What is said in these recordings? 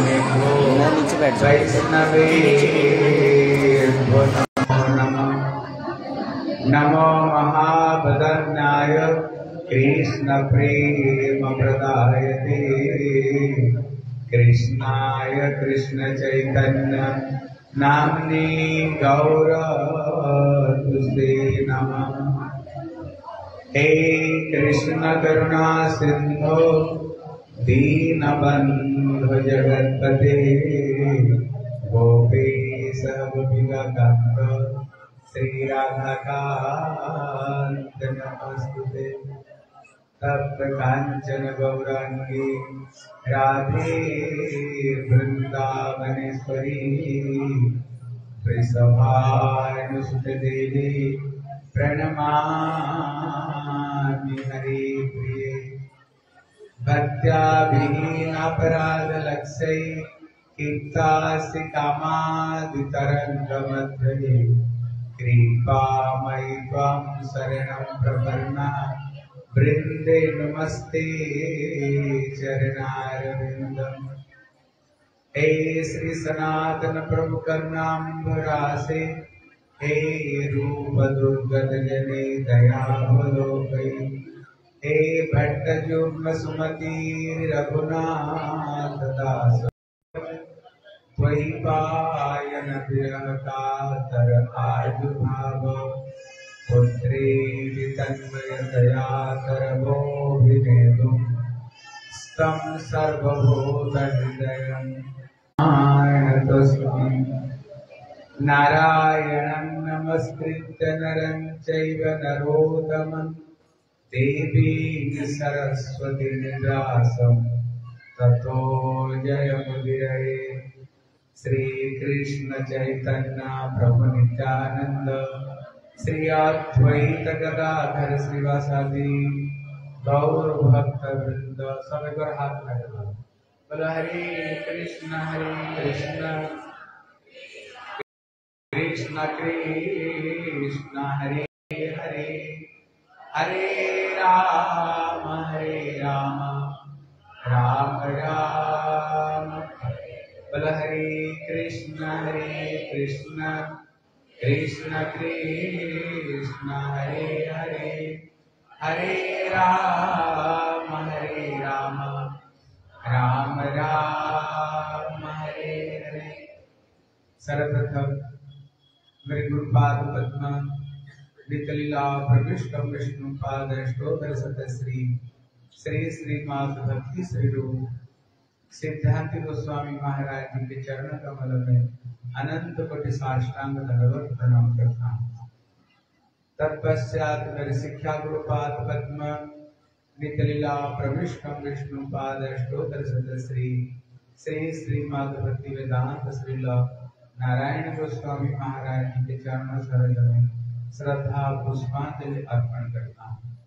नीचे बैठ नमो नमः। नमो महावदन्याय कृष्णप्रेमप्रदायते। कृष्णाय कृष्णचैतन्य। नाम्ने गौरतुसे नमः। हे कृष्ण करुणा सिंधो दीनबन्धु जगत्पते गोपेश गोपिकान्त श्रीराधाकान्त नमस्तुते तप्त काञ्चन गौराङ्गी राधे वृन्दावनेश्वरी। देवी प्रणमामि हरे प्रिये भक्त्याभिहीनापराधलक्ष्यै कीर्तासि कामादितरङ्गमध्ये कृपामयि त्वां शरणं प्रपन्ना। वृन्दे नमस्ते, चरणारविन्दम्। हे श्री सनातन प्रभु करुणाम्बरासे, हे रूप दुर्गत जने दयावलोकै हे भट्ट जुग्म सुमति रघुनाथ दास त्वयि पायन विरह कातर आजुभाव पुत्री तन्मयतया तरवो विनेदुम् स्तं सर्वभूतहृदयम् तस्मै नारायणं नमस्कृत्य नरं चैव नरोत्तमम्। देवीं सरस्वती निरासं ततो जयमुदिरये श्रीकृष्ण चैतन्य प्रभु नित्यानंद श्री अद्वैत गदाधर श्रीवासादि गौर भक्त वृंद सब एक बार हाथ लगा बोलो, हरे कृष्ण हरे कृष्ण। कृष्ण कृष्ण, हरे हरे। हरे राम हरे राम राम राम। हरे कृष्ण हरे कृष्ण कृष्ण कृष्ण, हरे हरे। हरे राम हरे राम राम राम, हरे हरे। सर्वप्रथम, मेरे गुरुपाद पद्म निकलीला प्रविष्ट विष्णु पाद अष्टोत्तर सतश्री श्री श्रीमाद भक्ति श्री रूप सिद्धांत गोस्वामी महाराज जी के चरण कमल में अनंत कोटि साष्टांग धनवत प्रणाम करता हूँ तत्पश्चात मेरे शिक्षा गुरुपाद पद्म निकलीला प्रविष्ट विष्णु पाद अष्टोत्तर सतश्री श्री श्रीमद भक्ति वेदांत श्रील नारायण गोस्वामी महाराज जी के चरणों सरज में श्रद्धा पुष्पांजलि अर्पण करता हूँ।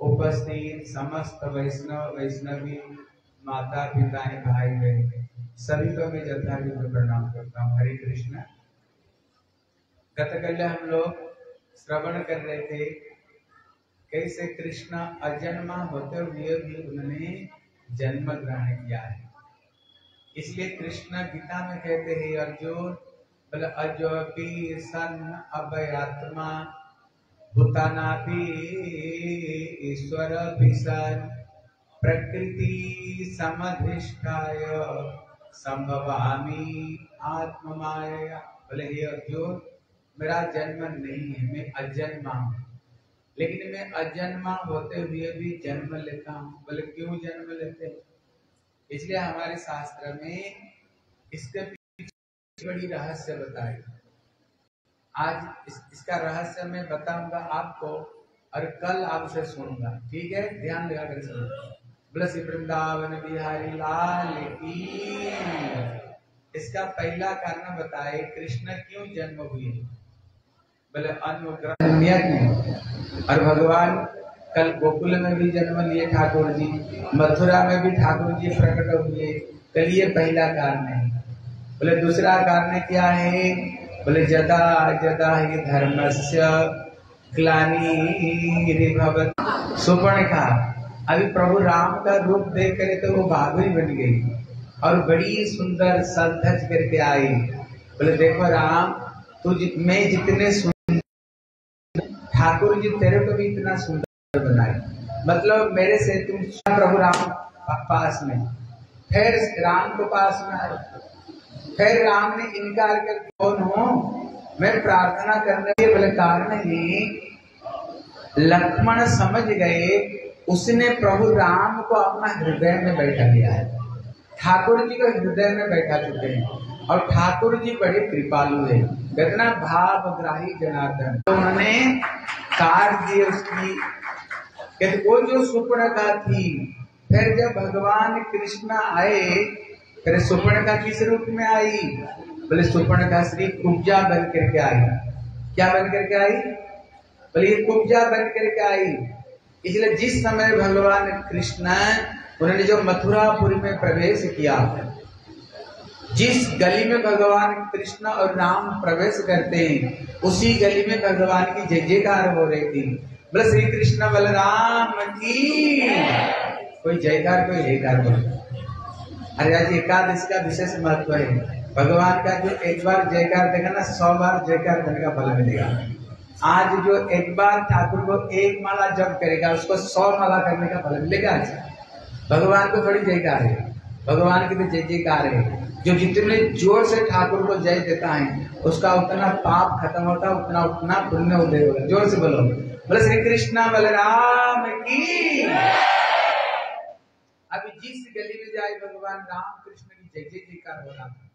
उपस्थित समस्त वैष्णव, वैष्णवी, माता पिताएँ भाई बहन, सभी को मैं यथाविध प्रणाम करता हूँ। हरे कृष्ण। गतकल्य हम लोग श्रवण कर रहे थे, कैसे कृष्ण अजन्मा होते हुए भी उन्होंने जन्म ग्रहण किया है। इसलिए कृष्ण गीता में कहते हैं, अर्जुन बोले अजोपी सन अभयात्मा, भूतानापि ईश्वर विसन प्रकृति समधिष्ठाय, संभवामी आत्ममाया। बोले, हे अर्जुन, मेरा जन्म नहीं है, मैं अजन्मा हूँ। लेकिन मैं अजन्मा होते हुए भी जन्म लेता हूँ। बोले, क्यों जन्म लेते? इसलिए हमारे शास्त्र में इसके बड़ी रहस्य बताए आज इस, इसका रहस्य मैं बताऊँगा आपको और कल आपसे सुनूँगा। ठीक है? ध्यान लगा। कर वृंदावन बिहारी लाल इसका पहला कारण बताए कृष्ण क्यों जन्म हुए? बोले अनुग्रह में और भगवान कल गोकुल में भी जन्म लिए ठाकुर जी मथुरा में भी ठाकुर जी प्रकट हुए। कल ये पहला कारण है। बोले, दूसरा कारण क्या है? बोले, जदा जदा ही धर्मस्य ग्लानी भवत। सुपर्ण का अभी प्रभु राम का रूप देख करे तो वो भागुरी बन गई और बड़ी सुंदर सज धज करके आई। बोले, देखो राम, तू मैं जितने सुंदर, ठाकुर जी तेरे को भी इतना सुंदर बनाए। मतलब मेरे से तुम, प्रभु राम पास में, फिर राम को पास में आए फिर राम ने इनकार कर कौन हो? मैं प्रार्थना करने के बोले, कारण ही, लक्ष्मण समझ गए, उसने प्रभु राम को अपना हृदय में बैठा लिया है। ठाकुर जी को हृदय में बैठा चुके हैं और ठाकुर जी बड़े कृपालु है। कितना भावग्राही जनार्दन। तो उन्होंने कार दिए उसकी। वो जो सुपर्ण का थी, फिर जब भगवान कृष्ण आए फिर सुपर्ण का किस रूप में आई। बोले सुपर्ण का श्री कुब्जा बन करके आई। क्या बन करके आई? बोले, ये कुब्जा बन करके आई। इसलिए जिस समय भगवान कृष्ण उन्होंने जो मथुरापुरी में प्रवेश किया, जिस गली में भगवान कृष्ण और राम प्रवेश करते हैं, उसी गली में भगवान की जय जयकार हो रही थी। बोले, श्री कृष्ण बलराम की कोई जयकार कोई जयकार बोले। अरे आज एकादश का विशेष महत्व है। भगवान का जो एक बार जयकार देगा ना, सौ बार जयकार करने का फल मिलेगा। आज जो एक बार ठाकुर को एक माला जप करेगा, उसको सौ माला करने का फल मिलेगा। आज भगवान को थोड़ी जयकार है। भगवान की तो जय जयकार है। जो जितने ज़ोर से ठाकुर को जय देता है, उसका उतना पाप खत्म होता है उतना उतना पुण्य उदय होगा। ज़ोर से बोलो। बोले, श्री कृष्णा बलराम की अभी जिस गली में जाए भगवान राम कृष्ण की जय जय जयकार हो रहा था।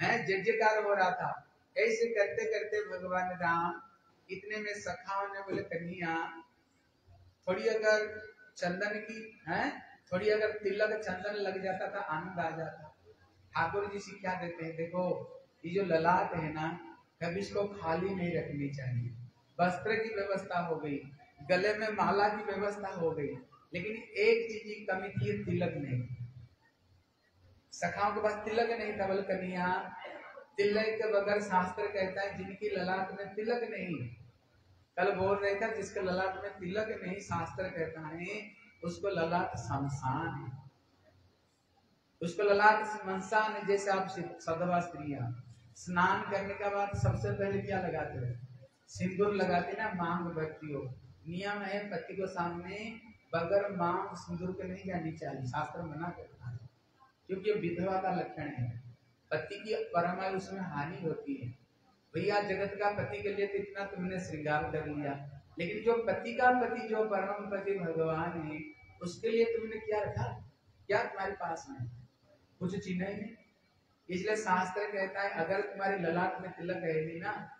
है? जय जयकार हो रहा था। ऐसे करते करते भगवान राम इतने में सखाओं ने बोले, कन्हैया, थोड़ी अगर चंदन की, है? थोड़ी अगर तिलक चंदन लग जाता था, आनंद आ जाता। ठाकुर जी सिखा देते हैं, देखो, ये जो ललाट है ना, कभी इसको खाली नहीं रखनी चाहिए। वस्त्र की व्यवस्था हो गई, गले में माला की व्यवस्था हो गई लेकिन एक चीज़ की कमी थी, तिलक नहीं सखाओं के पास तिलक नहीं था कन्या तिलक के बगैर शास्त्र कहता है, जिनकी ललाट में तिलक नहीं। कल बोल रहे था, जिसके ललाट में तिलक नहीं, शास्त्र कहता है, उसको ललाट शमशान है। उसको ललाट शमशान है, जैसे आप सदवा स्त्रियाँ। स्नान करने के बाद सबसे पहले क्या लगाते हैं? सिंदूर लगाते ना, मांग भक्ति हो नियम है, पति को सामने बगैर मांग सिंदूर के नहीं जानी चाहिए, शास्त्र मना करता है। क्योंकि ये विधवा का लक्षण है। पति की परमायु उसमें हानि होती है। भैया, जगत का पति के लिए तो इतना तुमने श्रृंगार कर लिया। लेकिन जो पति का पति, जो परम पति भगवान है, उसके लिए तुमने क्या रखा? क्या तुम्हारे पास में कुछ चिन्ह नहीं इसलिए शास्त्र कहता है, अगर तुम्हारे ललाट में तिलक रहेगी ना,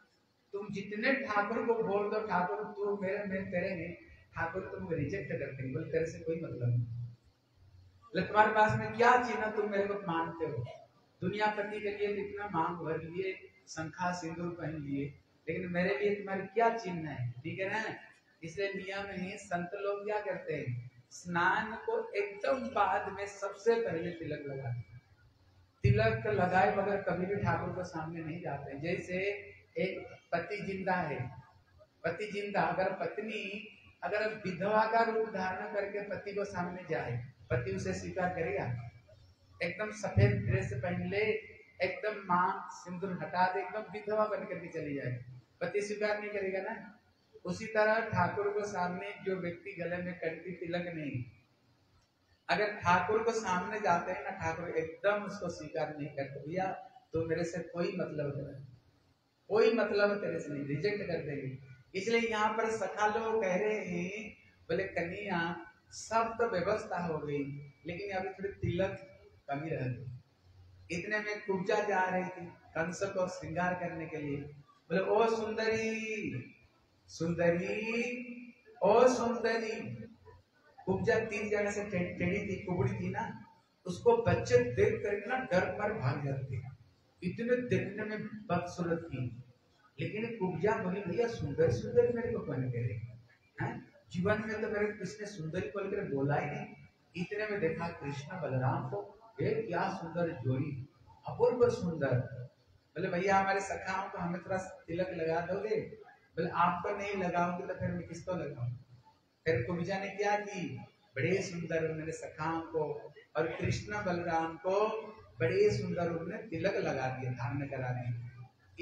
तुम जितने ठाकुर को बोल दो, ठाकुर, तू मेरे, में तेरे हैं। ठाकुर तुम रिजेक्ट करते हैं, बोले, तेरे से कोई मतलब नहीं। तुम्हारे पास में क्या चिन्ह तुम मेरे को मानते हो? दुनिया पति के लिए इतना मांग भर लिए शंखा सिंदूर पहन लिए, लेकिन मेरे लिए तुम्हारे क्या चिन्ह है? ठीक है ना? इसलिए नियम है संत लोग क्या करते हैं? स्नान को एकदम बाद में सबसे पहले तिलक लगाते तिलक लगाए बगैर कभी भी ठाकुर को सामने नहीं जाते जैसे एक पति ज़िंदा है, पति ज़िंदा, अगर पत्नी अगर विधवा का रूप धारण करके पति को सामने जाए, पति उसे स्वीकार करेगा? एकदम सफ़ेद ड्रेस पहन ले, एकदम माँ सिंदूर हटा दे, एकदम विधवा बन करके चली जाए। पति स्वीकार नहीं करेगा ना? उसी तरह ठाकुर को सामने जो व्यक्ति गले में कंठी तिलक नहीं, अगर ठाकुर को सामने जाते हैं ना, ठाकुर एकदम उसको स्वीकार नहीं करते, भैया तो मेरे से कोई मतलब नहीं कोई मतलब तेरे से नहीं रिजेक्ट कर देंगे। इसलिए यहाँ पर सखा लोग कह रहे हैं, बोले कन्या सब तो व्यवस्था हो गई, लेकिन अभी थोड़ी तिलक कमी रह गई। इतने में कुब्जा जा रही थी कंस को श्रृंगार करने के लिए। बोले, ओ सुंदरी सुंदरी, ओ सुंदरी। कुब्जा तीन जगह से टेढ़ी थी, कुबड़ी थी ना, उसको बच्चे देख कर ना डर पर भाग जाते इतने देखने में बदसूरत थी। लेकिन कुब्जा बोली भैया सुंदर सुंदर मेरे को कौन करे जीवन में तो मेरे किसने सुंदरी बोल कर बोला ही नहीं। इतने में देखा कृष्ण बलराम को ये क्या सुंदर जोड़ी, अपूर्व सुंदर। बोले, भैया, हमारे सखाओं को हमें थोड़ा तिलक लगा दोगे? बोले आपको नहीं लगाऊँगी तो फिर मैं किसको लगाऊँ? फिर कुब्जा ने क्या की? बड़े सुंदर उन्होंने सखाओं को और कृष्ण बलराम को बड़े सुंदर में तिलक लगा दिए, धारण करा दिए।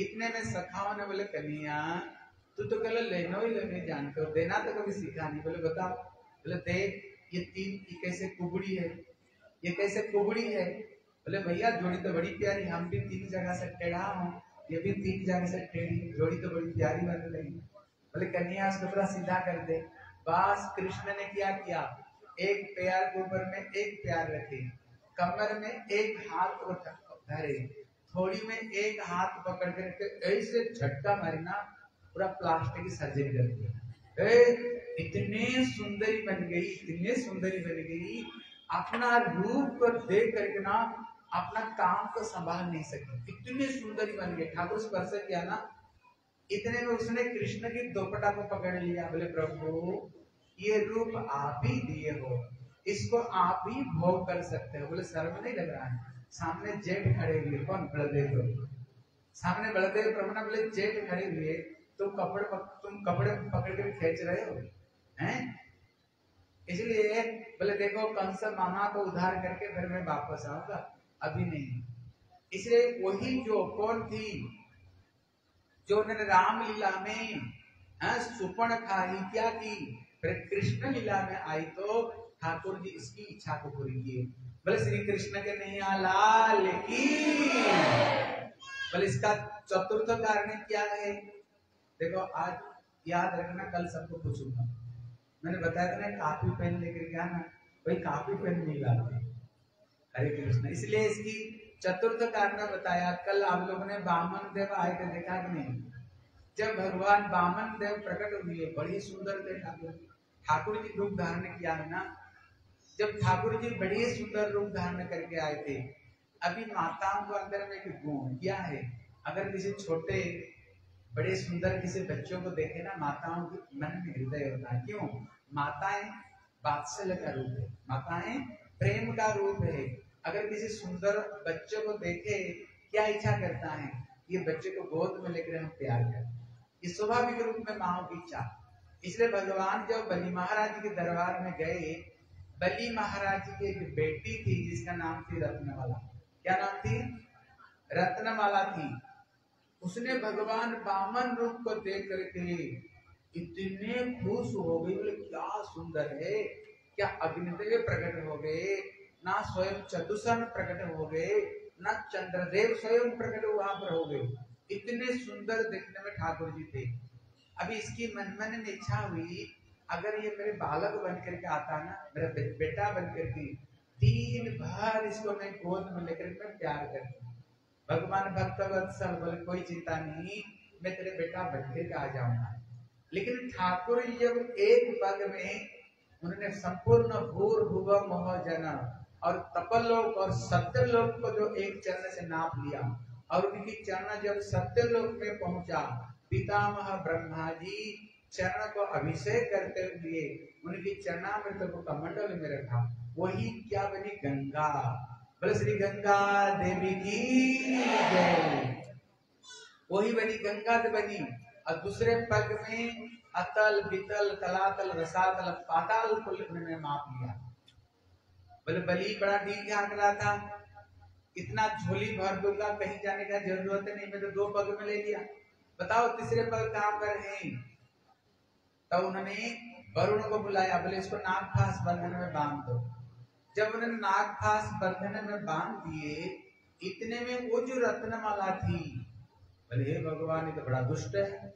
इतने में सखाओं ने बोले, कन्हैया, तू तो कल लेनो ही लेने जानते हो देना तो कभी सीखा नहीं। बोले, बताओ। बोले, देख, ये तीन, ये कैसे कुबड़ी है? ये कैसे कुबड़ी है? बोले, भैया, जोड़ी तो बड़ी प्यारी, हम भी तीन जगह से टेढ़ा हूँ, ये भी तीन जगह से टेढ़ी, जोड़ी तो बड़ी प्यारी बन रही बोले, कन्हैया, उसको थोड़ा सीधा कर दे। बस कृष्ण ने क्या, किया। एक पैर के ऊपर में एक प्यार रखे, कमर में एक हाथ और धरे। थोड़ी में एक हाथ पकड़ के रखे ऐसे झटका मारी ना पूरा प्लास्टिक की सर्जरी कर दिया। इतने सुंदरी बन गई, इतने सुंदरी बन गई। अपना रूप को देख करके ना अपना काम को संभाल नहीं सके। इतने सुंदरी बन गई ठाकुर स्पर्श किया ना, इतने में उसने कृष्ण की दोपटा को पकड़ लिया। बोले, प्रभु, ये रूप आप ही दिए हो। इसको आप ही भोग कर सकते हो। बोले, शर्म नहीं लग रहा है? सामने जेठ खड़े हुए कौन? बलदेव सामने बलदेव प्रभु ने बोले जेठ खड़े हुए तुम कपड़े तुम कपड़े पकड़ कर खींच रहे हो? हैं? इसलिए बोले देखो कंस मामा को उधार करके फिर मैं वापस आऊँगा। अभी नहीं। इसलिए वही जो कौन थी जो उन्होंने रामलीला में हाँ, सुपर्ण खाई क्या की फिर कृष्ण लीला में आई तो ठाकुर जी इसकी इच्छा को पूरी किए। बोले, श्री कृष्ण के नहीं लाल की। बोले, इसका चतुर्थ कारण क्या है? देखो, आज याद रखना, कल सबको पूछूँगा। मैंने बताया था ना काफ़ी पेन लेकर गया ना भाई काफ़ी पेन नहीं लाते। हरे कृष्ण, इसलिए इसकी चतुर्थ कारण बताया। कल आप लोगों ने बामन देव आए थे, देखा कि नहीं? जब भगवान बामन देव प्रकट हुए, बड़ी सुंदर थे ठाकुर ठाकुर जी रूप धारण किया है ना जब ठाकुर जी बड़ी सुंदर रूप धारण करके आए थे, अभी माताओं को अंदर में एक गुण क्या है। अगर किसी छोटे, बड़े सुंदर किसी बच्चों को देखे ना, माताओं के मन में हृदय होता है। क्यों? माताएँ बात्सल्य का रूप है। माताएँ प्रेम का रूप है। अगर किसी सुंदर बच्चे को देखे, क्या इच्छा करता है? ये बच्चे को गोद में लेकर हम प्यार करें। ये स्वाभाविक रूप में माओ की इच्छा। इसलिए भगवान जब बलि महाराज के दरबार में गए बलि महाराज की एक बेटी थी, जिसका नाम थी रत्नमाला। क्या नाम थी? रत्नमाला थी। उसने भगवान बामन रूप को देख करके इतने खुश हो गई, बोले, क्या सुंदर है, क्या अग्निदेव प्रकट हो गए, ना स्वयं चतुसन प्रकट हो गए, ना चंद्रदेव स्वयं प्रकट वहाँ पर हो गए इतने सुंदर देखने में ठाकुर जी थे। अभी इसकी मन मन में इच्छा हुई अगर ये मेरे बालक बन करके आता ना, मेरा बेटा बन करके दिन भर इसको मैं गोद में लेकर मैं प्यार करती भगवान भक्त वत्सल बोले, कोई चिंता नहीं, मैं तेरे बेटा बच्चे का आ जाऊँगा। लेकिन ठाकुर जब एक पग में उन्होंने संपूर्ण भूर भुव मोह जना और तपलोक और सत्य सत्यलोक को जो एक चरण से नाप लिया और उनकी चरण जब सत्यलोक में पहुँचा, पितामह ब्रह्मा जी चरण को अभिषेक करते हुए उनकी चरणामृत को कमंडल में रखा। वही क्या बनी गंगा? बोले, श्री गंगा देवी की जय। वही बनी गंगा बनी। और दूसरे पग में अतल बितल तलातल, रसातल, पाताल को ने माप लिया। बोले, बलि बड़ा ठीक हाँक रहा था इतना झोली भर दूँगा, कहीं जाने का ज़रूरत नहीं। मैं तो दो पग में ले लिया। बताओ, तीसरे पग कहाँ पर है? तब उन्होंने वरुण को बुलाया, बोले, इसको नाग फास बंधन में बाँध दो। जब उन्होंने नागफास बंधन में बाँध दिए, इतने में वो जो रत्नमाला थी, बोले, हे भगवान, ये तो बड़ा दुष्ट है।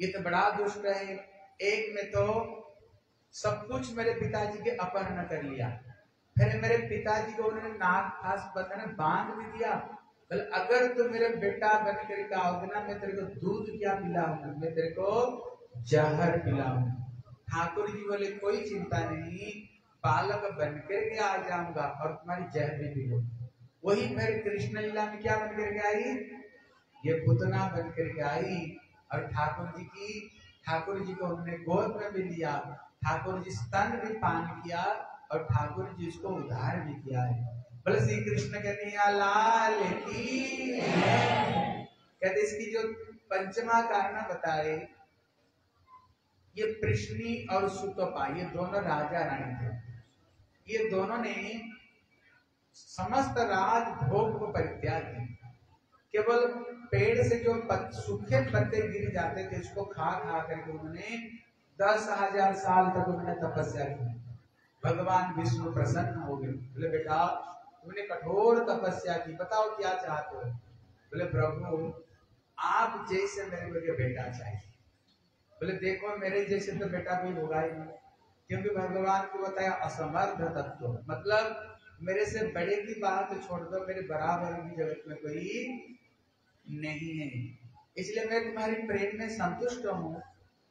ये तो बड़ा दुष्ट है। एक में तो सब कुछ मेरे पिताजी के अपहरण कर लिया। फिर मेरे पिताजी को उन्होंने नाग फास बंधन बाँध भी दिया। अगर तू मेरे बेटा बन कर आओगे ना मैं तेरे को दूध क्या पिलाऊँगा? मैं तेरे को जहर पिलाऊँगा ठाकुर जी बोले, कोई चिंता नहीं, बालक बन करके आ जाऊँगा और तुम्हारी जय भी मिलो वही फिर कृष्ण लीला में क्या बन करके आई? ये पुतना बन करके आई और ठाकुर जी की, ठाकुर जी को उन्होंने गोद में भी लिया, ठाकुर जी स्तन भी पान किया और ठाकुर जी उसको उधार भी किया है। बोले, श्री कृष्ण कहते लाल की कहते, इसकी जो पंचमा कारण बताए ये प्रश्नी और सुतपा ये दोनों राजा रानी थे। ये दोनों ने समस्त राज भोग को परित्याग केवल पेड़ से जो पत, सूखे पत्ते गिर जाते थे उसको खा खा करके उन्होंने दस हज़ार साल तक उन्होंने तपस्या की। भगवान विष्णु प्रसन्न हो गए। बोले बेटा तुमने कठोर तपस्या की बताओ क्या चाहते हो? बोले प्रभु आप जैसे मेरे को बेटा चाहिए। बोले, देखो, मेरे जैसे तो बेटा भी होगा ही नहीं। क्योंकि भगवान को बताया, असमर्थ तत्व। मतलब मेरे से बड़े की बात छोड़ दो, मेरे बराबर की जगत में कोई नहीं है। इसलिए मैं तुम्हारी प्रेम में संतुष्ट हूँ।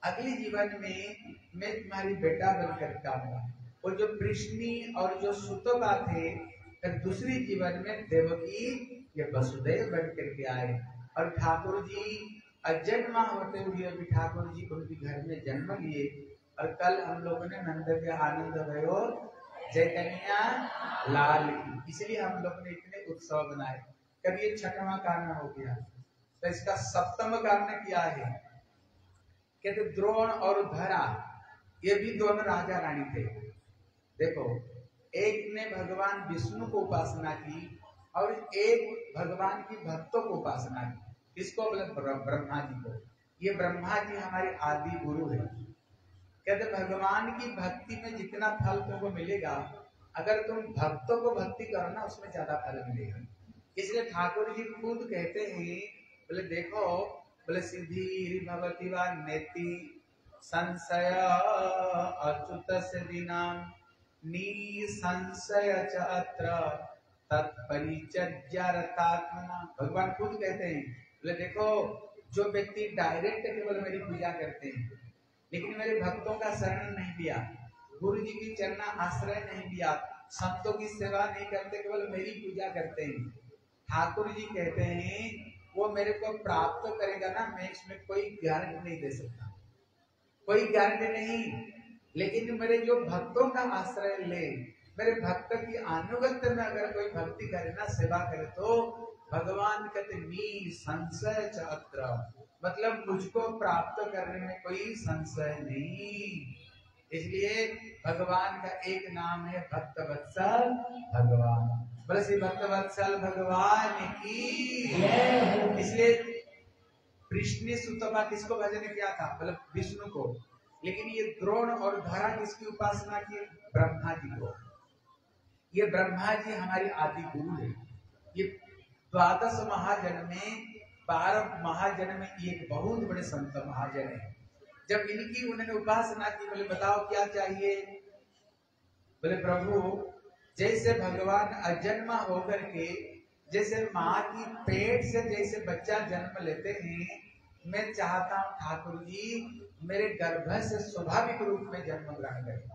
अगले जीवन में मैं तुम्हारी बेटा बनकर आऊँगा और जो कृष्णी और जो सुतोबा थे फिर दूसरी जीवन में देवकी ये वसुदेव बन करके आए। और ठाकुर जी अजन्मा होते हुए अभी ठाकुर जी उनके घर में जन्म लिए, और कल हम लोगों ने नंद के आनंद भयो चैतन्या लाल की। इसलिए हम लोग ने इतने उत्सव बनाए कभी ये छठवा कारण हो गया। तो इसका सप्तम कारण क्या है? कहते, द्रोण और धरा, ये भी दोनों राजा रानी थे। देखो, एक ने भगवान विष्णु को उपासना की, और एक भगवान की भक्तों को उपासना की। किसको बोले? ब्रह्मा जी को। ये ब्रह्मा जी हमारे आदि गुरु है। कहते, भगवान की भक्ति में जितना फल तुमको मिलेगा, अगर तुम भक्तों को भक्ति करो ना, उसमें ज़्यादा फल मिलेगा। इसलिए ठाकुर जी खुद कहते हैं, बोले, देखो, बोले सिद्धि भगवती व नेति, संशय अच्युत से बिना संशय अत्र भगवान खुद कहते हैं बोले देखो, जो व्यक्ति डायरेक्ट केवल मेरी पूजा करते हैं, लेकिन मेरे भक्तों का शरण नहीं लिया गुरु जी की चरण आश्रय नहीं लिया संतों की सेवा नहीं करते, केवल मेरी पूजा करते हैं। ठाकुर जी कहते हैं, वो मेरे को प्राप्त तो करेगा ना, मैं इसमें कोई गारंटी नहीं दे सकता। कोई गारंटी नहीं, लेकिन मेरे जो भक्तों का आश्रय ले, मेरे भक्त की अनुगत्य में अगर कोई भक्ति करे ना, सेवा करे तो भगवान कहते, मी संशय चक्र मतलब मुझको प्राप्त करने में कोई संशय नहीं। इसलिए भगवान का एक नाम है भक्त वत्सल भगवान। बोले, श्री भक्त वत्सल भगवान की इसलिए कृष्ण सुतपा किसको भजन किया था? मतलब विष्णु को। लेकिन ये द्रोण और धरा किसकी उपासना की ब्रह्मा जी को। ये ब्रह्मा जी हमारी आदि गुरु है। ये द्वादश महाजन में बारह महाजन में एक बहुत बड़े संत महाजन है। जब इनकी उन्होंने उपासना की, बोले, बताओ क्या चाहिए? बोले, प्रभु, जैसे भगवान अजन्मा होकर के, जैसे माँ की पेट से जैसे बच्चा जन्म लेते हैं, मैं चाहता हूँ ठाकुर जी, मेरे गर्भ से स्वाभाविक रूप में जन्म ग्रहण करें।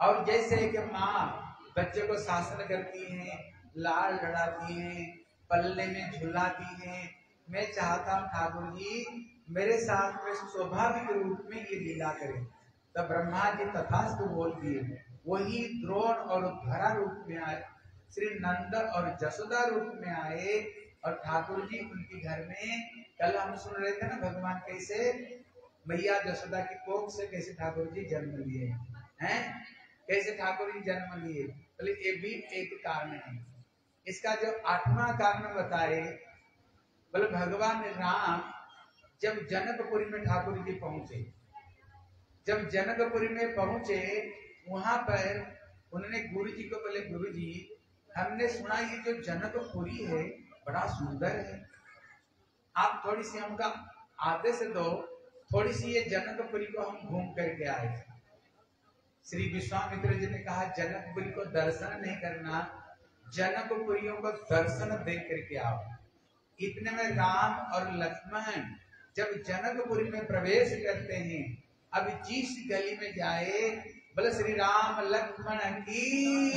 और जैसे कि माँ बच्चे को शासन करती है लाल लड़ा लड़ाती है, पल्ले में झुलाती है। मैं चाहता हूँ ठाकुर जी, मेरे साथ में स्वाभाविक रूप में ये लीला करें। तब ब्रह्मा जी तथास्तु बोल दिए। वही द्रोण और भरा रूप में आए, श्री नंद और जसोदा रूप में आए, और ठाकुर जी उनके घर में, कल हम सुन रहे थे ना भगवान कैसे, मैया जसोदा की कोख से कैसे ठाकुर जी जन्म लिए। हैं? कैसे ठाकुर जी जन्म लिए? बोले, ये भी एक कारण है। इसका जो आठवां कारण बताए बोले भगवान राम जब जनकपुरी में ठाकुर जी पहुँचे, जब जनकपुरी में पहुँचे, वहाँ पर उन्होंने गुरु जी को बोले, गुरु जी, हमने सुना ये जो जनकपुरी है, बड़ा सुंदर है। आप थोड़ी सी हमका आदेश दो, थोड़ी सी ये जनकपुरी को हम घूम करके आए। श्री विश्वामित्र जी ने कहा, जनकपुरी को दर्शन नहीं करना जनकपुरियों को दर्शन दे करके आओ। इतने में राम और लक्ष्मण जब जनकपुरी में प्रवेश करते हैं, अब जिस गली में जाए, बोले श्री राम लक्ष्मण की।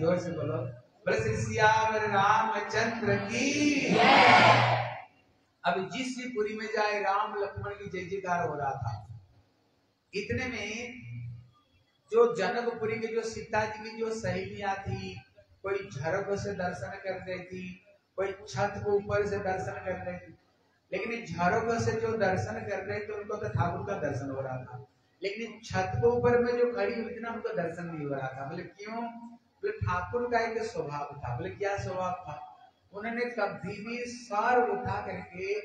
ज़ोर से बोलो। बोले श्री श्याम रामचंद्र की। अब जिस पुरी में जाए, राम लक्ष्मण की जय जयकार हो रहा था। इतने में जो जनकपुरी के जो सीता जी की जो सहेलियाँ थी कोई झरक से दर्शन कर थी, कोई छत को ऊपर से दर्शन कर थी। लेकिन झरक से जो दर्शन कर रहे थे, उनको तो ठाकुर का दर्शन हो रहा था। लेकिन छत को ऊपर में जो खड़ी हुई थी ना, उनको दर्शन नहीं हो रहा था। बोले, क्यों? बोले, ठाकुर का एक स्वभाव था। बोले, क्या स्वभाव था? उन्होंने कभी भी सर उठा करके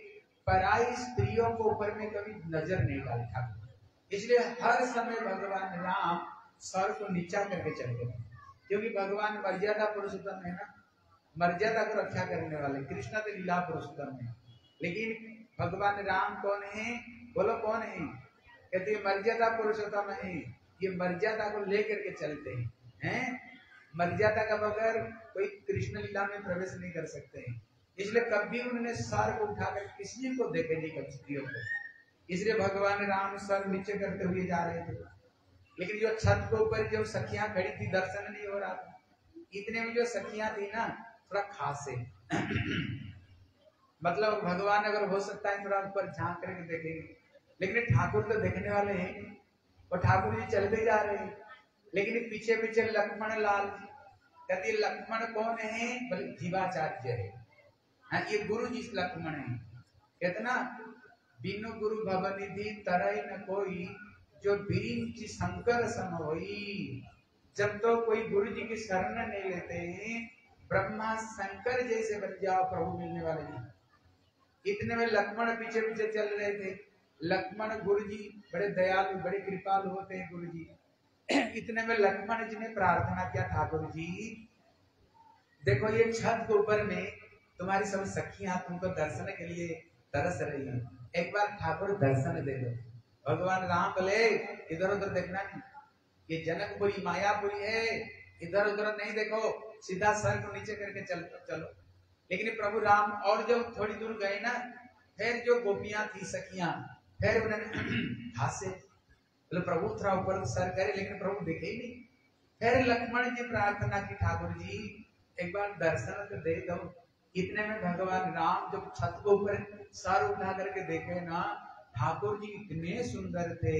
पराई स्त्रियों को ऊपर में कभी नज़र नहीं डाली ठाकुर। इसलिए हर समय भगवान राम सर को नीचा करके चलते थे क्योंकि भगवान मर्यादा पुरुषोत्तम है ना? मर्यादा को रक्षा करने वाले। कृष्ण तो लीला पुरुषोत्तम है। लेकिन भगवान राम कौन है? बोलो कौन है? कहते मर्यादा पुरुषोत्तम है। ये मर्यादा को लेकर के चलते हैं। हैं? मर्यादा का बगैर कोई कृष्ण लीला में प्रवेश नहीं कर सकते हैं। इसलिए कभी उन्होंने सर को उठाकर किसी को देखे नहीं, कभी स्त्रियों को। इसलिए भगवान राम सर नीचे करते हुए जा रहे थे। लेकिन जो छत के ऊपर जो सखियाँ खड़ी थी, दर्शन नहीं हो रहा था। इतने में जो सखियाँ थी ना, थोड़ा खासे मतलब भगवान अगर हो सकता है, थोड़ा ऊपर झाँक करके देखेंगे। लेकिन ठाकुर तो देखने वाले हैं। और ठाकुर जी चलते जा रहे हैं। लेकिन पीछे पीछे लक्ष्मण लाल जी। कहते लक्ष्मण कौन है? बोले, जीवाचार्य है। हाँ ये गुरु जी लक्ष्मण है। कहते ना, बिनु गुरु भवन निधि तरह न कोई जो बीच शंकर सम होई जब तो कोई गुरु जी की शरण नहीं लेते हैं, ब्रह्मा शंकर जैसे बन जाओ प्रभु मिलने वाले जी इतने में लक्ष्मण पीछे पीछे चल रहे थे। लक्ष्मण गुरु जी बड़े दयालु, बड़े कृपालु होते हैं गुरु जी इतने में लक्ष्मण जी ने प्रार्थना किया, ठाकुर जी, देखो ये छत के ऊपर में तुम्हारी सब सखियाँ तुमको दर्शन के लिए तरस रही है। एक बार ठाकुर दर्शन दे दो। भगवान राम बोले इधर उधर देखना नहीं। ये जनकपुरी मायापुरी है। इधर उधर नहीं देखो, सीधा सर को नीचे करके चल, चलो। लेकिन प्रभु राम और जब थोड़ी दूर गए ना, फिर जो गोपियाँ थी, सखियाँ, फिर उन्होंने हाथ से बोले, प्रभु थोड़ा ऊपर सर करे, लेकिन प्रभु देखे ही नहीं। फिर लक्ष्मण जी प्रार्थना की ठाकुर जी एक बार दर्शन तो दे दो। इतने में भगवान राम जब छत को ऊपर सर उठा करके देखे ना ठाकुर जी इतने सुंदर थे,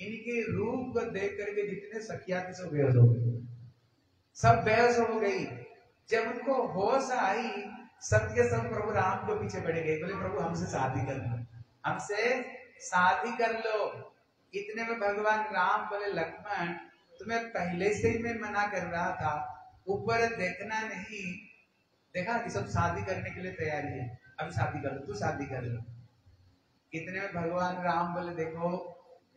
इनके रूप को देख करके जितने सखिया थे सब बेहस हो गई सब बेहस हो गई। जब उनको होश आई, सत्य सब प्रभु राम को पीछे पड़े गए, बोले, प्रभु, हमसे शादी कर लो। हमसे शादी कर लो। इतने में भगवान राम बोले, लक्ष्मण, तुम्हें पहले से ही मैं मना कर रहा था। ऊपर देखना नहीं। देखा, कि सब शादी करने के लिए तैयारी है। अभी शादी कर लो, तू शादी कर लो। इतने में भगवान राम बोले, देखो,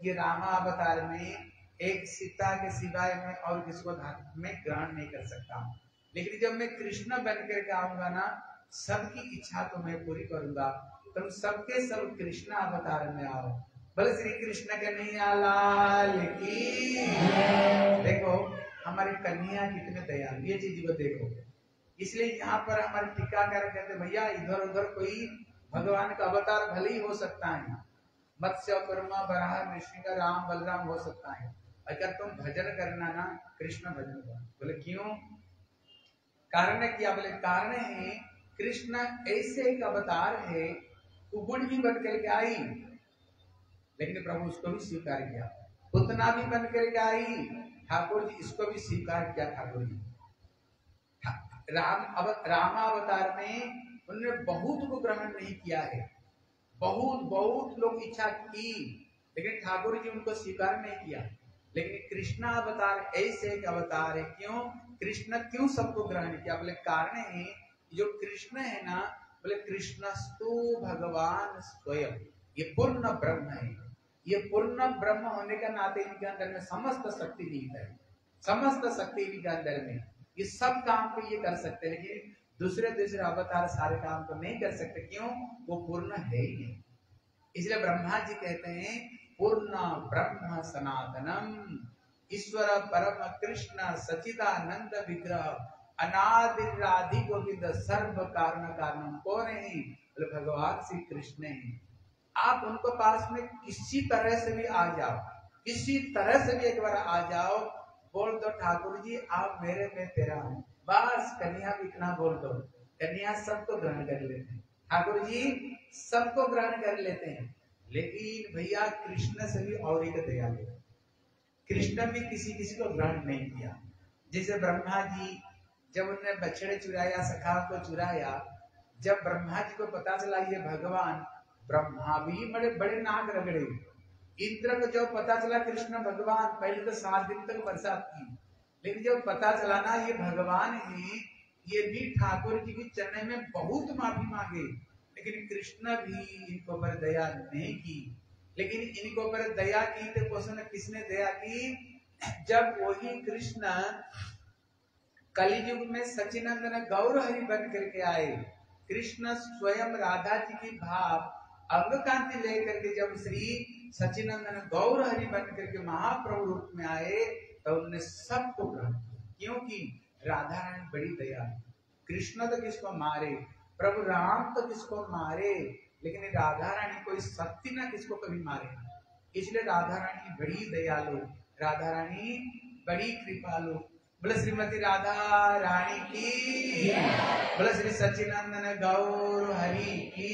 ये रामा अवतार में एक सीता के सिवाय में और किसको में ग्रहण नहीं कर सकता लेकिन जब मैं कृष्ण बन करके आऊँगा ना, सबकी इच्छा तो मैं पूरी करूँगा। तुम सबके सब सब कृष्ण अवतार में आओ। बोले, श्री कृष्ण कन्हैया लाल की देखो, हमारी कन्हैया कितने दयालु। ये चीज़ को देखो। इसलिए यहाँ पर हमारे टीकाकार कहते भैया इधर उधर कोई भगवान का अवतार भले ही हो सकता है मत्स्य, कुर्मा, बराह नृसिंह राम, बलराम हो सकता है। अगर तुम भजन करना ना, कृष्ण भजन कर। बोले, क्यों? कारण क्या? बोले, कारण है, कृष्ण ऐसे एक अवतार है गुण भी बन करके आई। लेकिन प्रभु उसको भी स्वीकार किया। उतना भी बन करके आई। ठाकुर जी, इसको भी स्वीकार किया ठाकुर जी। राम अब रामावतार में उन्होंने बहुत को ग्रहण नहीं किया है। बहुत बहुत लोग इच्छा की, लेकिन ठाकुर जी उनको स्वीकार नहीं किया। लेकिन कृष्ण अवतार, ऐसे एक अवतार है। क्यों? कृष्ण क्यों सबको ग्रहण किया? बोले, कारण है जो कृष्ण है ना, बोले, कृष्णस्तु भगवान स्वयं। ये पूर्ण ब्रह्म है। ये पूर्ण ब्रह्म होने का नाते इनके अंदर में समस्त शक्ति निहित है। समस्त शक्ति इनके अंदर में। ये सब काम को ये कर सकते हैं, लेकिन दूसरे दूसरे अवतार सारे काम को नहीं कर सकते, क्यों? वो पूर्ण है ही नहीं। इसलिए ब्रह्मा जी कहते हैं, पूर्ण ब्रह्म सनातनम, ईश्वर परम कृष्ण सचिदानंद विग्रह अनादिराधि गोविंद सर्व कारण कारण कौन है भगवान श्री कृष्ण है। आप उनको पास में किसी तरह से भी आ जाओ, किसी तरह से भी एक बार आ जाओ, बोल दो, ठाकुर जी, आप मेरे में तेरा हूँ। बस कन्या भी इतना बोल दो। कन्या सबको ग्रहण कर लेते हैं। ठाकुर जी सबको ग्रहण कर लेते हैं। लेकिन भैया, कृष्ण से भी और एक दयालु कृष्ण भी किसी किसी को ग्रहण नहीं किया। जैसे ब्रह्मा जी, जब उन्होंने बछड़े चुराया, सखा को चुराया, जब ब्रह्मा जी को पता चला ये भगवान, ब्रह्मा भी बड़े बड़े नाक रगड़े। इंद्र को जब पता चला कृष्ण भगवान, पहले तो सात दिन तक बरसात की। लेकिन जब पता चला ना, ये भगवान है, ये भी ठाकुर जी के चरण में बहुत माफ़ी मांगे। लेकिन कृष्ण भी इनको पर दया नहीं की। लेकिन इनको पर दया की तो क्वेश्चन किसने दया की? जब वही कृष्ण कलयुग में सचिनंदन गौर हरि बन करके आए, कृष्ण स्वयं राधा जी की भाव, अंग कांति लेकर के जब श्री सचिनंदन गौर हरि बन करके महाप्रभु रूप में आए तो उन्होंने सबको ग्रहण किया, क्योंकि राधा रानी बड़ी दया कृष्ण तो किसको मारे, प्रभु राम तो किसको मारे, लेकिन राधा रानी कोई शक्ति ना किसको कभी मारे इसलिए राधा रानी बड़ी दयालु, राधा रानी बड़ी कृपालु। बोले श्रीमती राधा रानी की बोले श्री सचिनंदन गौर हरि की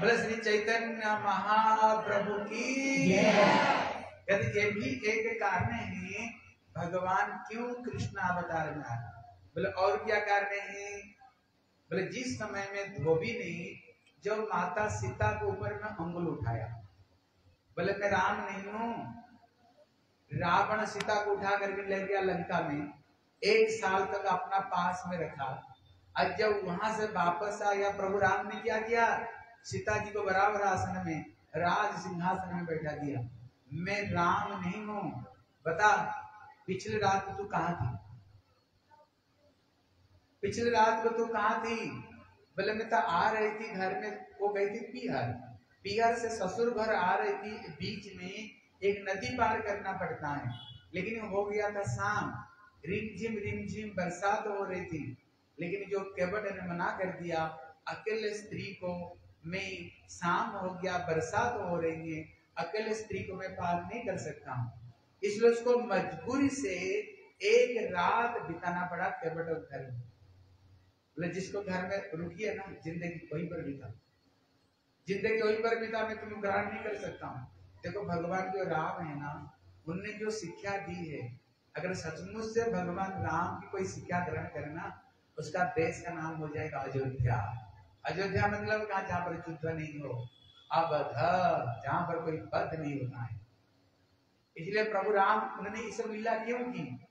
बोले श्री चैतन्य महाप्रभु की यदि ये भी एक कारण है भगवान क्यों कृष्ण अवतार में आया बोले, और क्या कारण है? बोले, जिस समय में धोबी ने जब माता सीता के ऊपर में अंगुल उठाया, बोले, मैं राम नहीं हूँ। रावण सीता को उठा करके ले गया लंका में, एक साल तक अपना पास में रखा। और जब वहाँ से वापस आया, प्रभु राम ने क्या किया? सीता जी को बराबर आसन में, राज सिंहासन में बैठा दिया। मैं राम नहीं हूँ। बता पिछले रात को तू कहा थी। पिछले रात को तू कहा थी बोले मैं तो आ रही थी, घर में वो गई थी पीहर। पीहर से ससुर घर आ रही थी, बीच में एक नदी पार करना पड़ता है। लेकिन हो गया था शाम। रिमझिम रिमझिम बरसात हो रही थी। लेकिन जो केवट ने मना कर दिया, अकेले स्त्री को मैं शाम हो गया, बरसात हो रही है, अकेले स्त्री को मैं पार नहीं कर सकता हूँ। इसलिए उसको मजबूरी से एक रात बिताना पड़ा केवट घर में। बोले, जिसको घर में रुकी है ना, ज़िंदगी वहीं पर बिता। ज़िंदगी वहीं पर बिता, मैं तुम्हें ग्रहण नहीं कर सकता हूँ। देखो, भगवान जो राम है ना, उनने जो शिक्षा दी है, अगर सचमुच से भगवान राम की कोई शिक्षा ग्रहण करे ना, उसका देश का नाम हो जाएगा अयोध्या। अयोध्या मतलब कहा? जहाँ पर युद्ध नहीं हो। अवध जहाँ पर कोई बद्ध नहीं होता है। इसलिए प्रभु राम उन्होंने इस लीला क्यों की?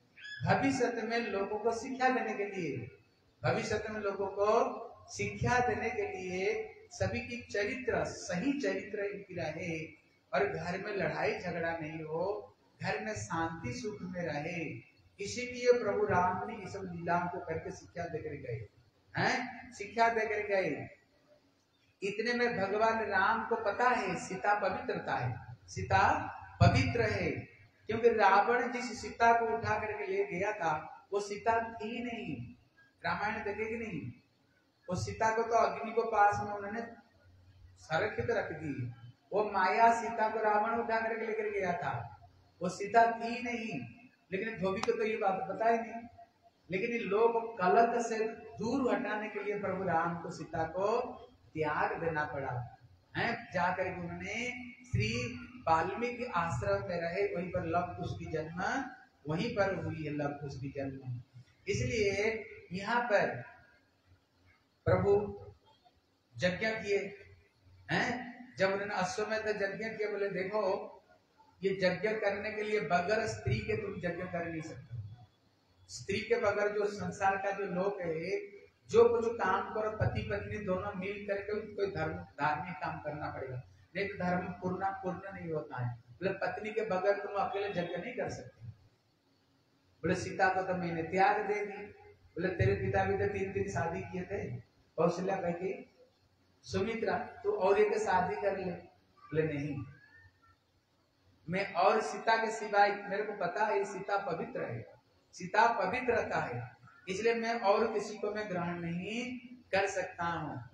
भविष्य में लोगों को शिक्षा देने के लिए। भविष्य में लोगों को शिक्षा देने के लिए सभी की चरित्र, सही चरित्र इनकी रहे और घर में लड़ाई झगड़ा नहीं हो, घर में शांति सुख में रहे। इसीलिए प्रभु राम ने इस लीलाओं को करके शिक्षा देकर गए। हैं? शिक्षा देकर गए। इतने में भगवान राम को पता है, सीता पवित्रता है। सीता पवित्र है। क्योंकि रावण जिस सीता को उठा करके ले गया था, वो सीता थी नहीं। रामायण देखेगी नहीं। वो सीता को तो अग्नि को पास में उन्होंने संरक्षित रख दी। वो माया सीता को रावण उठा करके लेकर गया था। वो सीता थी नहीं। लेकिन धोबी को तो ये बात पता ही नहीं। लेकिन लोग कलक से दूर हटाने के लिए प्रभु राम को सीता को त्याग देना पड़ा। है, जाकर उन्होंने श्री वाल्मीकि आश्रम में रहे, वहीं पर लव कुश की जन्म, वहीं पर हुई है लव कुश की जन्म। इसलिए यहाँ पर प्रभु यज्ञ किए, हैं? जब उन्होंने अश्वमेध यज्ञ किया, बोले, देखो, ये यज्ञ करने के लिए बगैर स्त्री के तुम यज्ञ कर नहीं सकते स्त्री के बगैर जो संसार का जो लोग है, जो कुछ काम करो पति पत्नी दोनों मिल करके कोई धर्म, धार्मिक काम करना पड़ेगा। तो धर्म पूर्ण पूर्ण नहीं होता है। बोले पत्नी के बगैर तुम अकेले यज्ञ नहीं कर सकते। बोले, सीता को तो मैंने त्याग दे दी। बोले, तेरे पिता भी तो तीन तीन शादी किए थे। कौशल्या कह सुमित्रा, तू और एक शादी कर ले। बोले, नहीं। मैं और सीता के सिवाय, मेरे को पता है, सीता पवित्र है। सीता पवित्रता है। इसलिए मैं और किसी को मैं ग्रहण नहीं कर सकता हूँ।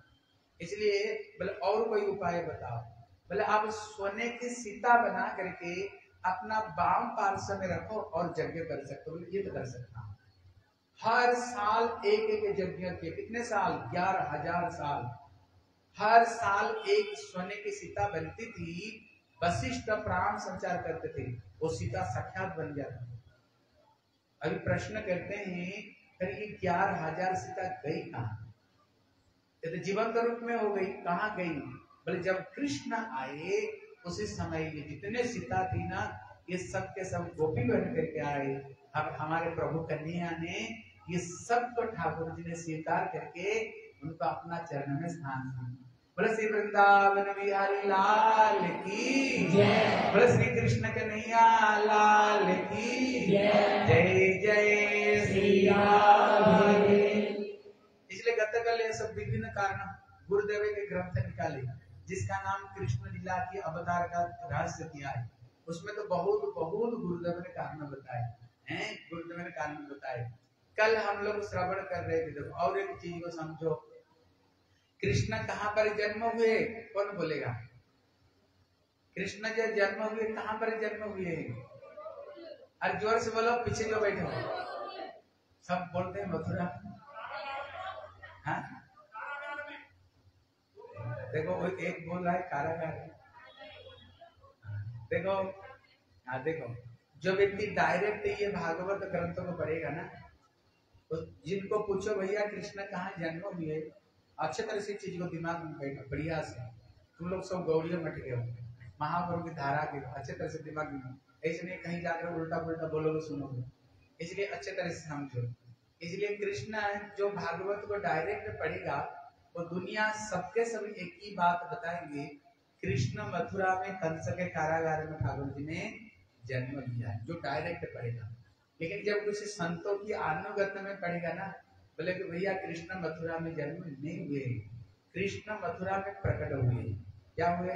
इसलिए बोले, और कोई उपाय बताओ? बोले, आप सोने की सीता बना करके अपना बाम पार्श्व में रखो और यज्ञ कर सकते हो। ये तो कर सकता हर साल एक एक यज्ञ के कितने साल? ग्यारह हज़ार साल। हर साल एक सोने की सीता बनती थी, वशिष्ठ प्राण संचार करते थे, वो सीता साक्षात बन जाती अभी प्रश्न करते हैं करीब ग्यारह हज़ार सीता गई कहा? तो जीवंत रूप में हो गई। कहा गई? बोले, जब कृष्ण आए, उसी समय ये जितने सीता थी ना ये सब के सब गोपी बन करके आए, अब हमारे प्रभु कन्हैया ने ये सबको ठाकुर जी ने स्वीकार करके उनको अपना चरण में स्थान दिया। बोले, श्री वृंदावन बिहारी, लाल की बोले, श्री कृष्ण कन्हैया, लाल की जय। जय श्री इसलिए गतकल ये सब विभिन्न कारण गुरुदेव के ग्रंथ निकाले। जिसका नाम कृष्ण लीला की अवतार का रहस्य दिया है? उसमें तो बहुत बहुत गुरुदेव ने कारण बताए हैं। गुरुदेव ने कारण बताए। कल हम लोग श्रवण कर रहे थे, देखो, और एक चीज़ को समझो। कृष्ण कहाँ पर जन्म हुए? कौन बोलेगा? कृष्ण जब जन्म हुए, कहाँ पर जन्म हुए? और ज़ोर से बोलो, पीछे जो बैठे सब बोलते हैं मथुरा। हाँ? देखो, वो एक बोल रहा है कारागार देखो हाँ देखो, जो व्यक्ति डायरेक्ट ये भागवत ग्रंथों को पढ़ेगा ना तो जिनको पूछो, भैया, कृष्ण कहाँ जन्म हुए? अच्छे तरह से चीज़ को दिमाग में बैठो, बढ़िया से। तुम लोग सब गौड़ियों मट गए हो महाप्रभु की धारा के अच्छे तरह से दिमाग में ऐसे नहीं कहीं जाकर उल्टा पुल्टा बोलोगे, सुनोगे। इसलिए अच्छे तरह से समझो। इसलिए कृष्ण जो भागवत को डायरेक्ट पढ़ेगा वो दुनिया सबके सब एक ही बात बताएँगे। कृष्ण मथुरा में कंस के कारागार में ठाकुर जी ने जन्म लिया जो डायरेक्ट पढ़ेगा लेकिन जब किसी संतों की अनुगत में पढ़ेगा ना, बोले कि भैया कृष्ण मथुरा में जन्म नहीं हुए। कृष्ण मथुरा में प्रकट हुए। क्या हुए?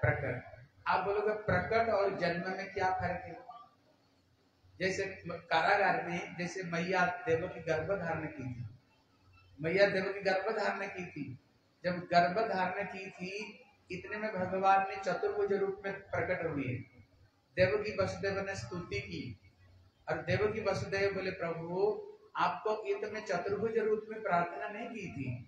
प्रकट। आप बोलोगे प्रकट और जन्म में क्या फ़र्क है? जैसे कारागार में, जैसे मैया देव की गर्भ धारण की थी मैया देव की गर्भ धारण की थी। जब गर्भ धारण की थी, इतने में भगवान ने चतुर्भुज रूप में प्रकट हुए। देव की वसुदेव ने स्तुति की। और देव की वसुदेव बोले, प्रभु, आपको इत में चतुर्भुज रूप में प्रार्थना नहीं की थी।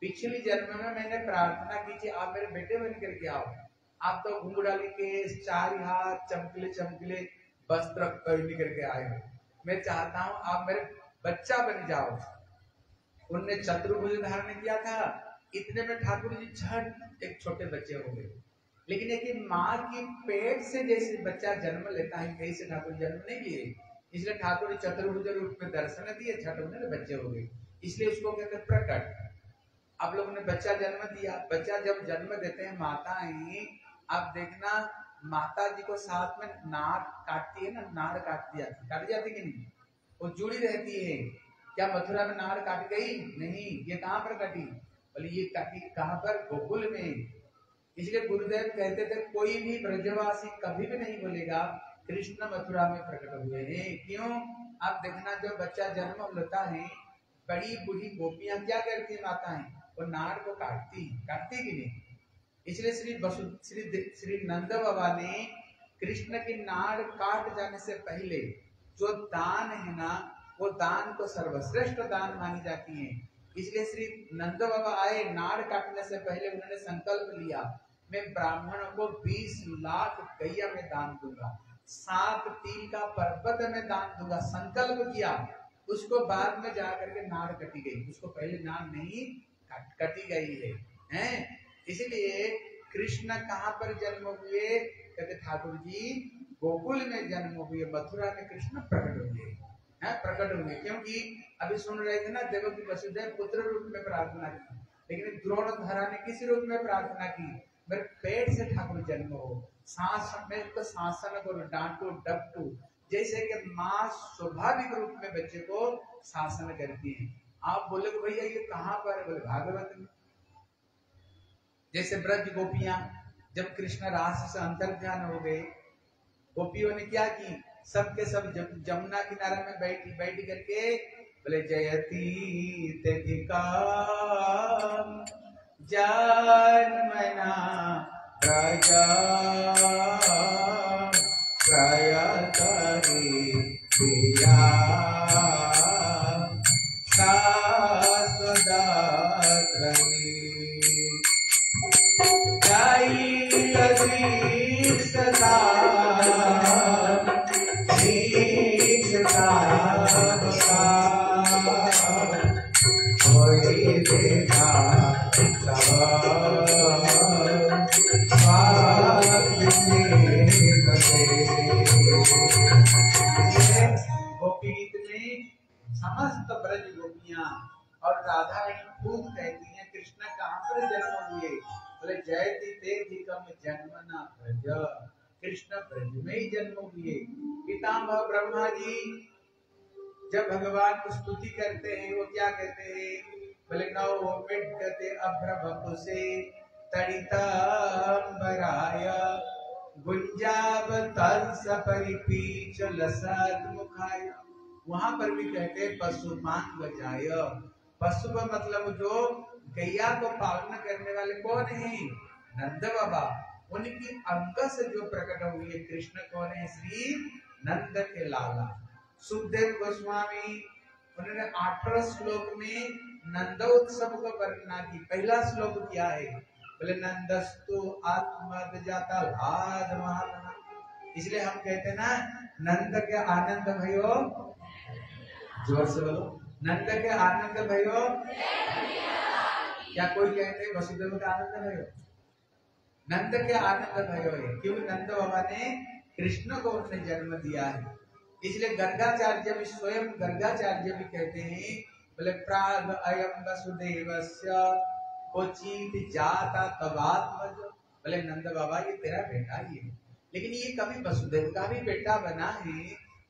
पिछली जन्म में मैंने प्रार्थना की थी आप मेरे बेटे बन करके आओ। आप तो घुंगड़ाली के चार हाथ चमकले चमकले वस्त्र पहन करके आए हो। मैं चाहता हूँ आप मेरे बच्चा बन जाओ। उनने चतुर्भुज धारण किया था। इतने में ठाकुर जी झट एक छोटे बच्चे हो गए। लेकिन एक माँ की पेट से जैसे बच्चा जन्म लेता है, कहीं से ठाकुर जन्म नहीं लिए। इसलिए ठाकुर चतुर्भुज रूप में दर्शन दिए, झट उन्हें बच्चे हो गए। इसलिए उसको कहते प्रकट। आप लोगों ने बच्चा जन्म दिया। बच्चा जब जन्म देते हैं माता ही आप देखना माता जी को साथ में नाड़ काटती है ना, नाड़ काट दिया, काट जाती कि नहीं? वो जुड़ी रहती है। क्या मथुरा में नाड़ काट गई? नहीं, ये कहाँ पर कटी? बोले, ये कहाँ पर? गोकुल में। इसलिए गुरुदेव कहते थे, कोई भी ब्रजवासी कभी भी नहीं बोलेगा, कृष्ण मथुरा में प्रकट हुए हैं। क्यों? आप देखना जब बच्चा जन्म लेता है, बड़ी बूढ़ी गोपियाँ क्या करती माता है वो नाड़ को काटती काटती कि नहीं। इसलिए श्री बसु, श्री श्री नंद बाबा ने कृष्ण की नाड़ काट जाने से पहले जो दान है ना वो दान को सर्वश्रेष्ठ दान मानी जाती है। इसलिए श्री नंद बाबा आए, नाड़ काटने से पहले उन्होंने संकल्प लिया, मैं ब्राह्मणों को 20 लाख गैया में दान दूँगा, सात तीन का पर्वत में दान दूँगा। संकल्प किया। उसको बाद में जाकर के नाड़ कटी गई। उसको पहले नाड़ नहीं कटी गई है, हैं? इसलिए कृष्ण कहाँ पर जन्म हुए? कहते ठाकुर जी, गोकुल में जन्म हुए, मथुरा में कृष्ण प्रकट हुए। हैं प्रकट हुए क्योंकि अभी सुन रहे थे ना देवकी वसुदेव पुत्र रूप में प्रार्थना की। लेकिन द्रोण धरा ने किस रूप में प्रार्थना की? मेरे पेट से ठाकुर जन्म हो। सांस में तो शासन करो, डांटो, डपटू। जैसे कि माँ स्वाभाविक रूप में बच्चे को शासन करती है। आप बोले भैया, ये कहाँ पर बोले, भागवत में। जैसे ब्रज गोपियाँ, जब कृष्ण रास से अंतर ध्यान हो गए, गोपियों ने क्या की? सबके सब जमुना किनारे में बैठ बैठ करके बोले, जयती तेधिका जन्मना प्रजा प्रयतरी प्रिया। सदा समस्त ब्रज गोपियाँ और राधा रानी खूब कहती हैं, कृष्ण कहाँ पर जन्म हुए? बोले जयति ते कम जन्म न ब्रज। कृष्ण ब्रज में ही जन्म हुए। पितामह ब्रह्मा जी, जब भगवान को स्तुति करते हैं, वो क्या कहते हैं? बोले, नौ मिटते अभ्र से तड़ितांबराय गुंजाब तंस परिपीच लसत मुखाय। वहाँ पर भी कहते हैं पशुपान बजाय पशु का मतलब जो गैया को पालन करने वाले कौन है? नंद बाबा। उनकी अंक से जो प्रकट हुई है कृष्ण कौन है? श्री नंद के लाला। सुखदेव गोस्वामी, उन्होंने अठारह श्लोक में नंदोत्सव को वर्णना की। पहला श्लोक क्या है? बोले, नंदस्तु आत्मद जाता भाद महात्मा इसलिए हम कहते ना, नंद के आनंद भयो ज़ोर से बोलो। नंद के आनंद भयो क्या कोई कहते हैं, वसुदेव का आनंद भयो नंद के आनंद भयो है क्योंकि नंद बाबा ने कृष्ण को उसने जन्म दिया है? इसलिए गर्गाचार्य भी स्वयं गर्गाचार्य भी कहते हैं, बोले, प्राग अयम वसुदेवस्य क्वचित जाता तबात्मज बोले, नंद बाबा, ये तेरा बेटा ही है। लेकिन ये कभी वसुदेव का भी बेटा बना है,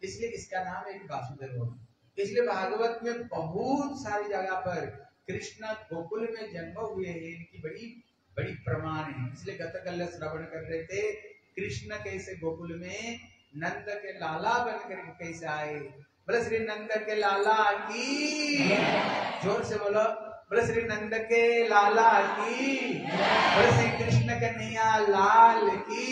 इसलिए इसका नाम एक वासुदेव। होगा इसलिए भागवत में बहुत सारी जगह पर कृष्ण गोकुल में जन्म हुए हैं इनकी बड़ी बड़ी प्रमाण है। इसलिए गतकल्य श्रवण कर रहे थे कृष्ण कैसे गोकुल में नंद के लाला बन कर कैसे आए? बोले श्री नंद के लाला की ज़ोर से बोलो बोले श्री नंद के लाला की बोले श्री कृष्ण के कन्हैया लाल की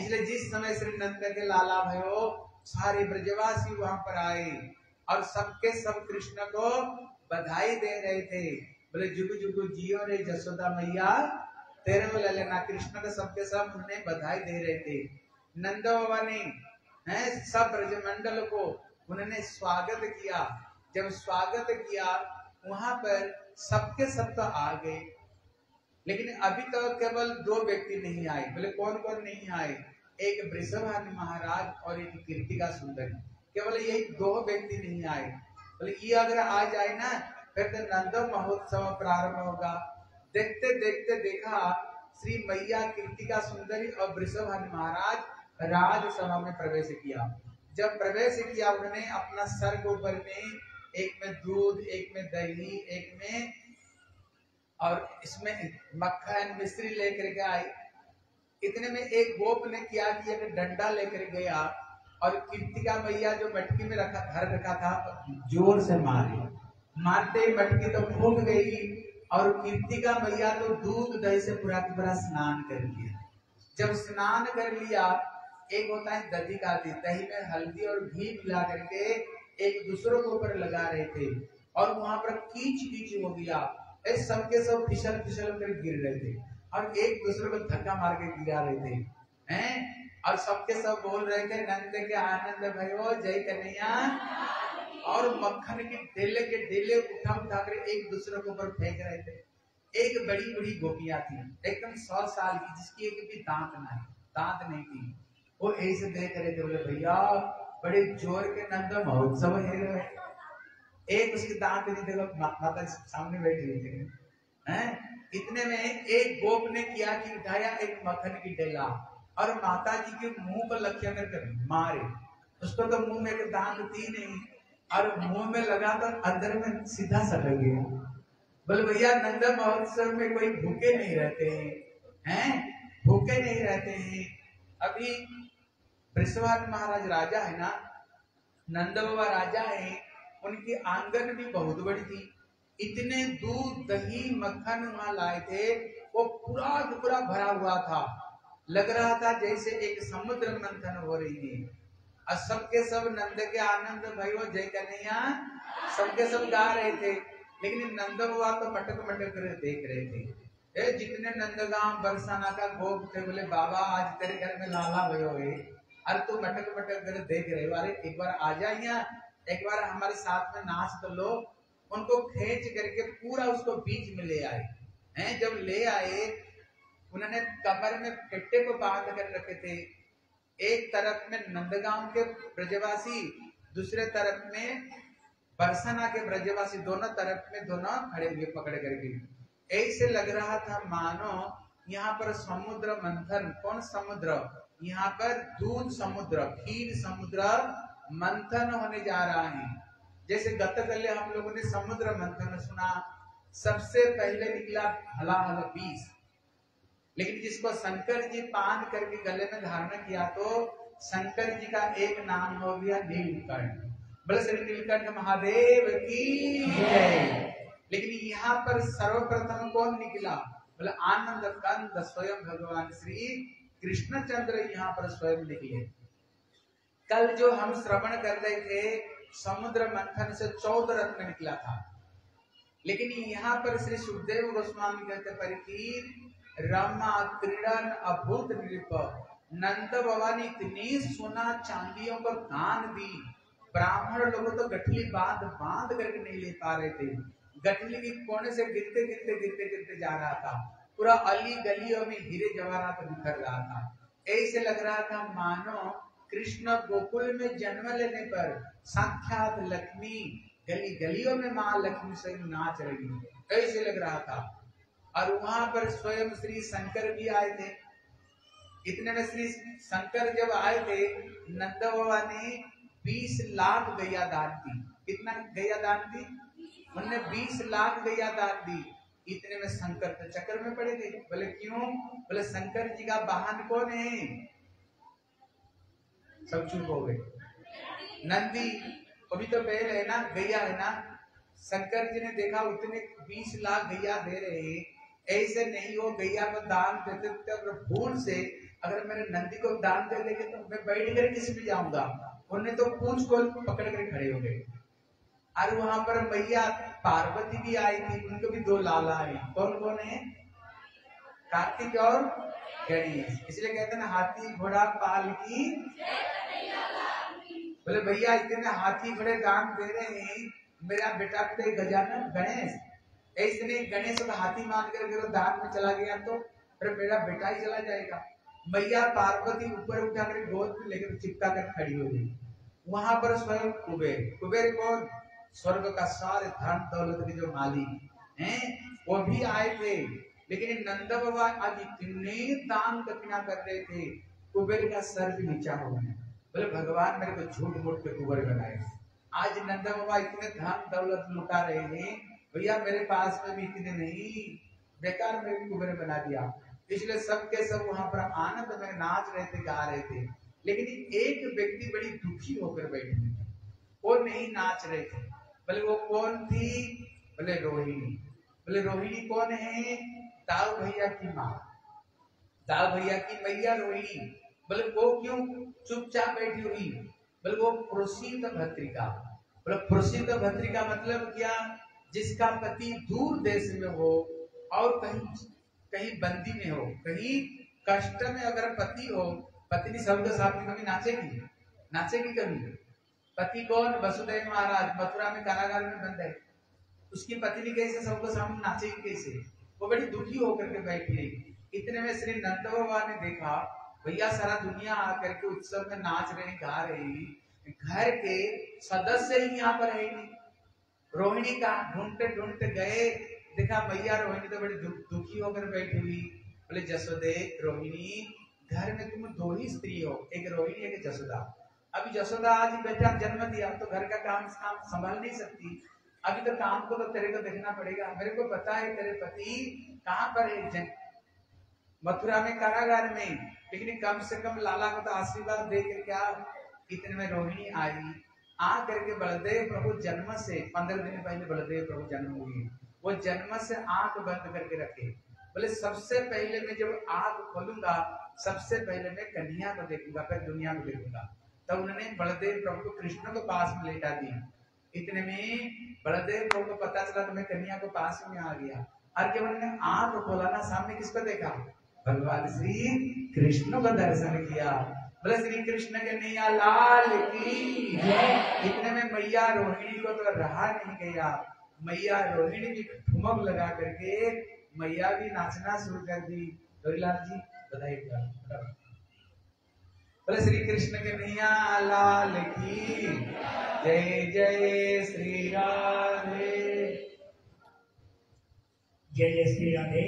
इसलिए जिस समय श्री नंद के लाला भयो सारे ब्रजवासी वहाँ पर आए और सबके सब कृष्ण को बधाई दे रहे थे। बोले जुग जुग जियो रे जसोदा मैया, तेरे बोले लेना। कृष्ण का सबके सब उन्हें बधाई दे रहे थे। नंद बाबा ने है, सब ब्रजमंडल को उन्होंने स्वागत किया। जब स्वागत किया, वहाँ पर सबके सब तो आ गए। लेकिन अभी तो केवल दो व्यक्ति नहीं आए। बोले कौन कौन नहीं आए? एक वृषभान महाराज और एक कीर्तिका सुंदर। केवल यही दो व्यक्ति नहीं आए। बोले, ये अगर आ जाए ना, फिर तो नंद महोत्सव प्रारंभ होगा। देखते देखते देखा, श्री मैया कीर्तिका सुंदरी और वृषभान महाराज राजसभा में प्रवेश किया। जब प्रवेश किया, उन्होंने अपना सर के ऊपर में, एक में दूध, एक में दही, एक में और इसमें मक्खन मिश्री लेकर के आई। इतने में एक गोप ने किया कि डंडा लेकर गया और कीर्तिका मैया जो मटकी में रखा धर रखा था, ज़ोर से मारे। मारते ही मटकी तो फूट गई और कीर्तिका मैया तो दूध दही से पूरा पूरा स्नान कर लिया। जब स्नान कर लिया, एक होता है दही का दही में हल्दी और घी मिला करके एक दूसरों के ऊपर लगा रहे थे और वहाँ पर कीच कीच हो गया। इस सबके सब फिसल फिसल कर गिर रहे थे। और एक दूसरे को धक्का मार के गिरा रहे थे। हैं? और सबके सब बोल रहे थे, नंद के आनंद भयो, जय कन्हैया। और मक्खन के डेले के डेले उठा उठा कर एक दूसरे के ऊपर फेंक रहे थे। एक बड़ी बड़ी गोपियाँ थी, एकदम सौ साल की, जिसकी एक भी दांत नहीं दांत नहीं थी। वो ऐसे देख रहे थे, बोले, भैया, बड़े ज़ोर के नंद महोत्सव है। एक उसके दांत नहीं देखो माता सामने बैठी हुई थी। हैं? इतने में एक गोप ने किया कि उठाया एक मक्खन की डेला और माता जी के मुँह पर लक्ष्य कर मारे। उसको तो मुँह में दांत थी नहीं और मुँह में लगा तो अंदर में सीधा सटक गया। बोले, भैया, नंद महोत्सव में कोई भूखे नहीं रहते हैं हैं? भूखे नहीं रहते हैं। अभी वृषभान महाराज राजा है ना, नंद बाबा राजा है, उनकी आँगन भी बहुत बड़ी थी। इतने दूध, दही, मक्खन वहाँ लाए थे, वो पूरा पूरा भरा हुआ था। लग रहा था जैसे एक समुद्र मंथन हो रही है। और सबके सब नंद के आनंद भयो जय कन्हैया, सबके सब गा रहे थे। लेकिन नंद बाबा तो मटक मटक कर देख रहे थे। ए, जितने नंदगांव बरसाना का गोप थे, बोले, बाबा, आज तेरे घर में लाला भयो है अरे तू मटक मटक कर देख रहे हो। अरे, एक बार आ जाइया एक बार हमारे साथ में नाच तो लो। उनको खींच करके पूरा उसको बीच में ले आए। हैं, जब ले आए, उन्होंने कमर में कट्टे को बाँध कर रखे थे। एक तरफ़ में नंदगांव के ब्रजवासी, दूसरे तरफ़ में बरसना के ब्रजवासी, दोनों तरफ़ में दोनों खड़े हुए पकड़ करके। ऐसे लग रहा था, मानो यहाँ पर समुद्र मंथन। कौन समुद्र? यहाँ पर दूध समुद्र, खीर समुद्र मंथन होने जा रहा है। जैसे गत गतकल्य हम लोगों ने समुद्र मंथन सुना, सबसे पहले निकला हला हला बीस। लेकिन जिसको शंकर जी पान करके गले में धारण किया तो शंकर जी का एक नाम हो गया नीलकंठ। बोले, श्री नीलकंठ महादेव की जय। लेकिन यहाँ पर सर्वप्रथम कौन निकला? बोले आनंद कंद स्वयं भगवान श्री कृष्णचंद्र यहाँ पर स्वयं निकले। कल जो हम श्रवण कर रहे थे समुद्र मंथन से चौदह रत्न निकला था। लेकिन यहाँ पर श्री सुखदेव गोस्वामी कहते पर रमा क्रीड़न, अभूत, नृप। नंद बाबा ने इतनी सोना चांदियों को दान दी। ब्राह्मण लोगों तो गठली बाँध बाँध करके नहीं ले पा रहे थे। गठली की कोने से गिरते गिरते गिरते गिरते जा रहा था। पूरा अली गलियों में हीरे जवाहरात बिखर रहा था। ऐसे लग रहा था, मानो कृष्ण गोकुल में जन्म लेने पर साक्षात लक्ष्मी गली गलियों में माँ लक्ष्मी स्वयं नाच रही है। कैसे लग रहा था? और वहाँ पर स्वयं श्री शंकर भी आए थे। इतने में श्री शंकर जब आए थे नंद बाबा ने बीस लाख गैया दान दी। कितना गैया दान दी? उनने बीस लाख गैया दान दी। इतने में शंकर तो चक्कर में पड़े थे। बोले, क्यों? बोले, शंकर जी का वाहन कौन है? सब चुप हो गए नंदी, अभी तो पहले है ना, गैया है ना? शंकर जी ने देखा, उतने बीस लाख गैया दे रहे हैं। ऐसे नहीं वो गैया को दान देते थे अगर भूल से अगर मेरे नंदी को दान दे देंगे तो मैं बैठ कर किस भी जाऊँगा? उन्हें तो पूछ को पकड़ कर खड़े हो गए। और वहाँ पर मैया पार्वती भी आई थी, उनको भी दो लाला है। कौन कौन है? कार्तिक और गणेश इसलिए कहते हैं ना, हाथी घोड़ा पाल की बोले, भैया, इतने हाथी घोड़े दान दे रहे हैं, मेरा बेटा तो गजानन गणेश। ऐसे नहीं गणेश को हाथी मान कर अगर दान में चला गया तो फिर मेरा बेटा ही चला जाएगा। मैया पार्वती ऊपर उठा कर गोद में लेकर चिपका कर खड़ी हो गई। वहाँ पर स्वयं कुबेर। कुबेर कौन? स्वर्ग का सारे धन दौलत के जो मालिक हैं, वो भी आए थे। लेकिन नंद बाबा आज इतने दान दक्षिणा कर रहे थे, कुबेर का सर भी नीचा हो गया। बोले, भगवान, मेरे को झूठ मूठ के कुबेर बनाए। आज नंद बाबा इतने धन दौलत लुटा रहे हैं, भैया, मेरे पास में भी इतने नहीं। बेकार मेरे कुबेर बना दिया। इसलिए सबके सब वहाँ पर आनंद में नाच रहे थे, गा रहे थे। लेकिन एक व्यक्ति बड़ी दुखी होकर बैठे थे। वो नहीं नाच रहे थे। बोले, वो कौन थी? बोले, रोहिणी। बोले, रोहिणी कौन है? ताऊ भैया की माँ। ताऊ भैया की मैया रोहिणी बोले, वो क्यों चुपचाप बैठी हुई? बोले, वो प्रोसित भद्रिका बोले प्रोसित भद्रिका मतलब क्या? जिसका पति दूर देश में हो और कहीं कहीं बंदी में हो, कहीं कष्ट में अगर पति हो पत्नी सबके साथ में कभी नाचेगी? नाचेगी कभी? पति कौन? वसुदेव महाराज। मथुरा में कारागार में बंद है। उसकी पत्नी कैसे सबको सामने नाचेगी कैसे? वो बड़ी दुखी होकर के बैठी है इतने में श्री नंद बाबा ने देखा, भैया, सारा दुनिया आकर के उत्सव में नाच रहे, गा रहे घर के सदस्य ही यहाँ पर है रोहिणी का ढूंढते ढूंढते गए। देखा, भैया, रोहिणी तो बड़ी दुखी होकर बैठी हुई। बोले, जसोदे, रोहिणी, घर में तुम दो ही स्त्री हो। एक रोहिणी, एक जसोदा। अभी जसोदा आज बेटा जन्म दिया तो घर का काम संभाल नहीं सकती। अभी तो काम को तो तेरे को देखना पड़ेगा। मेरे को पता है तेरे पति कहाँ पर है मथुरा में, कारागार में। लेकिन कम से कम लाला को तो आशीर्वाद दे क्या इतने में रोहिणी आई। आ करके बलदेव प्रभु जन्म से, पंद्रह दिन पहले बलदेव प्रभु जन्म हुई वो जन्म से आँख बंद करके रखे। बोले, सबसे पहले मैं जब आँख खोलूँगा, सबसे पहले मैं कन्हैया को देखूँगा, फिर दुनिया को देखूँगा। तब तो उन्होंने बलदेव प्रभु को कृष्ण को पास में लेटा दिया। इतने में बलदेव को पता चला तो मैं कन्हैया को पास में आ गया। और जब उन्होंने आँख खोला ना, सामने किसको देखा? भगवान श्री कृष्ण का दर्शन किया। बोले, श्री कृष्ण के नैया लाल की इतने में मैया रोहिणी को तो रहा नहीं गया। मैया रोहिणी की ठुमक लगा करके मैया भी नाचना शुरू कर दी। हरिलाल जी बधाई बोले श्री कृष्ण के नैया लाल की। जय जय श्री राधे। जय जय श्री राधे।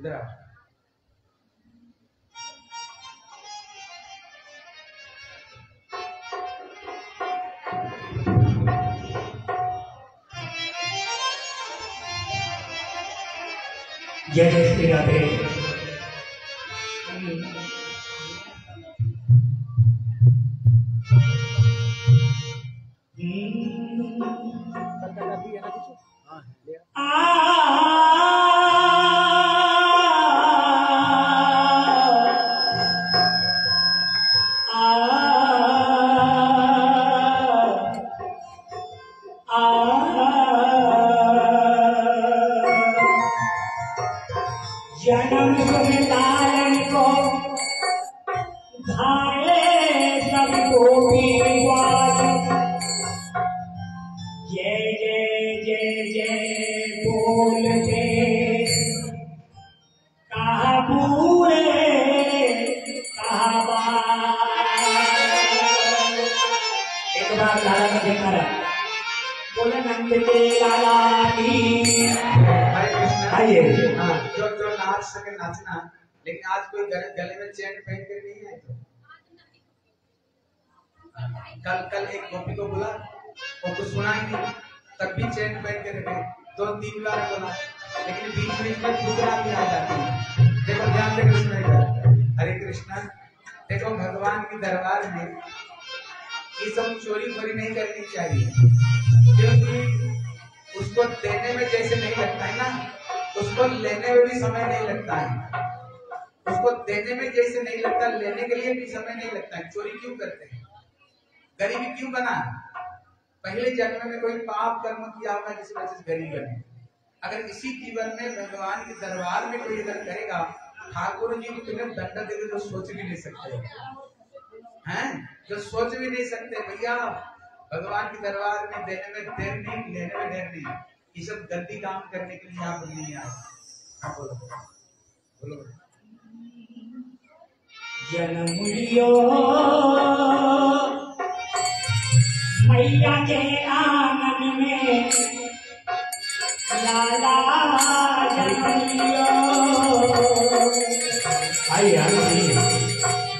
इधर आओ जय जय Shri Radhe. Tentang Nabi yang ada itu. Ah, बीच बीच में भी आ देखो ध्यान दे कृष्ण। हरे कृष्ण, देखो भगवान के दरबार में ये सब चोरी फोरी नहीं करनी चाहिए। क्योंकि उसको देने में जैसे नहीं लगता है ना। उसको लेने में भी समय नहीं लगता है। उसको देने में जैसे नहीं लगता, लेने के लिए भी समय नहीं लगता है। चोरी क्यों करते हैं? गरीबी क्यों बना? पहले जन्म में कोई पाप कर्म किया होगा जिस वजह से गरीब बने। अगर इसी जीवन में भगवान के दरबार में कोई अगर करेगा ठाकुर जी को तुम्हें दंड देते तो सोच भी नहीं सकते हैं। जो सोच भी नहीं सकते भैया भगवान के दरबार में देने में देर नहीं लेने में देर नहीं। ये सब गलती काम करने के लिए आप नहीं आए। हाँ, बोलो। बोलो। जन्म लियो मैया के आँगन में लाला जन्म लियो आइए आइए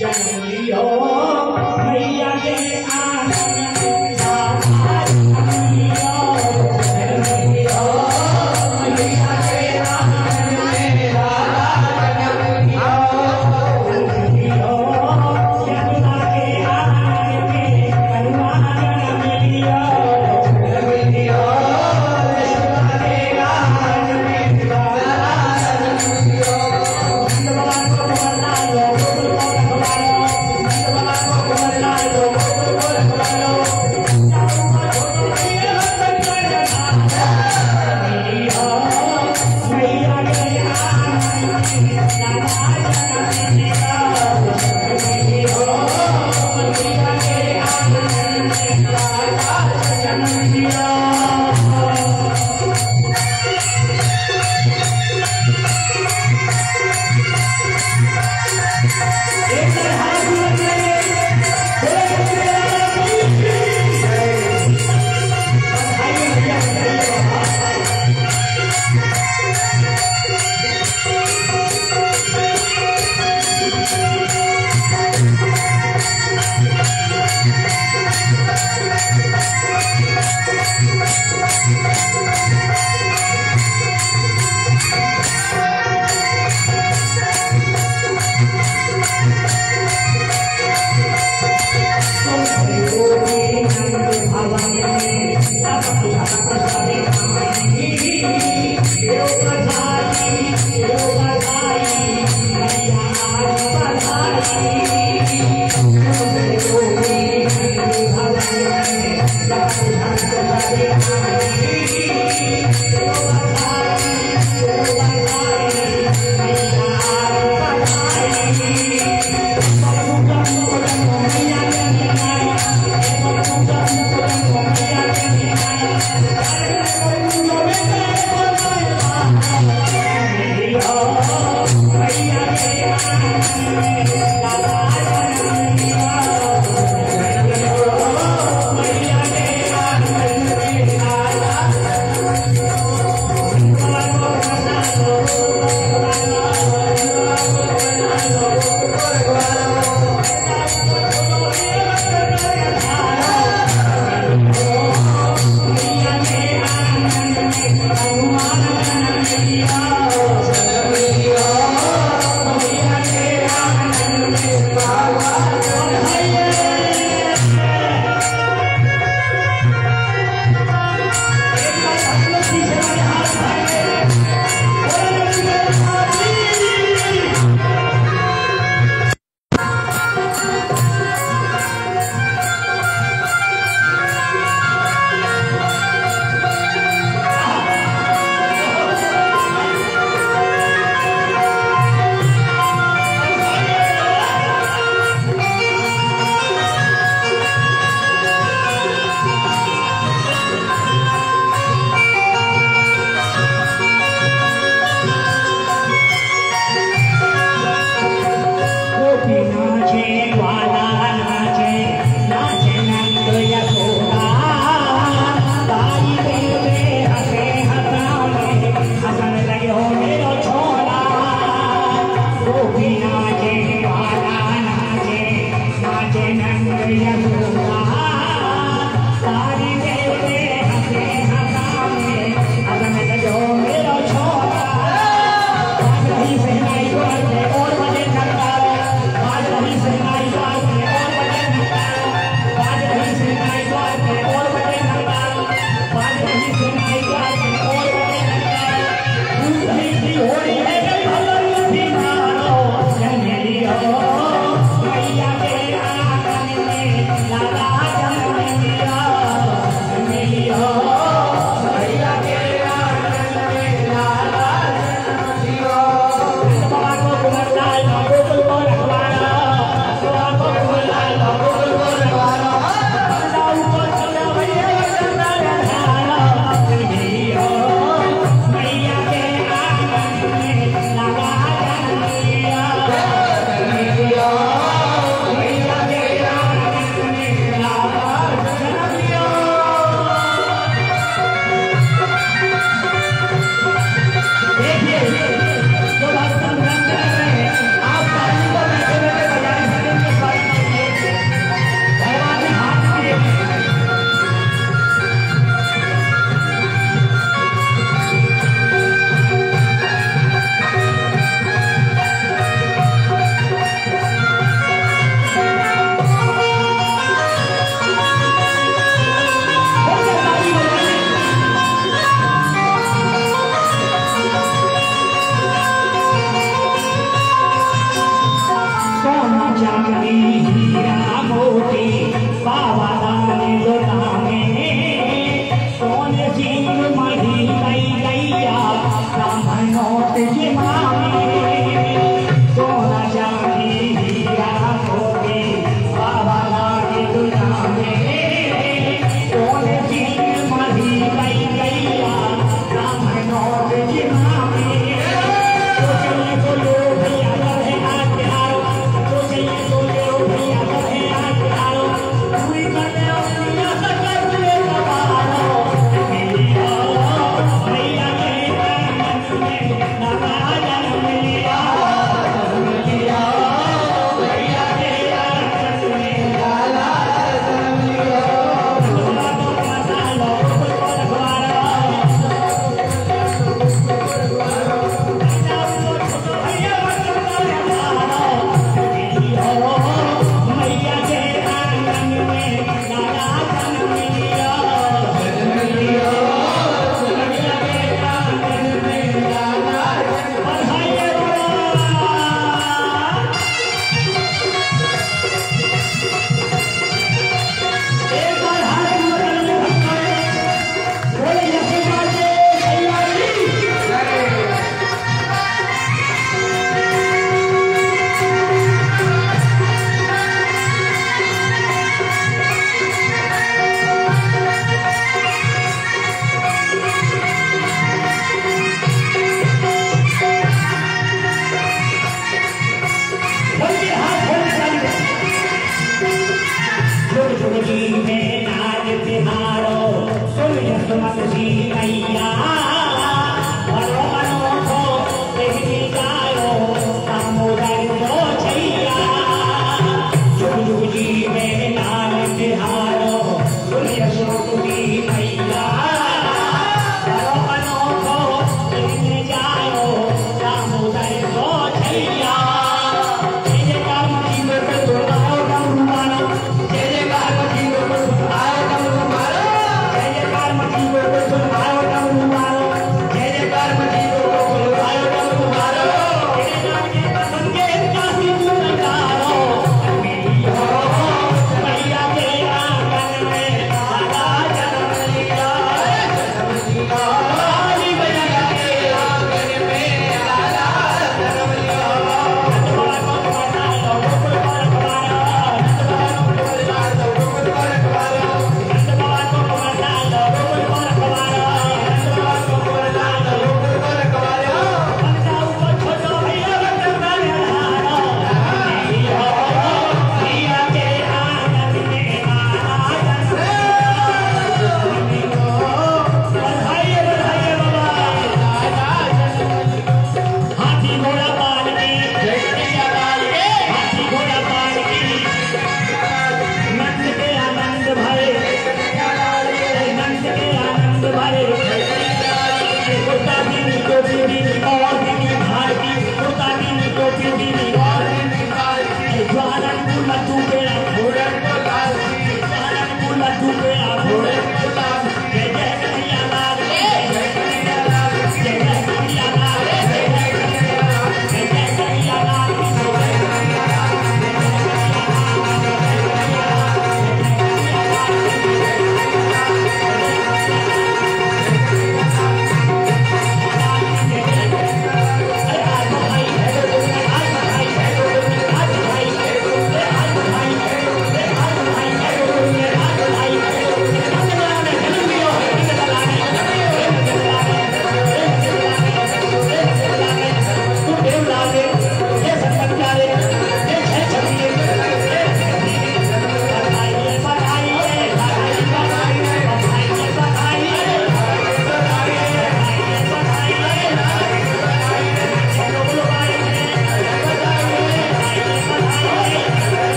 जन्म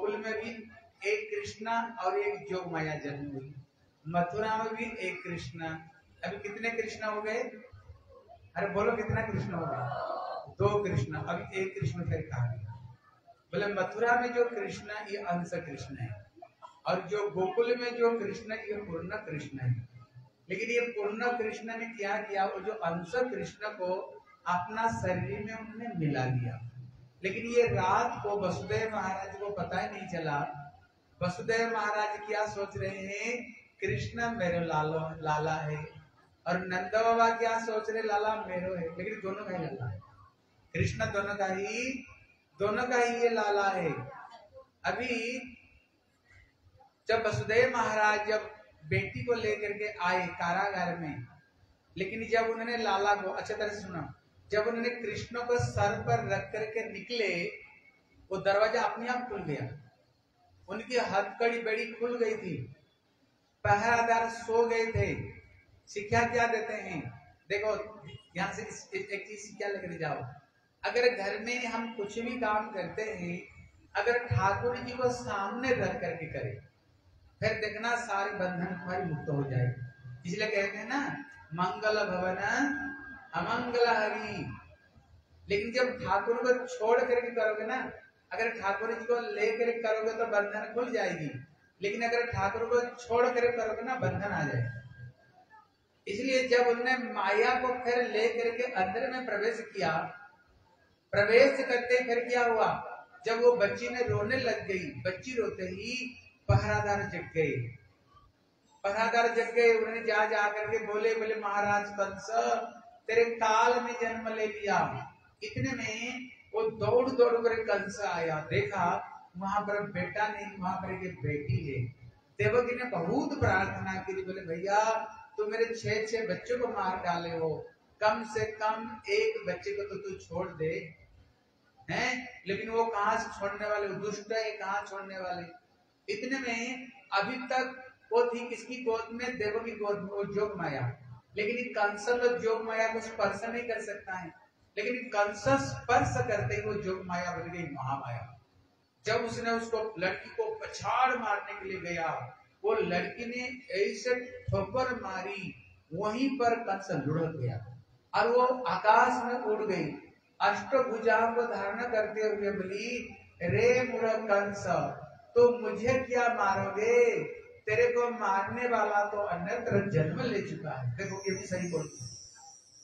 गोकुल में भी एक कृष्णा और एक जोग माया जन्म हुई। मथुरा में भी एक कृष्णा। अभी कितने कृष्णा हो गए? अरे बोलो कितना कृष्ण हो गया दो कृष्ण। अभी एक कृष्ण फिर कहा गया। बोले, मथुरा में जो कृष्ण, ये अंश कृष्ण है। और जो गोकुल में जो कृष्ण, ये पूर्ण कृष्ण है। लेकिन ये पूर्ण कृष्ण ने क्या किया? वो जो अंश कृष्ण को अपना शरीर में उन्होंने मिला लिया लेकिन ये रात को वसुदेव महाराज को पता ही नहीं चला। वसुदेव महाराज क्या सोच रहे हैं? कृष्ण मेरे लालो, लाला है। और नंद बाबा क्या सोच रहे लाला मेरो है। लेकिन दोनों का ही लाला है। कृष्ण दोनों का ही, दोनों का ही ये लाला है। अभी जब वसुदेव महाराज जब बेटी को लेकर के आए कारागार में, लेकिन जब उन्होंने लाला को, अच्छे तरह से सुना। जब उन्होंने कृष्ण को सर पर रख करके निकले, वो दरवाज़ा अपने आप खुल गया। उनकी हथकड़ी बड़ी खुल गई थी। पहरादार सो गए थे। शिक्षा क्या देते हैं? देखो, यहाँ से एक चीज़ शिक्षा लेकर जाओ। अगर घर में हम कुछ भी काम करते हैं, अगर ठाकुर जी को सामने रख करके करें, फिर देखना सारे बंधन हमारी मुक्त हो जाए इसलिए कहते हैं ना, मंगल भवन अमंगल हरि। लेकिन जब ठाकुर को छोड़ करके करोगे ना, अगर ठाकुर जी को लेकर करोगे तो बंधन खुल जाएगी। लेकिन अगर ठाकुर को छोड़ कर करोगे ना, बंधन आ जाएगा। इसलिए जब उन्होंने माया को फिर ले करके अंदर में प्रवेश किया, प्रवेश करते फिर क्या हुआ? जब वो बच्ची ने रोने लग गई, बच्ची रोते ही पहरादार जग गए। पहरादार जग गए, उन्होंने जा जा करके बोले बोले, महाराज कंस तेरे काल में जन्म ले लिया। इतने में वो दौड़ दौड़ कर कंस आया। देखा, वहाँ पर बेटा नहीं, वहाँ पर एक बेटी है। देवकी ने बहुत प्रार्थना की। बोले, भैया, तू मेरे छह छह बच्चों को मार डाले हो। कम से कम एक बच्चे को तो तू छोड़ दे। हैं? लेकिन वो कहा से छोड़ने वाले? दुष्ट है, कहा छोड़ने वाले? इतने में अभी तक वो थी किसकी गोद में? देव की गोद में वो जोग माया लेकिन कंस तो जोग माया को स्पर्श नहीं कर सकता है। लेकिन कंस स्पर्श करते ही वो जोग माया बन गई महामाया। जब उसने उसको लड़की को पछाड़ मारने के लिए गया, वो लड़की ने ऐसे ठोकर मारी, वहीं पर कंस लुढ़क गया और वो आकाश में उड़ गई। अष्टभुजा को धारण करते हुए बोली, रे मुर कंस तो मुझे क्या मारोगे? तेरे को मारने वाला तो अन्यत्र जन्म ले चुका है। देखो, ये भी सही बोलती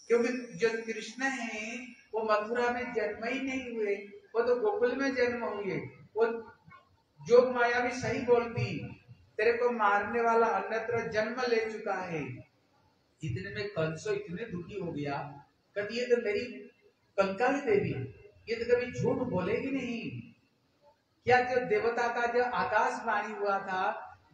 क्योंकि जो कृष्ण है, वो मथुरा में जन्म ही नहीं हुए, वो तो गोकुल में जन्म हुए। वो जोग माया भी सही बोलती, तेरे को मारने वाला अन्यत्र जन्म ले चुका है। इतने में कंसो इतने दुखी हो गया। कभी ये तो मेरी कंकाली देवी ये तो कभी झूठ बोलेगी नहीं। क्या जो देवता का जो आकाश वाणी हुआ था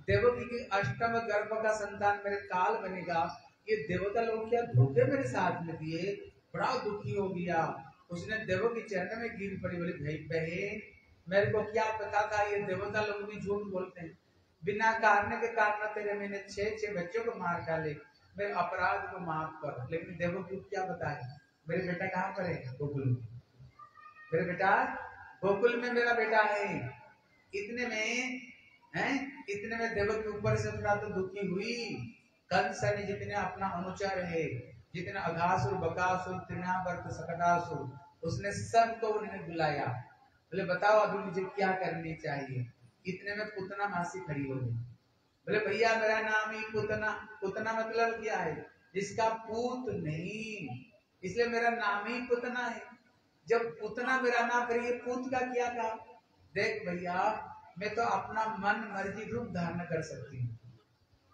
देवकी के अष्टम गर्भ का संतान मेरे काल बनेगा ये देवता लोग क्या धोखे मेरे साथ में दिए? बड़ा दुखी हो गया। उसने देवो की चरण में गिर पड़ी बोली भाई बहन मेरे को क्या पता था ये देवता लोग भी झूठ बोलते हैं? बिना कारण के कारण तेरे मैंने छह छह बच्चों को मार डाले। मेरे अपराध को माफ़ कर। लेकिन देवो की क्या बताए? मेरे बेटा कहाँ पर है? गोकुल में। मेरे बेटा गोकुल में मेरा बेटा है। इतने में है? इतने में देव के ऊपर से थोड़ा तो दुखी हुई। कंस ने जितने अपना अनुचर है, जितने अघासुर, बकासुर त्रिनावर्त सकटासुर, उसने सबको उन्होंने बुलाया। बोले, बताओ अभी मुझे क्या करनी चाहिए? इतने में पुतना मासी खड़ी हो गई। बोले, भैया, मेरा नाम ही पुतना पुतना मतलब क्या है? जिसका पूत नहीं। इसलिए मेरा नाम ही पुतना है। जब पुतना मेरा नाम करिए पूत का क्या कहा देख भैया मैं तो अपना मन मर्ज़ी रूप धारण कर सकती हूँ।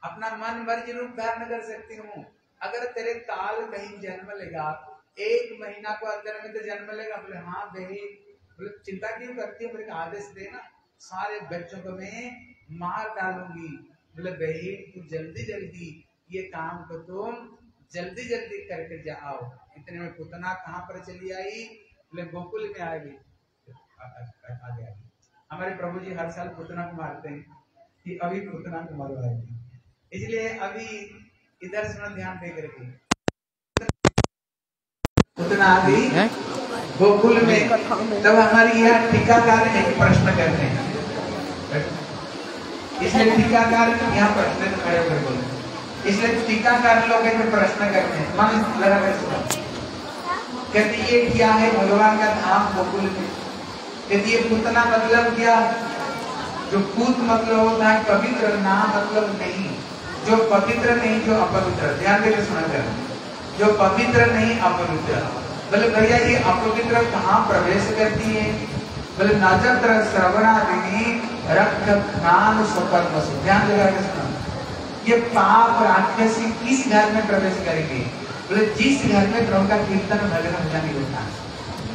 अपना मन मर्ज़ी रूप धारण कर सकती हूँ। अगर तेरे काल कहीं जन्म लेगा, एक महीना को अंदर में तो जन्म लेगा। बोले हाँ दही बोले, चिंता क्यों करती है? बोले आदेश देना सारे बच्चों को मैं मार डालूँगी। बोले, बहन, तू जल्दी जल्दी ये काम को तुम जल्दी जल्दी करके जाओ। इतने में पुतना कहाँ पर चली आई? बोले, गोकुल में आ गई आ गया। हमारे प्रभु जी हर साल पुतना को मारते हैं कि अभी पुतना को मरवाएँगे इसलिए अभी इधर सुनो ध्यान दे करके। पुतना अभी गोकुल में तब हमारी यहाँ टीकाकार एक प्रश्न करते हैं। इसलिए टीकाकार यहाँ प्रश्न खड़े हुए बोले इसलिए टीकाकार लोग प्रश्न करते हैं। मन लगा कर सुनो। कहते ये क्या है? भगवान का धाम गोकुल में कहते ये पूतना मतलब क्या? जो पूत मतलब होता है, पवित्र ना मतलब नहीं। जो पवित्र नहीं, जो अपवित्र। ध्यान देकर सुना कर जो पवित्र नहीं, अपवित्र। बोले, भैया, ये अपवित्र कहाँ प्रवेश करती है? बोले, नजत्र श्रवणादिनी रक्त खान सुकर्म ध्यान लगा के सुना। ये पाप राक्षसी किस घर में प्रवेश करेंगे? बोले, जिस घर में प्रभु का कीर्तन भजन भजन नहीं होता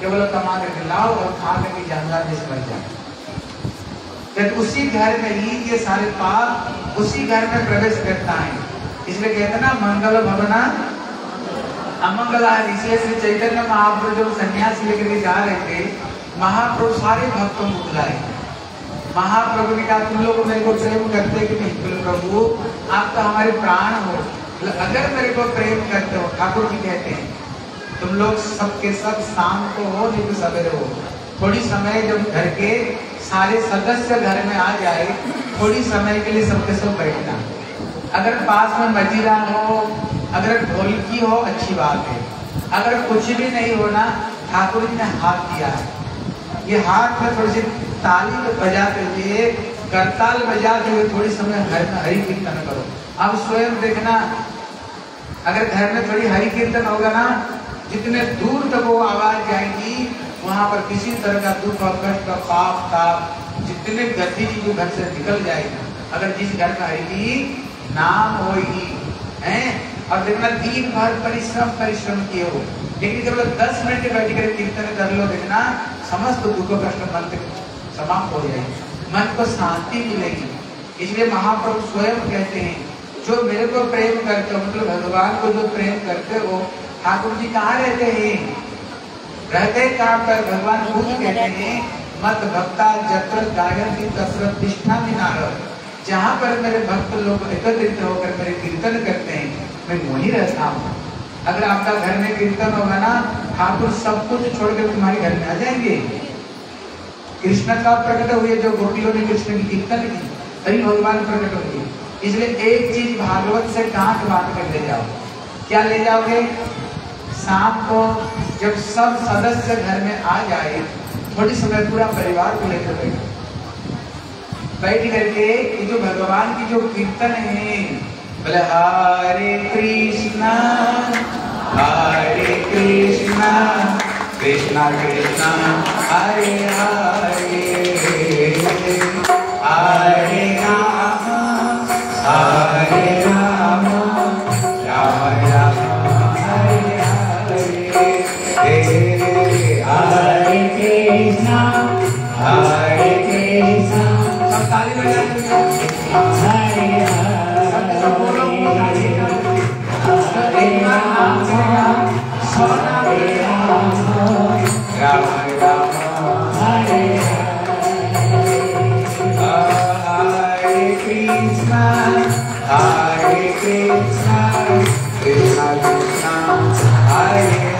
केवल कमा करके लाओ और खा करके जानदार जैसे मर जाए तो उसी घर में ही ये सारे पाप, उसी घर में प्रवेश करता है। इसलिए कहते ना, मंगल भवना, अमंगला इसलिए श्री चैतन्य महाप्रभु जब सन्यास लेकर के जा रहे थे, महाप्रभु सारे भक्तों को बुलाए महाप्रभु ने कहा, तुम लोग मेरे को प्रेम करते कि नहीं? बोले, प्रभु, आप तो हमारे प्राण हो। अगर मेरे को प्रेम करते हो, ठाकुर जी कहते हैं। तुम लोग सबके सब शाम को हो, नहीं तो सवेरे हो। थोड़ी समय जब घर के सारे सदस्य घर में आ जाए, थोड़ी समय के लिए सबके सब बैठना। अगर पास में मजीरा हो, अगर ढोलकी हो, अच्छी बात है। अगर कुछ भी नहीं होना, ठाकुर जी ने हाथ दिया है। ये हाथ में थोड़ी सी ताली बजाते हुए करताल बजाते हुए थोड़ी समय घर में हरि कीर्तन करो। अब स्वयं देखना, अगर घर में थोड़ी हरि कीर्तन होगा ना जितने दूर तक वो आवाज़ जाएगी, वहाँ पर किसी तरह का दुख और कष्ट का पाप ताप जितने गति जो घर से निकल जाएगा, अगर जिस घर में हरि नाम होगी है? और देखना दिन भर परिश्रम परिश्रम किए हो। लेकिन केवल दस मिनट बैठ कर कीर्तन कर लो, देखना, समस्त दुख कष्ट मन समाप्त हो जाएगी। मन को शांति मिलेगी। इसलिए महाप्रभु स्वयं कहते हैं, जो मेरे को प्रेम करते हो मतलब भगवान को जो प्रेम करते हो ठाकुर जी कहाँ रहते हैं? रहते कहाँ पर? भगवान खुद कहते हैं, मत भक्ता जत्र गायन तत्र तिष्ठा जहाँ पर मेरे भक्त लोग एकत्रित होकर मेरे कीर्तन करते हैं, मैं वहीं रहता हूँ। अगर आपका घर में कीर्तन होगा ना, ठाकुर सब कुछ छोड़कर तुम्हारे घर में आ जाएँगे। कृष्ण का प्रकट हुए जो गोपियों ने कृष्ण की कीर्तन की तभी भगवान प्रकट हुए इसलिए एक चीज़ भागवत से गांठ बाँध कर ले जाओ। क्या ले जाओगे? शाम को जब सब सदस्य घर में आ जाए, थोड़ी समय पूरा परिवार को लेकर बैठो। बैठ करके ये जो भगवान की जो कीर्तन है, बोले, हरे कृष्णा हरे कृष्णा कृष्णा कृष्णा, हरे हरे हरे राम हरे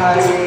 하리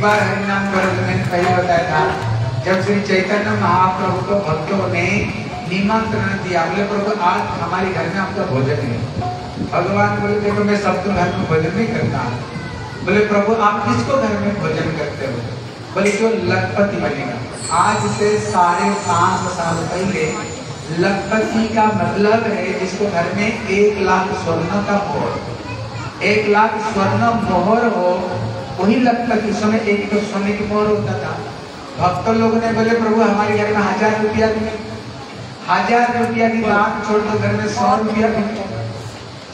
एक बार हरि नाम करो तो मैंने पहले बताया था। जब श्री चैतन्य महाप्रभु को भक्तों ने निमंत्रण दिया, बोले, प्रभु, आज हमारे घर में आपका भोजन है। भगवान बोले, देखो, मैं सबको घर में भोजन नहीं करता। बोले, प्रभु, आप किसको घर में भोजन करते हो? बोले, जो लखपति बनेगा। आज से साढ़े पाँच साल पहले लखपति का मतलब है जिसको घर में एक लाख स्वर्ण का मोहर। एक लाख स्वर्ण मोहर हो वही लखपति समय एक तो सोने की मोहर होता था। भक्त लोगों ने बोले प्रभु हमारे घर में हज़ार रुपया दिए हज़ार रुपया की बात छोड़ दो घर में सौ रुपया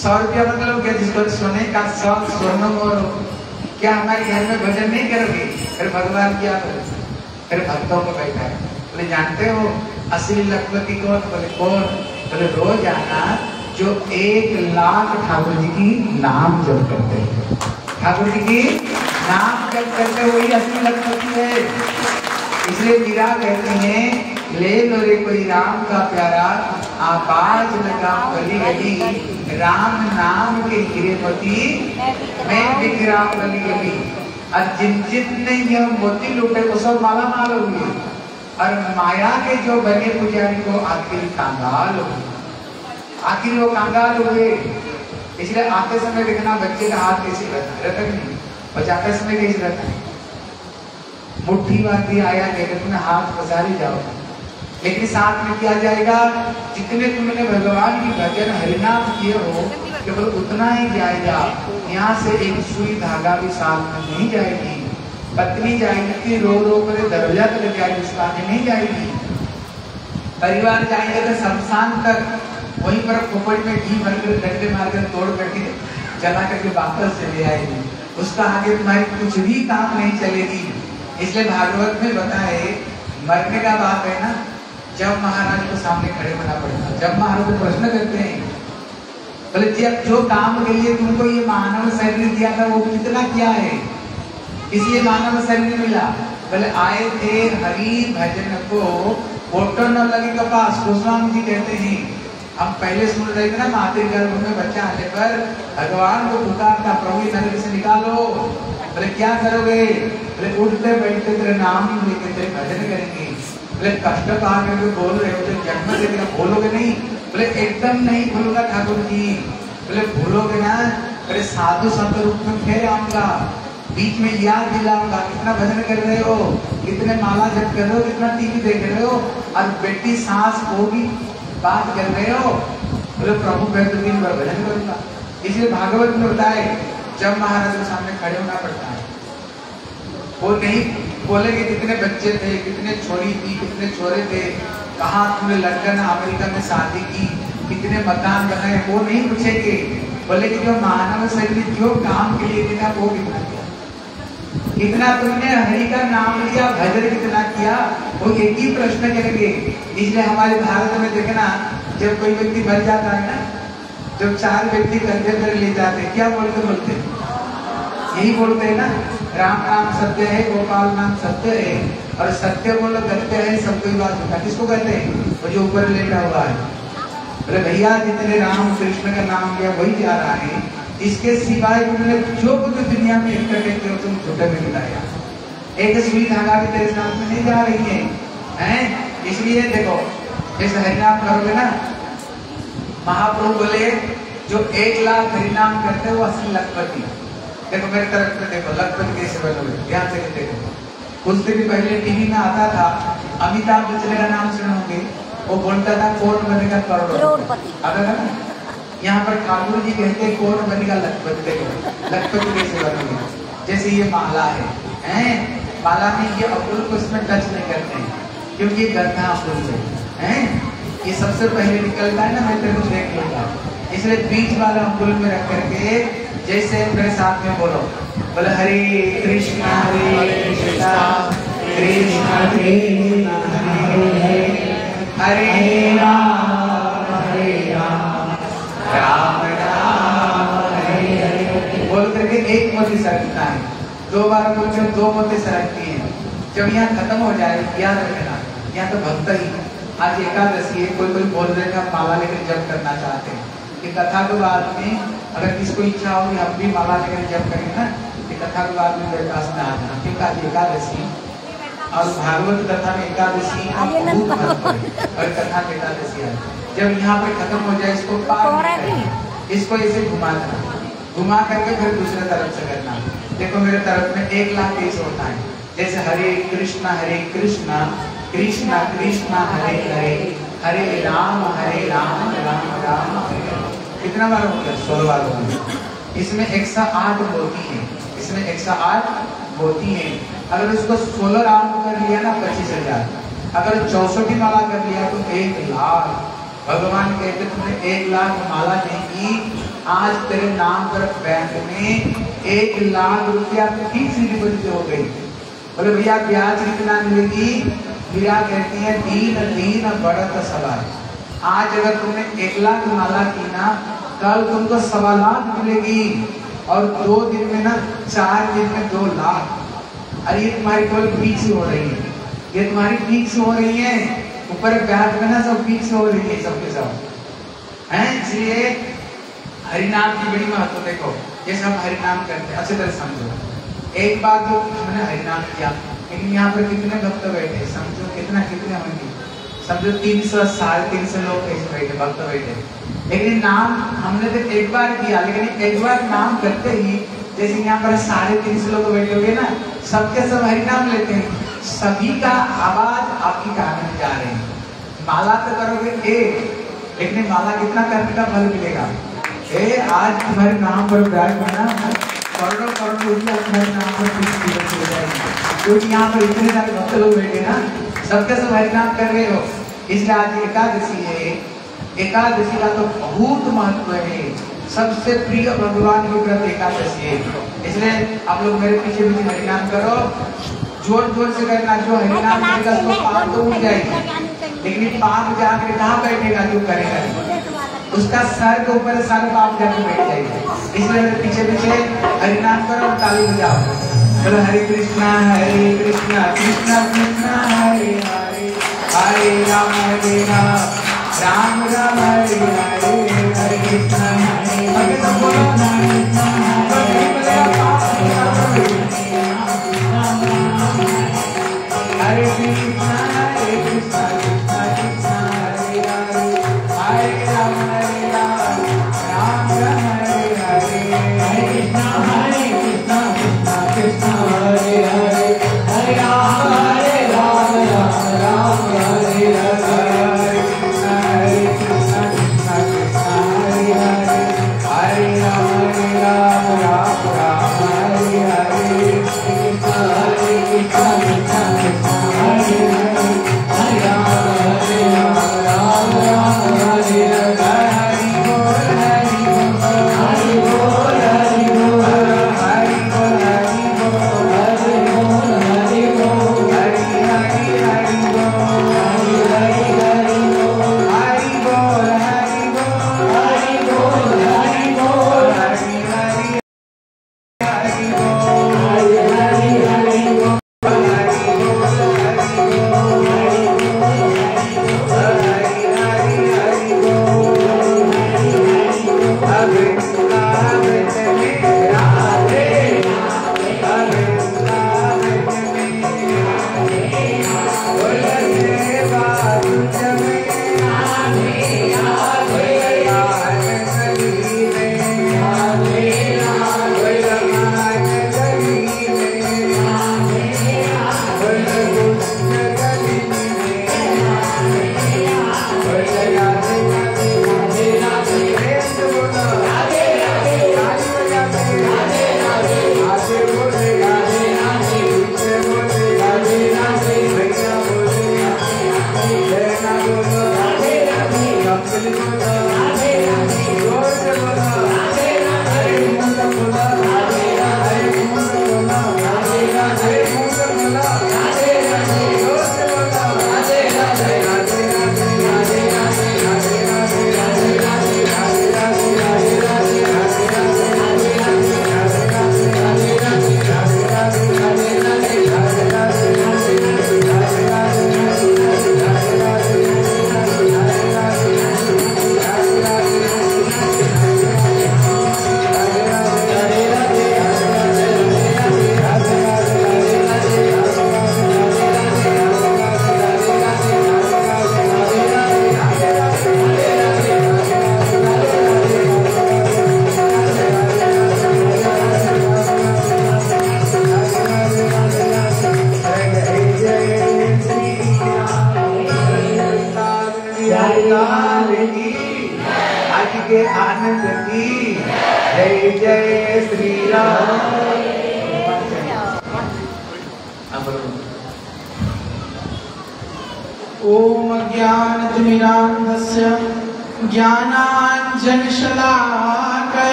सौ रुपया मतलब क्या? जिसको सोने का सौ स्वर्ण मोहर हो। क्या हमारे घर में भजन नहीं करोगे? फिर भगवान क्या करोगे फिर भक्तों को बैठा है। बोले जानते हो असली लखपति कौन? बोले कौन? बोले रोज आना जो एक लाख ठाकुर जी की नाम जप करते हैं। ठाकुर जी की नाम जप करते वही असली लखपति है। इसलिए मीरा कहती हैं, ले लो रे कोई राम का प्यारा, आवाज़ लगा गली गली। राम नाम के हीरेपति मैं विक्राम गली गली। और जिन जितने यह मोती लूटे, वो सब माला माल हुए और माया के जो बने पुजारी को आखिर कंगाल हुए आखिर वो कंगाल हुए इसलिए आते समय देखना बच्चे का हाथ कैसे रहता है, रहता नहीं? बचाते समय कैसे रहता है? मुट्ठी बांधी आया लेकर तुमने हाथ पसारी जाओ। लेकिन साथ में किया जाएगा? जितने तुमने भगवान की भजन हरिनाम किए हो, केवल उतना ही जाएगा। यहाँ से एक सुई धागा भी साथ में नहीं जाएगी। पत्नी जाएगी, रो रो कर दरवाज़ा तक जाएगी, उसका नहीं जाएगी। परिवार जाएँगे तो शमशान तक। वहीं पर खोपड़ में घी भरकर डंडे मारकर तोड़ करके जला करके वापस चले आएगी उसका आगे तुम्हारी कुछ भी काम नहीं चलेगी। इसलिए भागवत में बताए, मरने का बात है ना? जब महाराज को सामने खड़े होना पड़ता जब महाराज को प्रश्न करते हैं, बोले जब जो काम के लिए तुमको ये मानव शरीर दिया था, वो कितना किया है? इसलिए मानव शरीर मिला। बोले, आए थे हरि भजन को फ़ोटो न लगे कपास गोस्वामी जी कहते हैं हम पहले सुन रहे थे ना मातृ गर्भ में बच्चा आने पर, भगवान को पुकारता प्रभु नगर से निकालो। बोले, क्या करोगे? बोले, उठते बैठते तेरे नाम ही लेके तेरे भजन करेंगे। बोले, कष्ट पा करके बोल रहे हो तो जन्म देगा बोलोगे नहीं? बोले, एकदम नहीं भूलूँगा ठाकुर जी। बोले, भूलोगे ना? बोले, साधु संत रूप में फिर आऊँगा बीच में याद दिलाऊँगा, कितना भजन कर रहे हो? कितने माला जप कर रहे हो? कितना टीवी देख रहे हो? और बेटी सांस होगी बात कर रहे हो? बोले, प्रभु, मैं तो दिन भर भजन करूँगा। इसलिए भागवत में बताए जब महाराज के सामने खड़े होना पड़ता है। वो नहीं बोलेंगे कितने बच्चे थे, कितने छोरी थी, कितने छोरे थे, कहाँ तुमने लंदन अमेरिका में शादी की, कितने मकान बनाए, वो नहीं पूछेंगे। बोले कि जो मानव शरीर जो काम के लिए देना वो कितना कितना तुमने हरि का नाम लिया, भजन कितना किया, वो एक ही प्रश्न करेंगे। इसलिए हमारे भारत में देखना, जब कोई व्यक्ति मर जाता है ना, जब चार व्यक्ति कंधे पर ले जाते क्या बोलते बोलते? यही बोलते हैं ना, राम नाम सत्य है, गोपाल नाम सत्य है, और सत्य बोलो करते है, सब कोई बात होता किसको कहते हैं? वो जो ऊपर लेटा हुआ है। बोले, भैया, जितने राम कृष्ण का नाम लिया, वही जा रहा है। इसके सिवाय तुमने जो कुछ दुनिया में इकट्ठे किए तुम झूठे में मिलाया एक सुई धागा भी तेरे साथ में नहीं जा रही है हैं? इसलिए देखो जैसे हरिनाम करोगे ना महाप्रभु बोले जो एक लाख हरिनाम करते हैं वो असली लखपति देखो मेरे तरफ़ में देखो लखपति कैसे बनोगे ध्यान से देखो। कुछ दिन पहले टीवी में आता था अमिताभ बच्चन का नाम सुने होंगे वो बोलता था कौन बनेगा करोड़पति। आता था ना? यहाँ पर ठाकुर जी कहते कौन बनेगा लखपति लखपत कैसे बनोगे जैसे ये माला है, हैं? माला में ये अकुल को इसमें टच नहीं करते हैं, क्योंकि ये गंधा अकुल है? ये सबसे पहले निकलता है ना, मैं तेरे को देख लूँगा। इसलिए बीच वाला अंकुल में रख करके, जैसे मेरे साथ में बोलो। बोले, हरे कृष्णा हरे कृष्णा कृष्णा कृष्णा, हरे हरे हरे राम राम राम हरे हरे बोल करके एक मोती सरकता है। दो बार बोलते दो मोती सरकती है। जब यहाँ खत्म हो जाए याद रखना यहाँ तो भक्त ही आज एकादशी है कोई कोई बोल रहे हैं माला लेकर जप करना चाहते हैं। कि कथा के बाद में अगर किसको इच्छा हो हम भी माला लेकर जप करेंगे ना कि कथा के बाद में प्रकाश में आ जाना क्योंकि आज एकादशी और भागवत कथा में एकादशी का और कथा में एकादशी है। जब यहाँ पर खत्म हो जाए इसको पार करेंगे इसको इसे घुमा देना। घुमा करके फिर दूसरे तरफ़ से करना। देखो मेरे तरफ़ में एक लाख तेईस होता है। जैसे हरे कृष्णा हरे कृष्णा कृष्णा कृष्णा हरे हरे हरे राम हरे राम राम राम हरे। कितना बार हो सोलह बार हो गया। इसमें एक सौ आठ होती है। इसमें एक सौ आठ होती है। अगर उसको सोलह राउंड कर लिया ना पच्चीस हज़ार। अगर चौसठी माला कर लिया तो एक लाख। भगवान कहते तुमने एक लाख माला देगी। आज तेरे नाम पर बैंक में एक लाख रुपया डिपोजिट हो गई। बोले, भैया, ब्याज कितना मिलेगी? भैया कहती है, दीन दीन, बढ़त, सवाल। आज अगर तुमने एक लाख माला की ना कल तुमको सवा लाख मिलेगी। और दो दिन में ना, चार दिन में दो लाख। अरे, ये तुम्हारी केवल फिक्स हो रही है। ये तुम्हारी फिक्स हो रही है। ऊपर ब्याज में ना सब फिक्स हो रही है सबके सब। हैं? इसलिए हरिनाम की बड़ी महत्व देखो जैसे हम हरिनाम करते हैं। अच्छी तरह समझो। एक बात जो हमने हरिनाम किया, लेकिन यहाँ पर कितने भक्त बैठे समझो कितना, कितने होंगे? समझो तीन सौ साढ़े तीन सौ लोग ऐसे बैठे, भक्त बैठे। लेकिन नाम हमने तो एक बार किया, लेकिन एक बार नाम करते ही, जैसे यहाँ पर साढ़े तीन सौ लोग बैठे हुए ना, सबके सब हरिनाम लेते हैं। सभी का आवाज़ आपकी कान में जा रहे हैं। माला तो करोगे एक, लेकिन माला कितना करने का फल मिलेगा? ए, आज तुम्हारे नाम पर ब्याज बना करोड़ों करोड़ रुपया तुम्हारे नाम पर क्योंकि यहाँ पर इतने सारे भक्त लोग बैठे ना, सबके सब हरिनाम कर रहे हो। इसलिए आज एकादशी है। एकादशी का तो बहुत महत्व है। सबसे प्रिय भगवान की व्रत एकादशी है। इसलिए आप लोग मेरे पीछे पीछे हरिनाम करो। ज़ोर ज़ोर से करना, जो हरिनाम करेगा, उसको पाप तो उठ जाएगी। लेकिन पाप जाकर कहाँ बैठेगा? जो करेगा उसका सर के ऊपर सर पाप जाकर बैठ जाएगा। इसलिए पीछे पीछे हरिनाम करो और ताली बजाओ। बोलो, हरे कृष्णा हरे कृष्णा कृष्णा कृष्णा, हरे हरे हरे राम हरे राम राम राम, हरे हरे हरे कृष्णा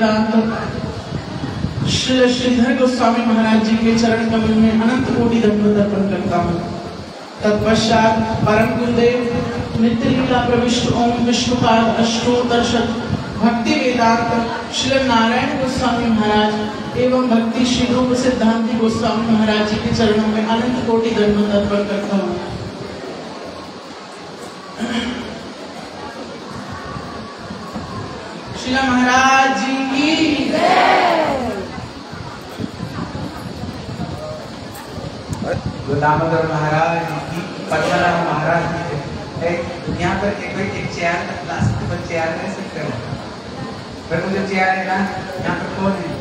वेदांत श्री श्रीधर गोस्वामी महाराज जी के चरण कमल में अनंत कोटि दंड अर्पण करता हूँ। तत्पश्चात परम गुरुदेव नित्य लीला प्रविष्ट ओम विष्णुपाद अष्टोत्तर शब्द भक्ति वेदांत श्री नारायण गोस्वामी महाराज एवं भक्ति श्री रूप सिद्धांति गोस्वामी महाराज जी के चरणों में अनंत कोटि दंड अर्पण करता हूँ शिला महाराज जी की दामोदर महाराज की पद्मनाभ महाराज की है? यहाँ पर एक भाई एक चेयर लास्ट पर चेयर ले सकते हो पर मुझे चेयर है ना यहाँ पर कौन है?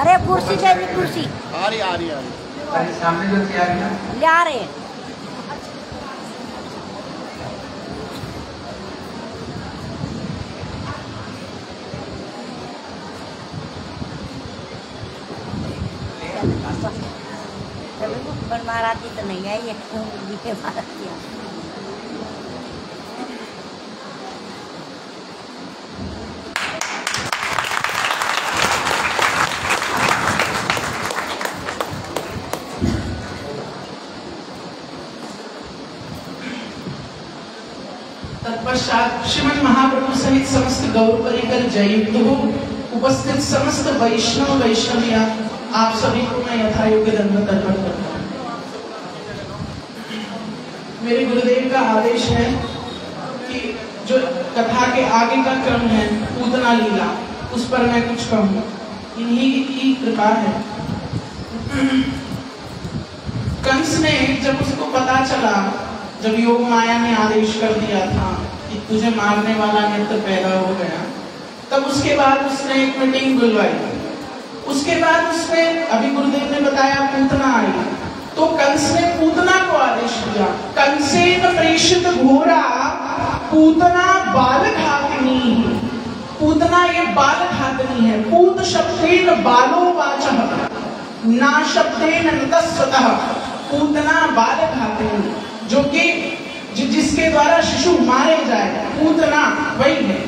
अरे कुर्सी चाहिए कुर्सी। आ रही आ रही आ रही। अरे सामने जो चेयर है ना? ले आ रहे हैं। पर महाराजी तो नहीं आई है महाराजी तत्पश्चात श्रीमद महाप्रभु सहित समस्त गौर परिकर जययुक्त हो उपस्थित समस्त वैष्णव वैष्णविया, आप सभी को मैं यथा योग्य दंड अर्पण करता हूँ मेरे गुरुदेव का आदेश है कि जो कथा के आगे का क्रम है पूतना लीला, उस पर मैं कुछ कहूँ इन्हीं की कृपा है। कंस ने जब उसको पता चला, जब योग माया ने आदेश कर दिया था कि तुझे मारने वाला नित्य पैदा हो गया, तब उसके बाद उसने एक मीटिंग बुलवाई। उसके बाद उसने, अभी गुरुदेव ने बताया, पूतना आई। तो कंस ने पूतना को आदेश दिया। कंसेन प्रेषित घोरा पूतना बाल घातनी पूतना ये बाल घातनी है। पूत शब्देन बालो वाचः ना शब्देन नतस्वतः। पूतना बाल घातनी जो कि जि, जिसके द्वारा शिशु मारे जाए पूतना वही है।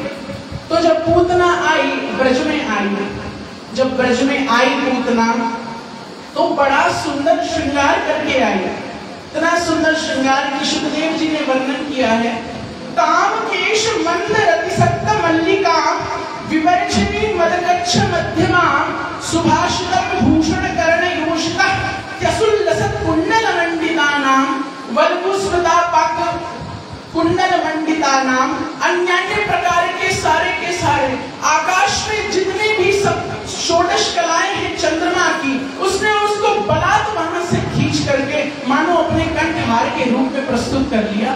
तो जब पूतना आई ब्रज में आई जब ब्रज में आई पूतना तो बड़ा सुंदर श्रृंगार करके आई। इतना सुंदर श्रृंगार की सुखदेव जी ने वर्णन किया है। काम केश मंद रति सत्त मल्लिका मध्यमा भूषण कर्ण कुंडल मंडितानां वल्गुस्मृता पाक कुंडल मंडिता नाम अन्य प्रकार के सारे के सारे, आकाश में जितने भी सब षोडश कलाएँ हैं चंद्रमा की, उसने उसको बलात् वहाँ से खींच करके, मानो अपने कंठहार के रूप में प्रस्तुत कर लिया।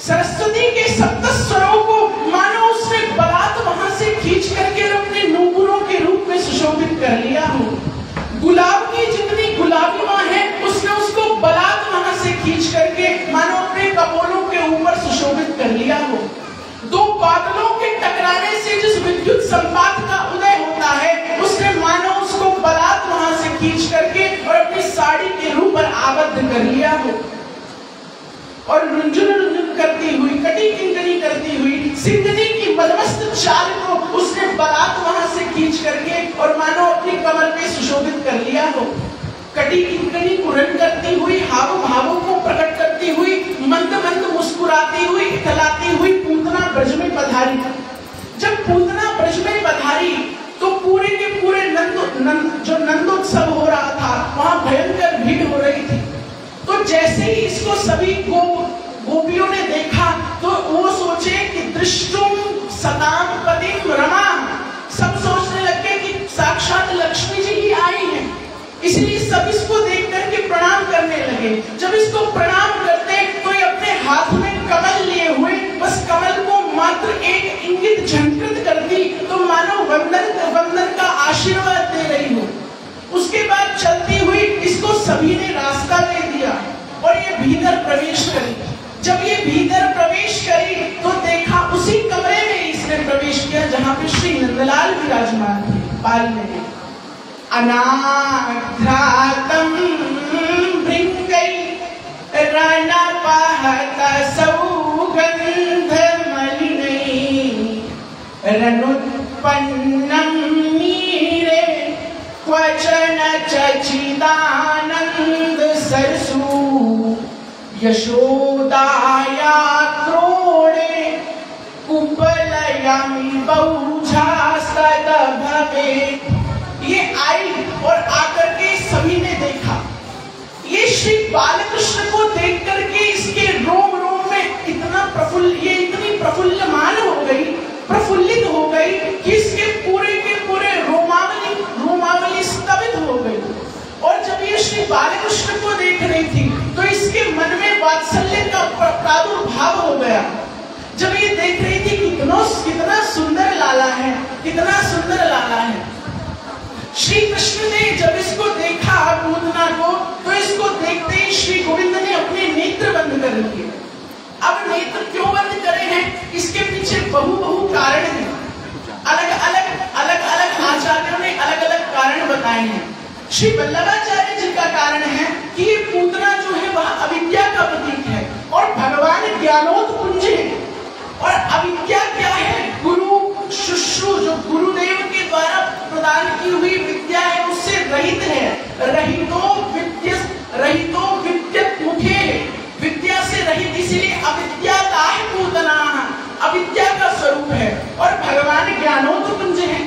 सरस्वती के सप्त स्वरों को मानो उसने बलात् वहाँ से खींच करके अपने नूपुरों के रूप में सुशोभित कर लिया हो। गुलाब की जितनी गुलाबियाँ हैं, उसने उसको बलात् वहाँ से खींच करके, मानो अपने कपोलों के ऊपर सुशोभित कर लिया हो। दो बादलों के टकराने से जिस विद्युत संपात का उदय होता है, उसने मानो उसको बलात् वहाँ से खींच करके और अपनी साड़ी के रूप पर आबद्ध कर लिया हो। और रुंझुन रुंझुन करती हुई, कटी किंकरी करती हुई सिंधनी की मदमस्त चाल को उसने बलात् वहाँ से खींच करके और मानो अपनी कमर में सुशोभित कर लिया हो। कटी किंकरी कुरन करती हुई हाव भावों को प्रकट करती हुई मंद मंद मुस्कुराती हुई इतलाती हुई पूतना ब्रज में पधारी। जब पूतना ब्रज में पधारी तो पूरे के पूरे नंद, नंद जो नंदोत्सव हो रहा था वहाँ भयंकर भीड़ हो रही थी। तो जैसे ही इसको सभी गो गोपियों ने देखा तो वो सोचे कि दृष्टुम सताम पतिम रमा सब सोचने लगे कि साक्षात लक्ष्मी जी ही आई है। इसलिए सब इसको देख करके प्रणाम करने लगे। जब इसको प्रणाम करते तो ये अपने हाथ में कमल लिए हुए बस कमल मात्र एक इंगित झंकृत कर दी तो मानो वंदन वंदन का आशीर्वाद दे रही हो। उसके बाद चलती हुई इसको सभी ने रास्ता दे दिया और ये भीतर प्रवेश करी। जब ये भीतर प्रवेश करी तो देखा उसी कमरे में इसने प्रवेश किया जहाँ पे श्री नंदलाल विराजमान थे बाल में अनाघ्रातम भृंगै रणपहत सौगन्धमलिनै रनुत्पन्नं क्वचन यशोदाया भवेत् ये आई और आकर के सभी ने देखा। ये श्री बालकृष्ण को देख करके इसके रोम रोम में इतना प्रफुल्ल, ये इतनी प्रफुल्लमान हो गई, प्रफुल्लित हो गई कि इसके पूरे के पूरे रोमावली रोमावली स्तबित हो गई। और जब ये श्री बालकृष्ण को देख रही थी तो इसके मन में वात्सल्य का प्रादुर्भाव हो गया। जब ये देख रही थी कितना कितना सुंदर लाला है, कितना सुंदर लाला है। श्री कृष्ण ने जब इसको देखा पूतना को तो इसको देखते ही श्री गोविंद ने अपने नेत्र बंद कर लिए अब नेत्र क्यों बंद करे हैं? इसके पीछे बहु बहु कारण है। अलग अलग अलग अलग आचार्यों ने अलग अलग कारण बताए हैं। श्री वल्लभाचार्य जी का कारण है कि ये पूतना जो है वह अविद्या का प्रतीक है और भगवान ज्ञानोत्पुंज है। और अविद्या क्या है? गुरु, शुश्रू, जो गुरुदेव के द्वारा प्रदान की हुई विद्या है, उससे रहित है। रहितो विद्य, रहितो विद्यत मुखे विद्या से रहित, इसलिए अविद्या पूतना। अविद्या है। और भगवान ज्ञानोत्पुंज है।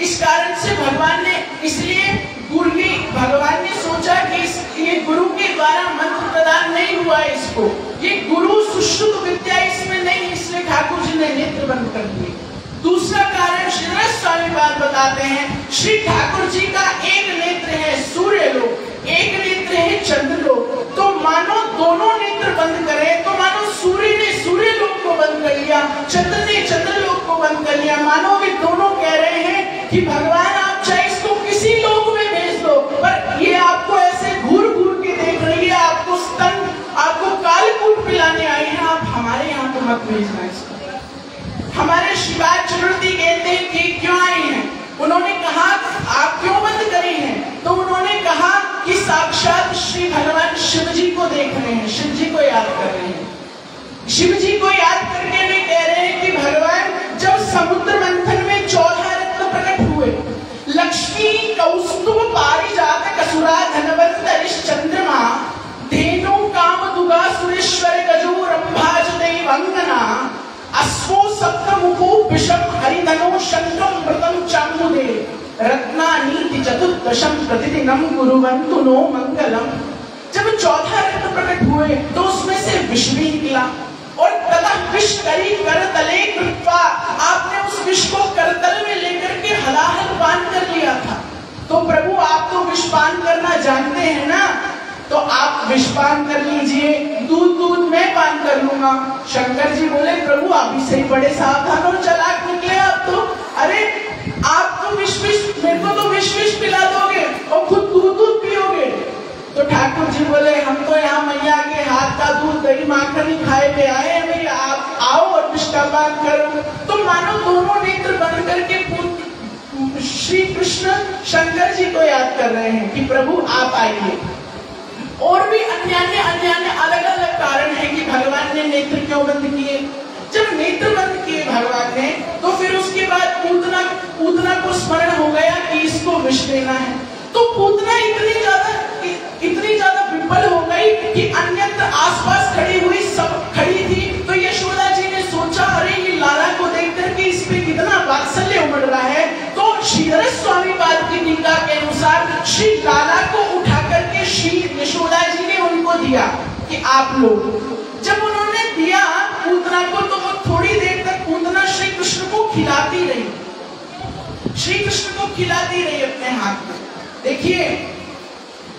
इस कारण से भगवान ने इसलिए गुरु ने भगवान ने सोचा कि इस, ये गुरु के द्वारा मंत्र प्रदान नहीं हुआ है इसको। ये गुरु सुश्रुत विद्या इसमें नहीं, इसलिए ठाकुर जी ने नेत्र बंद कर दिए। दूसरा कारण श्री स्वामी बात बताते हैं। श्री ठाकुर जी का एक नेत्र है सूर्य लोक एक नेत्र है चंद्र लोक तो मानो दोनों नेत्र बंद करें तो मानो बंद कर लिया चंद्र ने चंद्र लोक को बंद कर लिया। मानो वे दोनों कह रहे हैं कि भगवान, आप चाहे इसको किसी लोक में भेज दो, पर ये आपको ऐसे घूर घूर के देख रही है, आपको स्तन, आपको कालकूट पिलाने आई है, आप हमारे यहाँ तो मत भेजना इसको। हमारे शिवाय चतुर्थी कहते हैं कि क्यों आई हैं? उन्होंने कहा, आप क्यों बंद करी हैं? तो उन्होंने कहा कि साक्षात श्री भगवान शिव जी को देख रहे हैं, शिव जी को याद कर रहे हैं। शिव जी को याद करके वे कह रहे हैं कि भगवान, जब समुद्र मंथन में चौदह रत्न प्रकट हुए, लक्ष्मी कौस्तुभ पारिजात कसुरा धनवंत चंद्रमा धेनु काम दुगा सुरेश्वर गजो रंभाज अश्वो सप्तमुखो विषम हरिधनो शंखम मृतम चामुदे रत्ना नीति चतुर्दशम प्रतिदिनम गुरुवंतु नो मंगलम जब चौथा रत्न प्रकट हुए तो उसमें से विष्णु निकला। और तथा विष करी कर तले कृपा। आपने उस विष को करतल में लेकर के हलाहल पान कर लिया था। तो प्रभु, आप तो विष पान करना जानते हैं ना? तो आप विष पान कर लीजिए, दूध दूध मैं पान कर लूँगा। शंकर जी बोले, प्रभु, आप ही सही बड़े सावधान और चलाक निकले आप तो। अरे, आप तो विष विष, मेरे को तो विष विष पिला दोगे और खुद दूध दूध पियोगे। तो ठाकुर जी बोले, हम तो यहाँ मैया के हाथ का दूध दही माखन ही खाए पे आए हैं आप आओ और विष का पान करो। तो मानो दोनों नेत्र बंद करके श्री कृष्ण शंकर जी को याद कर रहे हैं कि प्रभु, आप आइए। और भी अन्य अन्य अलग अलग कारण है कि भगवान ने नेत्र क्यों बंद किए। जब नेत्र बंद किए भगवान ने तो फिर उसके बाद पूतना पूतना को स्मरण हो गया कि इसको विष देना है। तो पूतना इतनी ज़्यादा इतनी ज़्यादा विफल हो गई कि अन्यत्र आसपास खड़ी हुई सब खड़ी थी। तो यशोदा जी ने सोचा, अरे, ये लाला को देखकर कि इस पे कितना वात्सल्य उमड़ रहा है। तो श्रीधर स्वामी पाद की टीका के अनुसार श्री लाला को उठा करके श्री यशोदा जी ने उनको दिया कि आप लोग, जब उन्होंने दिया पूतना को तो वो थोड़ी देर तक पूतना श्री कृष्ण को खिलाती रही। श्री कृष्ण को खिलाती रही अपने हाथ में। देखिए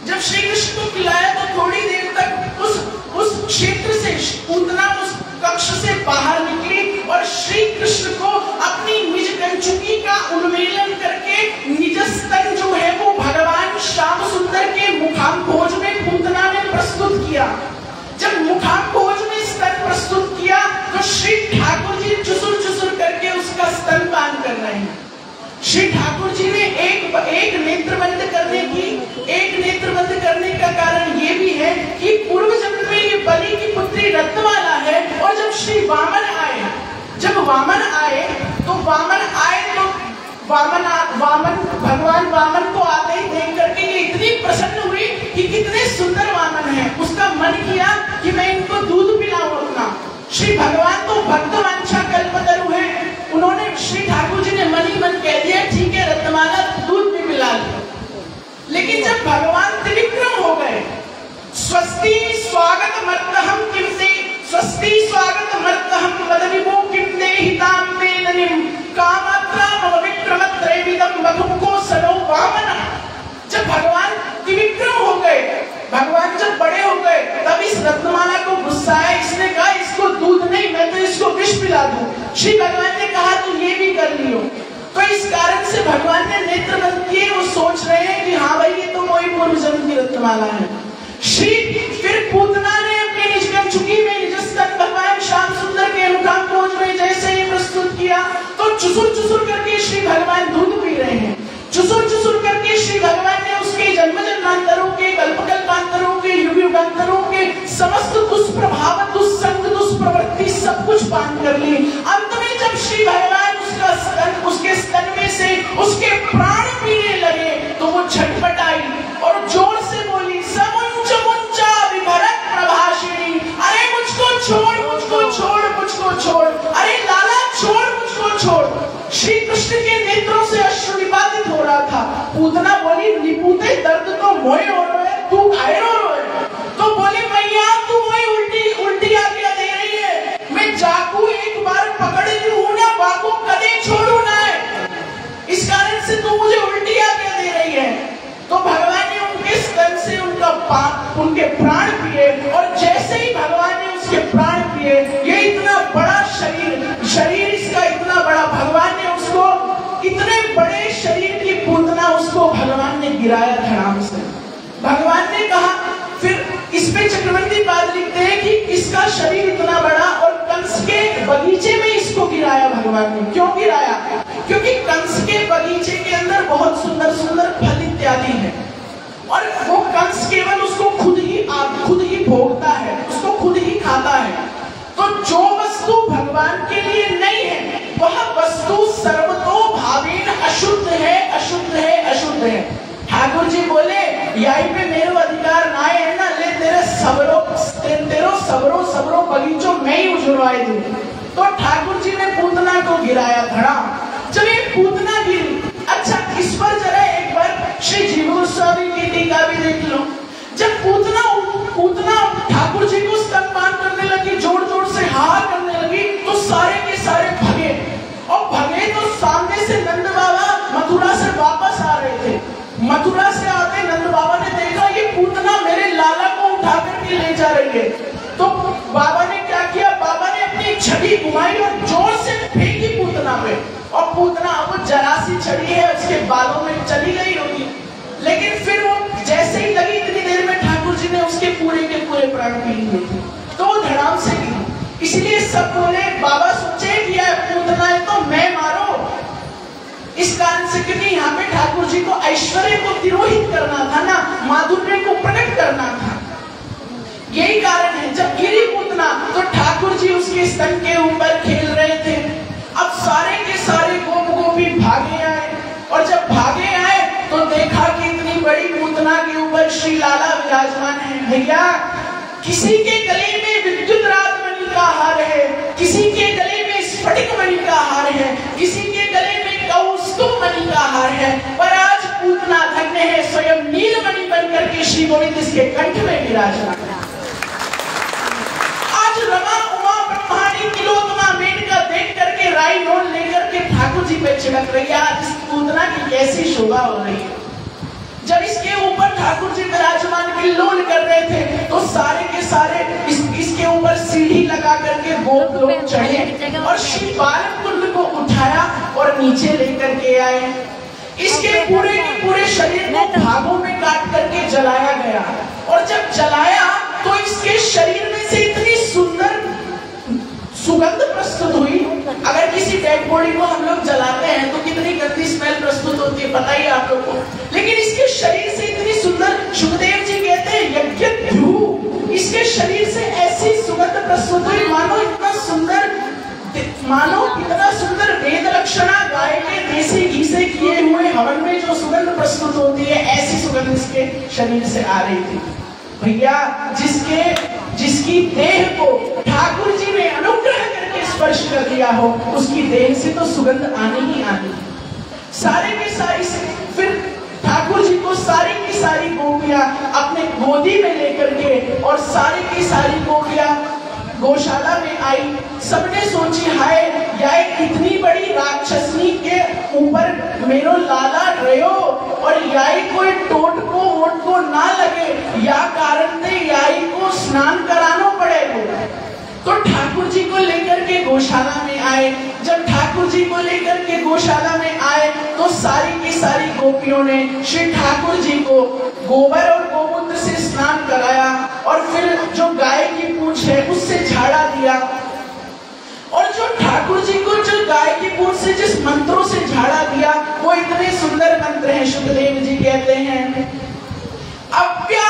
जब श्री कृष्ण को खिलाया तो थोड़ी देर तक उस उस क्षेत्र से, पूतना उस कक्ष से बाहर निकली और श्री कृष्ण को अपनी निज कंचुकी का उन्मेलन करके निज स्तन जो है वो भगवान श्याम सुंदर के मुखाम भोज में पूतना ने प्रस्तुत किया। जब मुखाम भोज में स्तन प्रस्तुत किया तो श्री ठाकुर जी चुसुर चुसुर करके उसका स्तन पान कर रहे हैं श्री ठाकुर जी ने एक नेत्र बंद करने की एक नेत्र बंद करने का कारण ये भी है कि पूर्व जन्म में ये बलि की पुत्री रत्नमाला है और जब श्री वामन आए जब वामन आए तो वामन आए तो वामन आ, वामन भगवान वामन को आते ही देख करके ये इतनी प्रसन्न हुई कि कितने सुंदर वामन है। उसका मन किया कि मैं इनको दूध पिलाऊं अपना। श्री भगवान तो भक्त वांछा कल्पतरु है। उन्होंने श्री ठाकुर जी ने मन ही मन कह दिया ठीक है रत्नमाला दूध भी पिला ली लेकिन जब भगवान त्रिविक्रम हो गए, स्वस्ति स्वागत मर्तहम किम दे स्वस्ति स्वागत मर्तहम वदविभो किम दे हिताम ते ननिम कामात्रा मम विक्रमत्रयविदम मधुको सनो वामन। जब भगवान त्रिविक्रम हो गए, भगवान जब बड़े हो गए, तब इस रत्नमाला को गुस्सा आया, इसने कहा, इसको दूध नहीं, मैं तो इसको विष पिला दूँ। श्री भगवान ने कहा तू ये भी कर लियो। तो इस कारण से भगवान ने नेत्र बंद किए वो सोच रहे हैं कि हाँ भाई, ये तो मोई पूर्व जन्म की रत्नमाला है। श्री फिर पूतना ने अपनी निज चुकी में निज स्तन भगवान श्याम सुंदर के मुकाम खोज में जैसे ही प्रस्तुत किया तो चुसुर चुसुर करके श्री भगवान दूध पी रहे हैं। चुसुर चुसुर करके श्री भगवान ने उसके जन्म जन्मांतरों के के के समस्त दुष्प्रभाव दुस्संग, दुष्प्रवृत्ति सब कुछ पान कर ली। अंत में जब श्री भगवान उसका स्तन, उसके स्तन में से उसके प्राण पीने लगे तो वो छटपटाई और ज़ोर से बोली, समुंच मुंचा विभरत प्रभाषिणी। अरे मुझको छोड़ मुझको छोड़ मुझको छोड़। अरे लाला, छोड़, मुझको छोड़। श्री कृष्ण के नेत्रों से अश्रु निपातित हो रहा था। पूतना बोली, निपुते दर्द तो मोए हो रहे तू घायल हो रहे तो बोले मैया तू वही उल्टी उल्टी आज्ञा दे रही है। मैं चाकू एक बार पकड़ ली ना, बाको कदे छोड़ू ना। इस कारण से तू मुझे उल्टी आज्ञा दे रही है। तो भगवान ने उनके स्तन से उनका पाप उनके प्राण पिए, और जैसे ही भगवान ने उसके प्राण पिए, ये इतना बड़ा शरीर शरीर इसका इतना बड़ा, भगवान ने उसको, इतने बड़े शरीर की पूतना उसको भगवान ने गिराया धड़ाम से। भगवान ने कहा, फिर इस पे चक्रवर्ती पाद लिखते हैं कि इसका शरीर इतना बड़ा और कंस के बगीचे में इसको गिराया भगवान ने। क्यों गिराया? क्योंकि कंस के बगीचे के अंदर बहुत सुंदर सुंदर फल इत्यादि है। और वो कंस केवल उसको खुद ही आप खुद ही भोगता है, उसको खुद ही खाता है। तो जो वस्तु भगवान के लिए नहीं है, वह वस्तु सर्वतो भावीन अशुद्ध है अशुद्ध है अशुद्ध है। ठाकुर जी बोले, यही पे मेरो अधिकार ना है ना, ले तेरे सबरो, तेरो सबरो सबरो बगीचों में ही उजड़वाए दूँ। तो ठाकुर जी ने पूतना को गिराया धड़ा। जब ये पूतना गिरी अच्छा इस पर जरा एक बार श्री जीव गोस्वामी की टीका भी देख लो। जब पूतना पूतना ठाकुर जी को स्तनपान करने लगी ज़ोर ज़ोर से हार करने लगी तो सारे के सारे भगे। और भगे तो सामने से नंद बाबा मथुरा से वापस आ रहे थे। मथुरा से आते नंद बाबा ने देखा ये पूतना मेरे लाला को उठा करके ले जा रही है। तो बाबा ने क्या किया? बाबा ने अपनी छड़ी घुमाई और ज़ोर से फेंकी पूतना पे और पूतना वो जरा सी छड़ी है, उसके बालों में चली गई होगी। लेकिन फिर वो जैसे ही लगी, इतनी देर में ठाकुर जी ने उसके पूरे के पूरे प्राण पी लिए। तो वो धड़ाम से गिरी इसलिए सब बोले, बाबा, सोचे कि पूतना है तो मैं मारो। इस कारण से क्योंकि यहाँ पे ठाकुर जी को ऐश्वर्य को तिरोहित करना था ना, माधुर्य को प्रकट करना था। यही कारण है, जब गिरी पूतना तो ठाकुर जी उसके स्तन के ऊपर खेल रहे थे। अब सारे के सारे गोप गोपी भागे आए। और जब भागे आए तो देखा कि इतनी बड़ी पूतना के ऊपर श्री लाला विराजमान है। भैया, किसी के गले में विद्युत रात मणि का हार है, किसी के गले में स्फटिक मणि का हार है, किसी के कूद रहा है। और आज कूदना धन्य है, स्वयं नीलमणि बनकर के श्री गोविंद इसके कंठ में विराजमान है। आज रमा, उमा, ब्रह्माणी किलोत्मा मेनका देख करके, राई नोट लेकर के ठाकुर जी पे चिड़क रही है। आज इस कूदना की कैसी शोभा हो रही है। जब इसके ऊपर ठाकुर जी विराजमान किल्लोल कर रहे थे तो सारे के सारे इस ऊपर सीढ़ी लगा करके गोप लोग चढ़े। और श्री बालक कुंड को उठाया और नीचे लेकर के आए। इसके पूरे के पूरे शरीर को भागों में काट करके जलाया गया। और जब जलाया तो इसके शरीर में से इतनी सुंदर सुगंध प्रस्तुत हुई। अगर किसी डेड बॉडी को हम लोग जलाते हैं तो कितनी गंदी स्मेल प्रस्तुत होती है पता ही आप लोग को। लेकिन इसके शरीर से इतनी सुंदर सुखदेव जी कहते हैं यज्ञ इसके शरीर से ऐसी सुगंध प्रस्तुत हुई। मानो इतना सुंदर, मानो कितना सुंदर वेद लक्षणा गाय के देसी घी से किए हुए हवन में जो सुगंध प्रस्तुत होती है, ऐसी सुगंध इसके शरीर से आ रही थी। भैया, जिसके, जिसकी देह को ठाकुर जी ने अनुग्रह करके स्पर्श कर दिया हो, उसकी देह से तो सुगंध आनी ही आनी। सारे के सारी फिर ठाकुर जी को सारी की सारी गोपियाँ अपने गोदी में लेकर के और सारी की सारी गोपियाँ गौशाला में आई। सबने सोची, हाय यह इतनी बड़ी राक्षसनी के ऊपर मेरो लाला रहो और याई कोई टोट को वोट को ना लगे, या कारण से याई को स्नान कराना पड़ेगा। तो ठाकुर जी को लेकर के गौशाला में आए। जब ठाकुर जी को लेकर के गौशाला में आए तो सारी की सारी गोपियों ने श्री ठाकुर जी को गोबर और गोमूत्र से स्नान कराया और फिर जो गाय की पूछ है, उससे झाड़ा दिया। और जो ठाकुर जी को जो गाय की पूछ से, जिस मंत्रों से झाड़ा दिया, वो इतने सुंदर मंत्र हैं सुखदेव जी कहते हैं। अव्या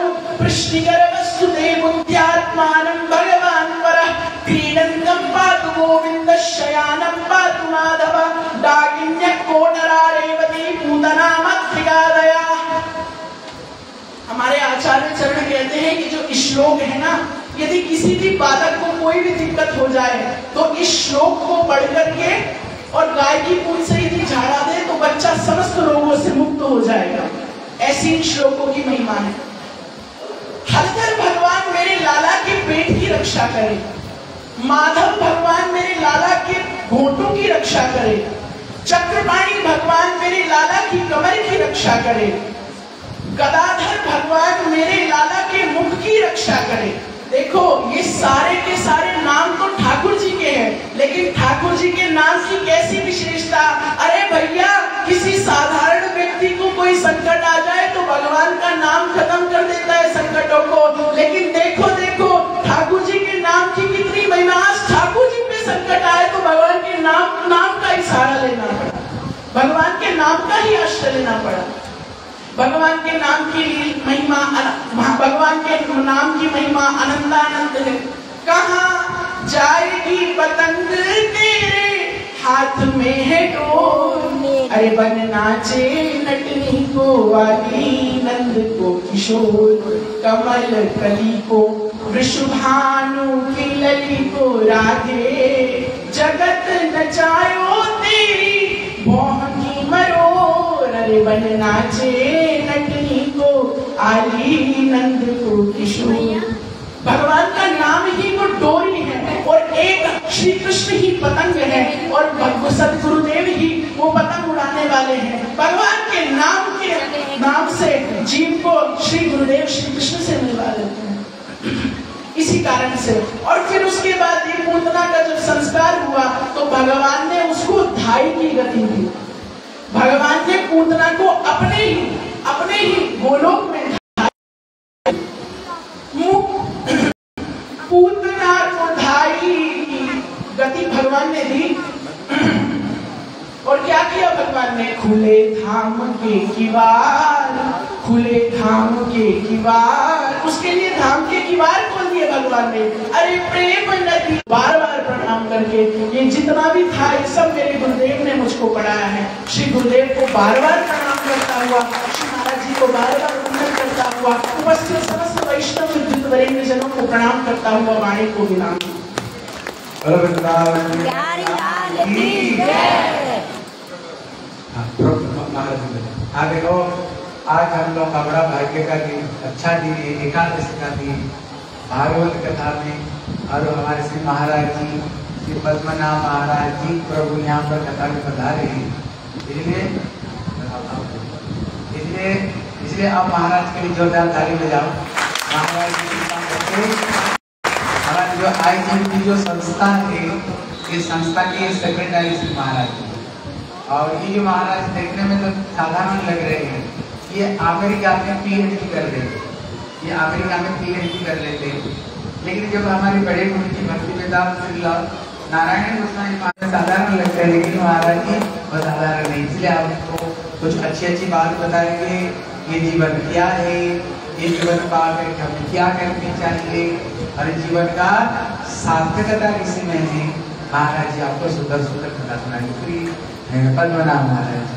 पृश्निकरवस्तु देवुत्यात्मानं भगवान् परः क्रीडन्तं पातु गोविन्द शयानं पातु माधव डाकिन्य कोटरा रेवती पूतना हमारे आचार्य चरण कहते हैं कि जो श्लोक है ना, यदि किसी भी बालक को कोई भी दिक्कत हो जाए तो इस श्लोक को पढ़ करके और गाय की पूंछ से यदि झाड़ा दे तो बच्चा समस्त रोगों से मुक्त हो जाएगा। ऐसी इन श्लोकों की महिमा है। हरधर भगवान मेरे लाला के पेट की रक्षा करे। माधव भगवान मेरे लाला के घोटों की रक्षा करे। चक्रपाणी भगवान मेरे लाला की कमर की रक्षा करे। गदाधर भगवान मेरे लाला के मुख की रक्षा करे। देखो, ये सारे के सारे नाम तो ठाकुर जी के हैं, लेकिन ठाकुर जी के नाम की कैसी विशेषता? अरे भैया, किसी साधारण व्यक्ति को कोई संकट आ जाए तो भगवान का नाम खत्म कर देता है को लेकिन देखो देखो ठाकुर जी के नाम की कितनी महिमा आज ठाकुर जी पे संकट आए तो भगवान के नाम नाम का ही सहारा लेना पड़ा। भगवान के नाम का ही आश्रय लेना पड़ा। भगवान के नाम की महिमा, भगवान के नाम की महिमा अनंतानंद है। कहा जाएगी पतंग तेरे हाथ में है डोर अरे बन नाचे नटनी को, वाली नंद को, किशोर कमल कली को, वृषभानु की लली को, राधे। जगत नचायो तेरी, मोहनी मरोर। अरे बन नाचे नटनी को, आली नंद को, किशोर। भगवान का नाम ही वो डोरी है और एक श्री कृष्ण ही पतंग है और सदगुरुदेव ही वो पतंग उड़ाने वाले हैं। भगवान के नाम के नाम से जीव को श्री गुरुदेव श्री कृष्ण से मिलवा लेते हैं। इसी कारण से। और फिर उसके बाद ये पूतना का जब संस्कार हुआ तो भगवान ने उसको धाई की गति दी। भगवान ने पूतना को अपने ही अपने ही गोलोक मु- पूतना को धाई गति भगवान ने दी। और क्या किया भगवान ने? खुले थाम के किवार खुले धाम के किवार उसके लिए धाम के किवार खोल दिए भगवान ने। अरे प्रेम नदी बार बार प्रणाम करके। ये जितना भी था, ये सब मेरे गुरुदेव ने मुझको पढ़ाया है। श्री गुरुदेव को बार बार प्रणाम करता हुआ, श्री महाराज जी को बार बार प्रणाम करता हुआ, उपस्थित समस्त वैष्णव वरेण्य जनों को प्रणाम करता हुआ वाणी को विराम लाल हाँ, प्रभु महाराज जी। बोले। हाँ देखो आज हम लोग का बड़ा भाग्य का दिन अच्छा दिन है एकादशी का दिन भागवत कथा में और हमारे श्री महाराज जी श्री पद्मनाभ महाराज जी प्रभु यहाँ पर कथा में पधारे हैं। इसलिए इसलिए इसलिए आप महाराज के लिए जोरदार ताली बजाओ। महाराज जी आई जो संस्था है इस संस्था के सेक्रेटरी श्री महाराज और ये महाराज देखने में तो साधारण लग रहे हैं। ये अमेरिका में पीएचडी कर रहे हैं। ये अमेरिका में पीएचडी कर लेते हैं। लेकिन जब हमारे बड़े गुरु जी भक्ति वेदांत नारायण गोस्वामी महाराज साधारण लगते हैं लेकिन महाराज जी वो साधारण नहीं इसलिए आपको कुछ अच्छी अच्छी बात बताएँगे, ये जीवन क्या है। ये जीवन पाकर हमें क्या करनी चाहिए? और जीवन का सार्थकता किसी में है महाराज जी, आपको सुंदर सुंदर कथा सुनाएँगे श्री पद्मनाभ महाराज।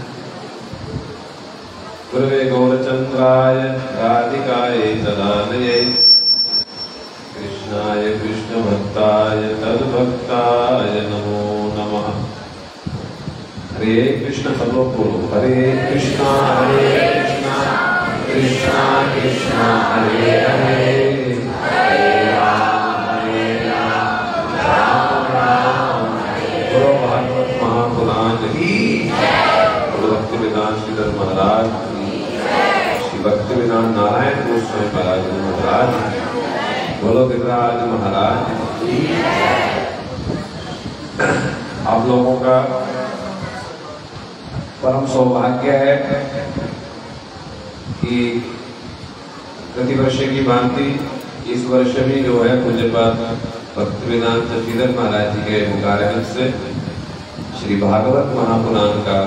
गुरवे गौरचन्द्राय, राधिकाय तदालये कृष्णाय कृष्णभक्ताय तद्भक्ताय नमो नमः। हरे कृष्ण सब हरे कृष्णा हरे कृष्णा। बोलो भागवत महापुराण की श्रीधर महाराज श्री भक्ति वेदांत नारायण गोस्वामी महाराज महाराज बोलो महाराज आप लोगों का परम सौभाग्य है कि प्रति वर्ष की भांति इस वर्ष भी जो है पूज्यपाद भक्ति वेदांत महाराज जी के मुखारविंद से श्री भागवत महापुराण का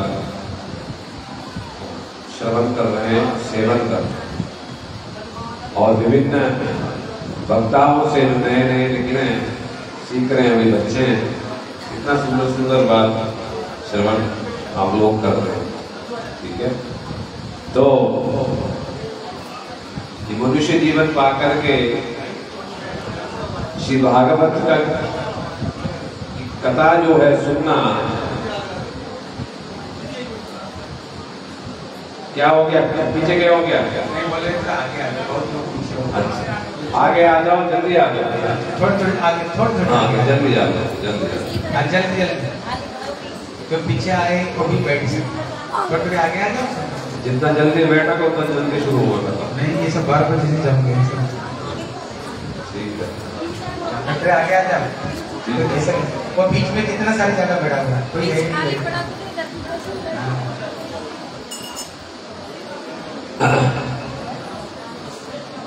श्रवण कर रहे हैं, सेवन कर और विभिन्न वक्ताओं से जो नए नए हैं, सीख रहे हैं, अभी बच्चे हैं, इतना सुंदर सुंदर बात श्रवण आप लोग कर रहे हैं। ठीक है? तो मनुष्य जीवन पा करके श्री भागवत का कथा जो है सुनना क्या हो गया? पीछे क्या हो गया? आगे। अच्छा। आगे आ जाओ जल्दी आ जाओ। थोड़ी थोड़ी आगे थोड़ी थोड़ी। हाँ आगे। जल्दी आ जाओ जल्दी। हाँ, जल्दी जल्दी। जो पीछे आए वो भी बैठ सकते थोड़ी थोड़ी आगे आ जाओ। जितना जल्दी बैठा उतना जल्दी शुरू हुआ कथा नहीं ये सब बार बार जैसे जम सब। ठीक है। आगे आ तो वो बीच में कितना सारी जगह बैठा हुआ कोई है नहीं। कोई।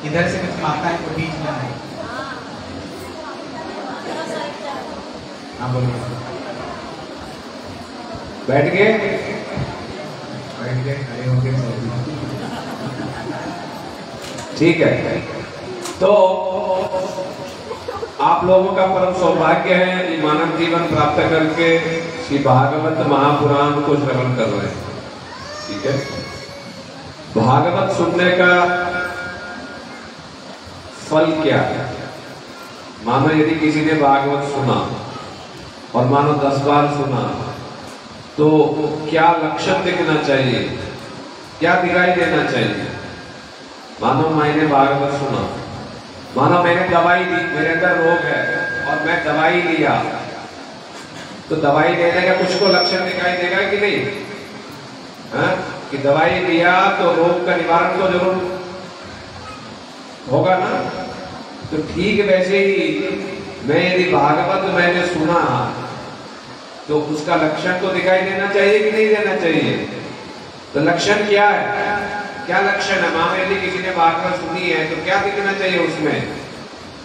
इधर से कुछ माता है तो बीच में आए हाँ बोलिए बैठ गए? बैठ गए खड़े हो गए ठीक है। तो आप लोगों का परम सौभाग्य है कि मानव जीवन प्राप्त करके श्री भागवत महापुराण को श्रवण कर रहे हैं। ठीक है? भागवत सुनने का फल क्या है? मानो यदि किसी ने भागवत सुना और मानो दस बार सुना तो क्या लक्षण दिखना चाहिए? क्या दिखाई देना चाहिए? मानो मैंने भागवत सुना। मानो मैंने दवाई ली मेरे अंदर रोग है और मैं दवाई लिया। तो दवाई लेने का कुछ को लक्षण दिखाई देगा कि नहीं? हाँ? कि दवाई लिया तो रोग का निवारण तो ज़रूर होगा ना? तो ठीक वैसे ही मैं यदि भागवत मैंने सुना तो उसका लक्षण तो दिखाई देना चाहिए कि नहीं देना चाहिए? तो लक्षण क्या है? क्या लक्षण है? यदि किसी ने भागवत सुनी है तो क्या दिखना चाहिए उसमें?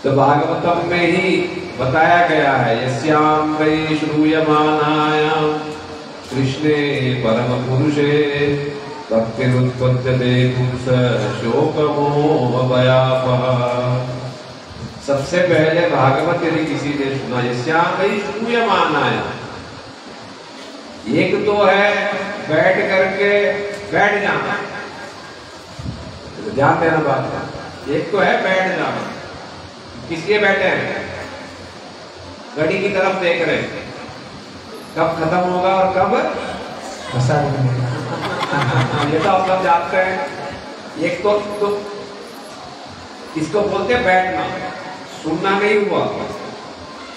तो भागवतम में ही बताया गया है यस्याम वै श्रूयमानायाम कृष्णे परम पुरुषे भक्तिरुत्पद्यते पुंस शोकमोहभयापः सबसे पहले भागवत यदि किसी ने सुना यश्याम भाई श्रूयमान आया एक तो है बैठ करके बैठ जाना। ध्यान देना बात एक तो है बैठ जाना। किस लिए बैठे हैं? घड़ी की तरफ़ देख रहे हैं। कब खत्म होगा और कब? ये तो आप सब जानते हैं। एक तो, तो इसको बोलते बैठना। सुनना नहीं हुआ।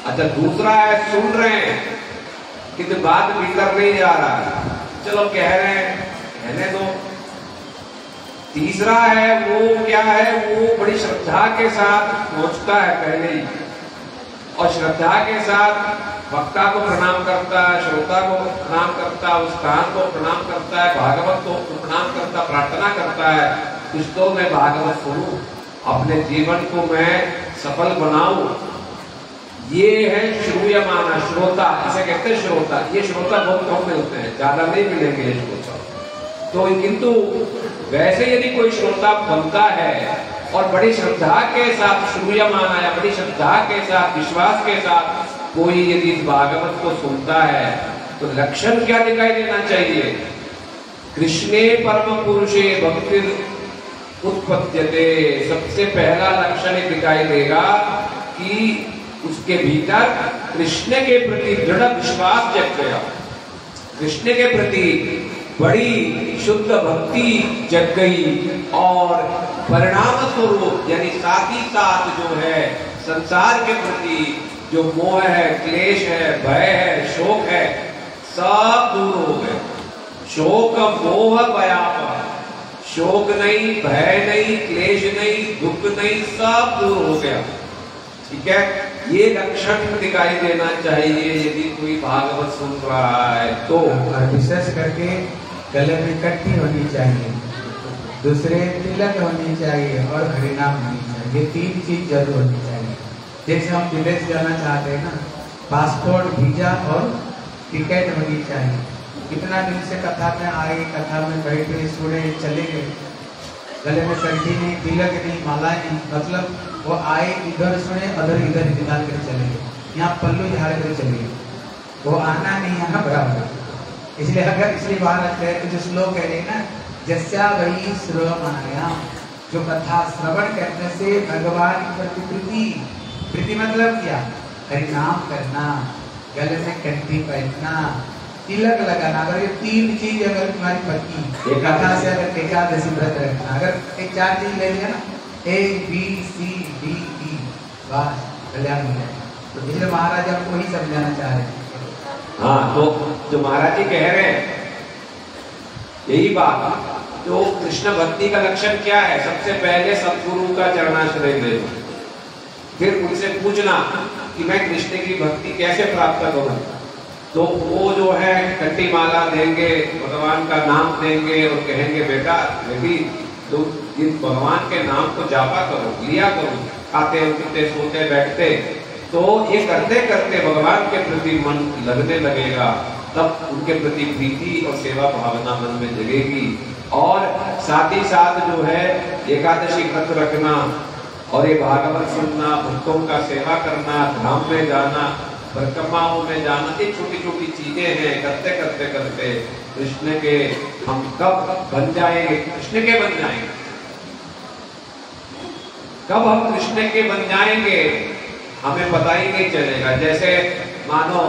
अच्छा दूसरा है सुन रहे हैं। किंतु बात भीतर नहीं जा रहा है। चलो कह रहे हैं, कहने दो। तीसरा है, वो क्या है, वो बड़ी श्रद्धा के साथ पहुँचता है पहले ही। और श्रद्धा के साथ वक्ता को प्रणाम करता है, श्रोता को प्रणाम करता है उस स्थान को प्रणाम करता है, भागवत को प्रणाम करता, प्रार्थना करता है कुछ तो मैं भागवत सुनूं अपने जीवन को मैं सफल बनाऊँ। ये है श्रूयमाना श्रोता, इसे कहते हैं श्रोता। ये श्रोता बहुत कम मिलते हैं, ज़्यादा नहीं मिलेंगे ये श्रोता। तो किंतु वैसे यदि कोई श्रोता बनता है और बड़ी श्रद्धा के साथ श्रूयमान आया बड़ी श्रद्धा के साथ, विश्वास के साथ कोई यदि इस भागवत को सुनता है तो लक्षण क्या दिखाई देना चाहिए? कृष्णे परम पुरुषे भक्ति उत्पत्त्यते सबसे पहला लक्षण ये दिखाई देगा कि उसके भीतर कृष्ण के प्रति दृढ़ विश्वास जग गया। कृष्ण के प्रति बड़ी शुद्ध भक्ति जग गई और परिणाम स्वरूप यानी साथ ही साथ जो है, संसार के प्रति जो मोह है, क्लेश है, भय है, शोक है, सब दूर हो गए। शोक मोह व्याप शोक नहीं, भय नहीं, क्लेश नहीं, दुख नहीं, सब दूर हो गया। ठीक है? ये लक्षण दिखाई देना चाहिए यदि कोई भागवत सुन रहा है तो। विशेष करके गले में कट्टी होनी चाहिए, दूसरे तिलक होनी चाहिए और हरिनाम होनी चाहिए। ये तीन चीज़ ज़रूर होनी चाहिए। जैसे हम विदेश जाना चाहते हैं ना पासपोर्ट वीज़ा और टिकट होनी चाहिए। कितना दिन से कथा में आए, कथा में बैठे, सुने, चले गए गले में कंठी नहीं तिलक नहीं माला नहीं मतलब वो आए इधर सुने उधर इधर निकाल कर चले गए। यहाँ पल्लू झाड़ कर चले गए। वो आना नहीं, आना बराबर। इसलिए अगर इसलिए बाहर रखते हैं तो जो श्लोक कह रहे हैं ना, जस्या वही श्रवणाया जो कथा श्रवण करने से भगवान की प्रति प्रीति प्रीति मतलब क्या? हरिनाम करना, गले में कंठी पहनना तिलक लगाना अगर ये तीन चीज़ अगर तुम्हारी पत्नी एक कथा से अगर एकादशी व्रत रखना अगर ये चार चीज़ ले लिया ना A B C D E बस कल्याण हो जाएगा। तो इसलिए महाराज आपको वही समझाना चाह रहे हैं। हाँ तो जो महाराज जी कह रहे हैं यही बात तो कृष्ण भक्ति का लक्षण क्या है? सबसे पहले सदगुरु का चरणाश्रय लेना फिर उनसे पूछना कि मैं कृष्ण की भक्ति कैसे प्राप्त करूँ? तो वो जो है कट्टी माला देंगे, भगवान का नाम देंगे और कहेंगे, बेटा, बेटी, तुम इस भगवान के नाम को जापा करो, लिया करो, खाते पीते सोते, बैठते तो ये करते करते भगवान के प्रति मन लगने लगेगा। तब उनके प्रति प्रीति और सेवा भावना मन में जगेगी। और साथ ही साथ जो है, एकादशी व्रत रखना और ये भागवत सुनना, भक्तों का सेवा करना, धाम में जाना परिक्रमाओं में जाना ये छोटी छोटी चीज़ें हैं, करते करते करते। कृष्ण के हम कब बन जाएँगे? कृष्ण के बन जाएँगे। कब हम कृष्ण के बन जाएँगे? हमें पता ही नहीं चलेगा। जैसे मानो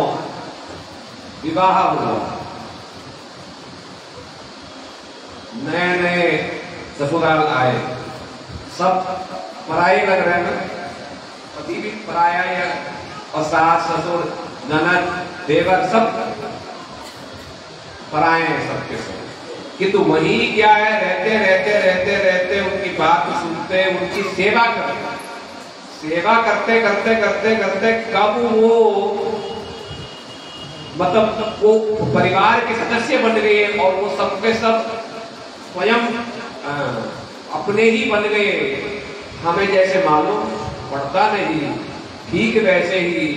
विवाह हुआ। नए नए ससुराल आए। सब पराये लग रहे हैं पति भी पराया या और सास, ससुर, ननद, देवर सब पराए हैं सबके सब। किंतु वही क्या है? रहते रहते रहते रहते, उनकी बात सुनते, उनकी सेवा करते। सेवा करते करते करते करते कब वो मतलब वो परिवार के सदस्य बन गए और वो सबके सब स्वयं अपने ही बन गए। हमें जैसे मालूम पड़ता नहीं। ठीक वैसे ही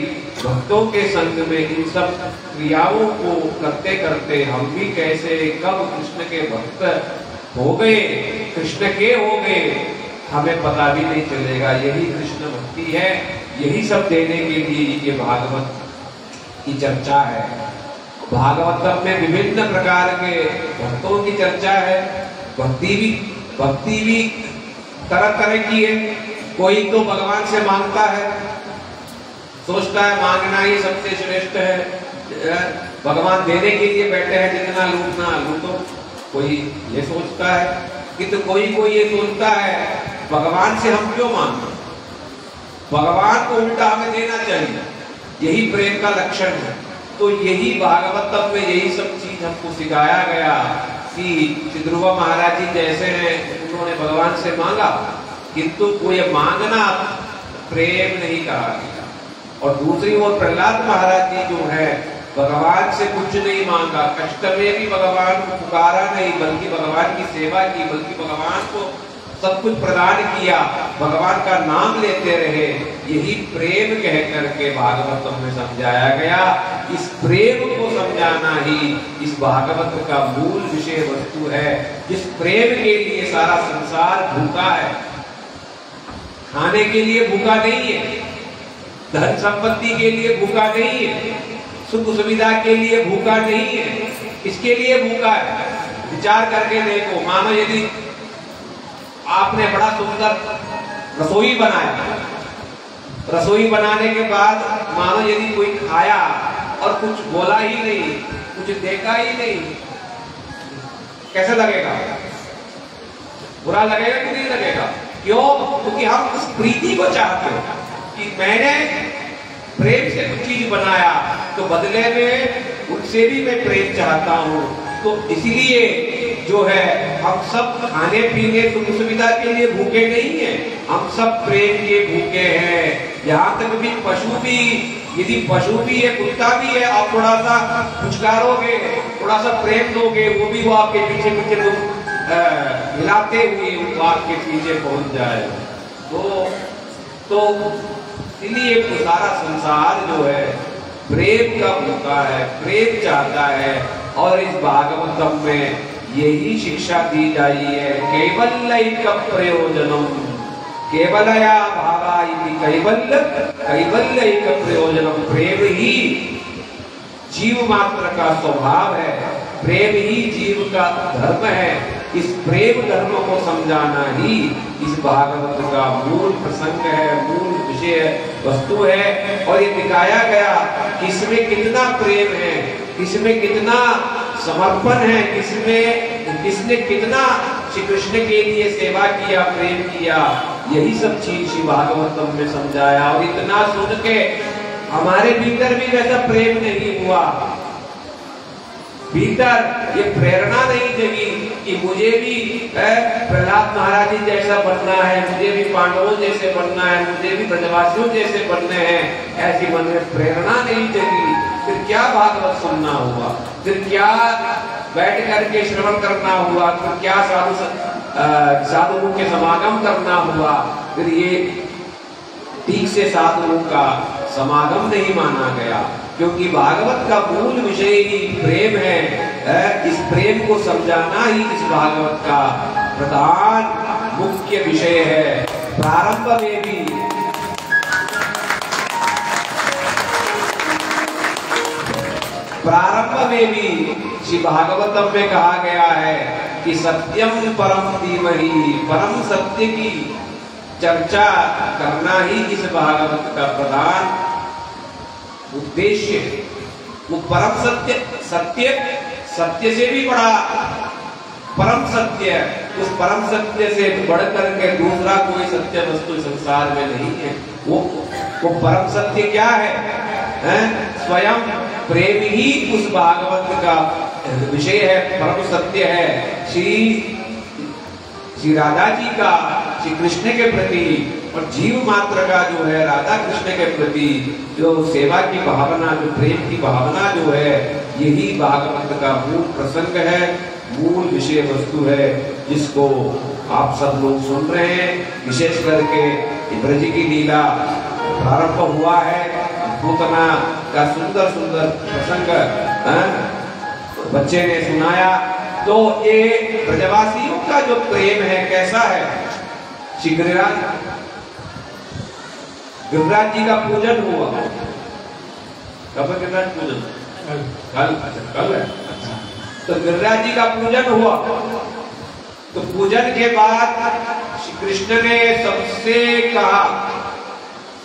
भक्तों के संग में इन सब क्रियाओं को करते करते हम भी कैसे कब कृष्ण के भक्त हो गए, कृष्ण के हो गए, हमें पता भी नहीं चलेगा। यही कृष्ण भक्ति है, यही सब देने के लिए ये भागवत की चर्चा है। भागवत में विभिन्न प्रकार के भक्तों की चर्चा है। भक्ति भी भक्ति भी तरह तरह की है। कोई तो भगवान से माँगता है सोचता है, मांगना ही सबसे श्रेष्ठ है। भगवान देने के लिए बैठे हैं, जितना लूटना लूटो। कोई ये सोचता है कि तो कोई कोई ये सोचता है, भगवान से हम क्यों मांगे? भगवान को उल्टा हमें देना चाहिए। यही प्रेम का लक्षण है। तो यही भागवतम में यही सब चीज़ हमको सिखाया गया कि ध्रुव महाराज जी जैसे हैं, उन्होंने भगवान से मांगा, किंतु वो ये मांगना प्रेम नहीं कहा गया। और दूसरी ओर प्रहलाद महाराज जी जो है, भगवान से कुछ नहीं मांगा। कष्ट में भी भगवान को पुकारा नहीं, बल्कि भगवान की सेवा की, बल्कि भगवान को सब कुछ प्रदान किया। भगवान का नाम लेते रहे। यही प्रेम कह करके भागवत में समझाया गया। इस प्रेम को समझाना ही इस भागवत का मूल विषय वस्तु है। जिस प्रेम के लिए सारा संसार भूखा है। खाने के लिए भूखा नहीं है। धन संपत्ति के लिए भूखा नहीं है, सुख सुविधा के लिए भूखा नहीं है, इसके लिए भूखा है। विचार करके देखो, मानो यदि आपने बड़ा सुंदर रसोई बनाया, रसोई बनाने के बाद मानो यदि कोई खाया और कुछ बोला ही नहीं, कुछ देखा ही नहीं, कैसे लगेगा? बुरा लगेगा कि नहीं लगेगा? क्यों? क्योंकि हम उस प्रीति को चाहते हैं। कि मैंने प्रेम से कुछ चीज़ बनाया तो बदले में उनसे भी मैं प्रेम चाहता हूँ। तो इसलिए जो है, हम सब खाने पीने सुख सुविधा के लिए भूखे नहीं है, हम सब प्रेम के भूखे हैं। यहाँ तक भी पशु भी, यदि पशु भी है, कुत्ता भी है, आप थोड़ा सा पुचकारोगे थोड़ा सा प्रेम दोगे, वो भी वो आपके पीछे पीछे हिलाते हुए वो आपके पीछे पहुँच जाए। तो तो इसलिए सारा संसार जो है, प्रेम का भूखा है, प्रेम चाहता है और इस भागवतम में यही शिक्षा दी जाई है, केवल प्रयोजनम। केवलया भावा कैवल्य कैवल्य प्रयोजनम। प्रेम ही जीव मात्र का स्वभाव है, प्रेम ही जीव का धर्म है। इस प्रेम धर्म को समझाना ही इस भागवत का मूल प्रसंग है, मूल विषय वस्तु है। और ये दिखाया गया कि इसमें कितना प्रेम है, इसमें कितना समर्पण है किसमें किसने कितना श्री कृष्ण के लिए सेवा किया, प्रेम किया। यही सब चीज़ श्री भागवतम में समझाया। और इतना सुन के हमारे भीतर भी वैसा प्रेम नहीं हुआ। भीतर ये प्रेरणा नहीं जगी कि मुझे भी प्रहलाद महाराज जी जैसा बनना है, मुझे भी पांडवों जैसे बनना है, मुझे भी ब्रजवासियों जैसे बनने हैं, ऐसी मन में प्रेरणा नहीं जगी। फिर क्या भागवत सुनना हुआ? फिर क्या बैठ करके श्रवण करना हुआ? फिर क्या साधु साधुओं के समागम करना हुआ? फिर ये ठीक से साधुओं का समागम नहीं माना गया। क्योंकि भागवत का मूल विषय ही प्रेम है इस प्रेम को समझाना ही इस भागवत का प्रधान मुख्य विषय है। प्रारंभ में भी। प्रारंभ में भी श्री भागवतम में कहा गया है कि सत्यम परम धीमहि, परम सत्य की चर्चा करना ही इस भागवत का प्रधान उद्देश्य वो परम सत्य सत्य सत्य से भी बड़ा परम सत्य उस परम सत्य से बढ़कर के दूसरा कोई सत्य वस्तु संसार में नहीं है। वो वो परम सत्य क्या है, है? स्वयं प्रेम ही उस भागवत का विषय है परम सत्य है। श्री श्री राधा जी का श्री कृष्ण के प्रति और जीव मात्र का जो है राधा कृष्ण के प्रति जो सेवा की भावना जो प्रेम की भावना जो है यही भागवत का मूल प्रसंग है मूल विषय वस्तु है जिसको आप सब लोग सुन रहे हैं। विशेष करके ब्रज की लीला प्रारंभ हुआ है पूतना का सुंदर सुंदर प्रसंग हाँ, बच्चे ने सुनाया तो ये ब्रजवासियों का जो प्रेम है कैसा है? श्री गिरिराज जी का पूजन हुआ। कब गिरिराज पूजन? कल। अच्छा कल है। अच्छा। तो गिरिराज जी का पूजन हुआ। तो पूजन के बाद श्री कृष्ण ने सबसे कहा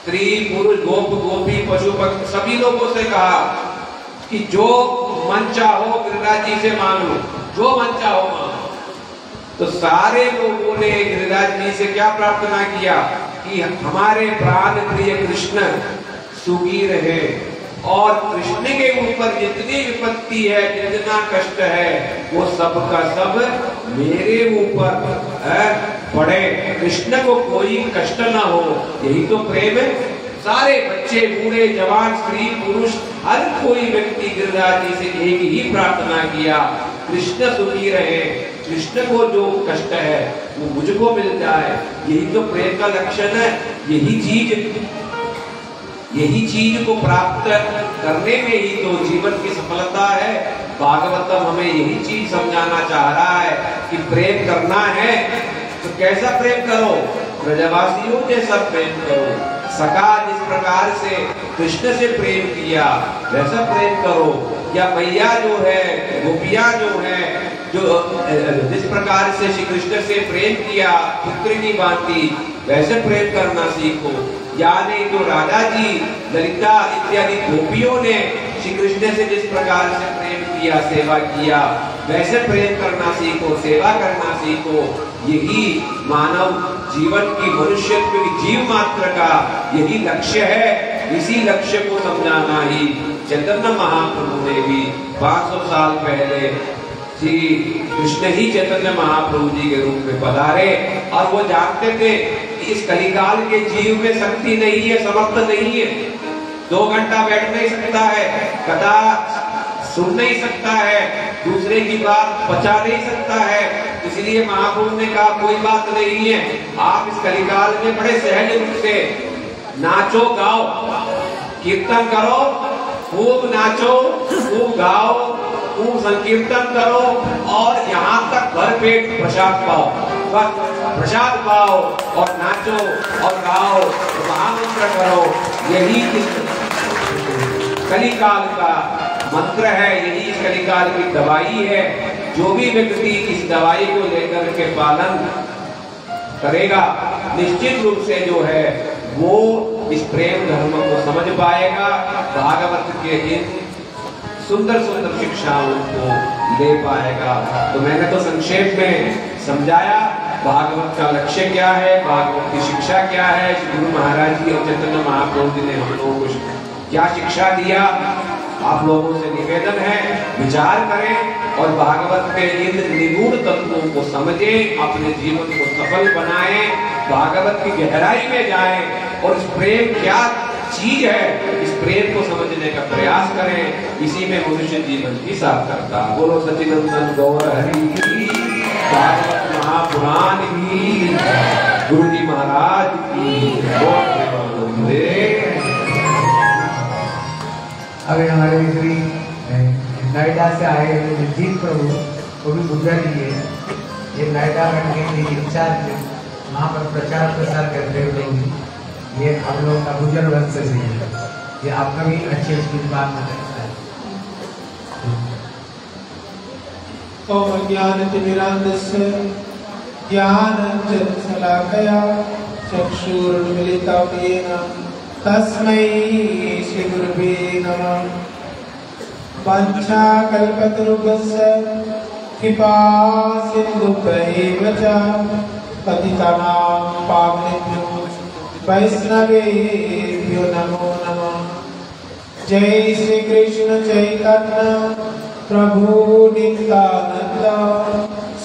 स्त्री पुरुष गोप गोपी पशु पक्षी सभी लोगों से कहा कि जो मन चाहो गिरिराज जी से मांग लो। जो मन चाहो मांगो तो सारे लोगों ने गिरिराज जी से क्या प्रार्थना किया? कि हमारे प्राण प्रिय कृष्ण सुखी रहे। और कृष्ण के ऊपर जितनी विपत्ति है जितना कष्ट है, वो सब का सब मेरे ऊपर पड़े। कृष्ण को कोई कष्ट ना हो। यही तो प्रेम है। सारे बच्चे, बूढ़े, जवान, स्त्री, पुरुष, हर कोई व्यक्ति गिरिराज जी से एक ही प्रार्थना किया। कृष्ण सुखी रहे। कृष्ण को जो कष्ट है, वो मुझको मिल जाए यही तो प्रेम का लक्षण है। यही चीज़ यही चीज़ को प्राप्त करने में ही तो जीवन की सफलता है। भागवतम हमें यही चीज़ समझाना चाह रहा है कि प्रेम करना है तो कैसा प्रेम करो? ब्रजवासियों जैसा प्रेम करो। सका जिस प्रकार से कृष्ण से प्रेम किया, वैसा प्रेम करो। या मैया जो है, गोपिया जो है, जो जिस प्रकार से श्री कृष्ण से प्रेम किया, पुत्र की बांधी वैसे प्रेम करना सीखो। यानी तो राधा जी ललिता इत्यादि गोपियों ने श्री कृष्ण से जिस प्रकार से प्रेम किया, सेवा किया, वैसे प्रेम करना सीखो, सेवा करना सीखो। यही मानव जीवन की मनुष्य जीव मात्र का यही लक्ष्य है। इसी लक्ष्य को समझाना ही। चैतन्य महाप्रभु ने भी 500 साल पहले श्री कृष्ण ही चैतन्य महाप्रभु जी के रूप में पधारे और वो जानते थे इस कलिकाल के जीव में शक्ति नहीं है, समर्थ नहीं है। दो घंटा बैठ नहीं सकता है, कथा सुन नहीं सकता है, दूसरे की बात पचा नहीं सकता है। इसलिए महाप्रभु ने कहा, कोई बात नहीं है, आप इस कलिकाल में बड़े सहज रूप से नाचो, गाओ, कीर्तन करो खूब नाचो, खूब गाओ, खूब संकीर्तन करो और यहाँ तक भर पेट प्रसाद पाओ। प्रसाद पाओ और नाचो और गाओ, महामंत्र करो, यही कलिकाल का मंत्र है, यही कलिकाल की दवाई है। जो भी व्यक्ति इस दवाई को लेकर के पालन करेगा, निश्चित रूप से जो है वो इस प्रेम धर्म को समझ पाएगा, भागवत के इन सुंदर सुंदर शिक्षाओं को ले पाएगा। तो मैंने तो संक्षेप में समझाया, भागवत का लक्ष्य क्या है, भागवत की शिक्षा क्या है गुरु महाराज जी और चैतन्य महाप्रभु जी ने हम लोगों को क्या शिक्षा दिया आप लोगों से निवेदन है, विचार करें और भागवत के इन निगूढ़ तत्वों को समझें, अपने जीवन को सफल बनाएँ, भागवत की गहराई में जाएँ और इस प्रेम क्या चीज़ है, इस प्रेम को समझने का प्रयास करें। इसी में मनुष्य जीवन की सार्थकता बोलो सचिनंदन गौर हरि भागवत महापुराण की। गुरु जी महाराज की। अभी हमारे श्री नोएडा से आए जीत प्रभु वो भी गुजर लिए ये नोएडा में के इंचार्ज वहाँ पर प्रचार प्रसार करते हुए ये हम लोग का गुजर वंश से है। ये आपका भी अच्छी अच्छी बात है। ओम ज्ञानतिमिरान्धस्य ज्ञानञ्जनशलाकया चक्षुरुन्मिलितं येन तस्मै श्रीगुरुवे नमः। वाञ्छाकल्पतरुभ्यस्य कृपा सिन्धुभ्यैव च पतितानां पावनेभ्यो वैष्णवेभ्यो नमो नमः। जय श्री कृष्ण चैतन्य प्रभु नित्यानंद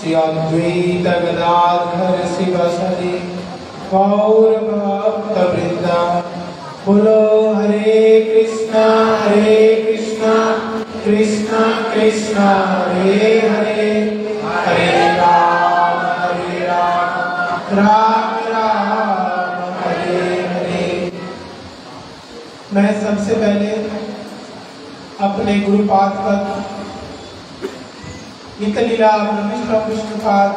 श्री अद्वैत गदाधर शिव सदि गौर भक्त वृंदा बोलो, हरे कृष्णा हरे कृष्णा कृष्णा कृष्णा, हरे हरे। हरे राम हरे राम राम राम, हरे हरे। मैं सबसे पहले अपने गुरुपाद पर नितलीला विष्णु विष्णुपाद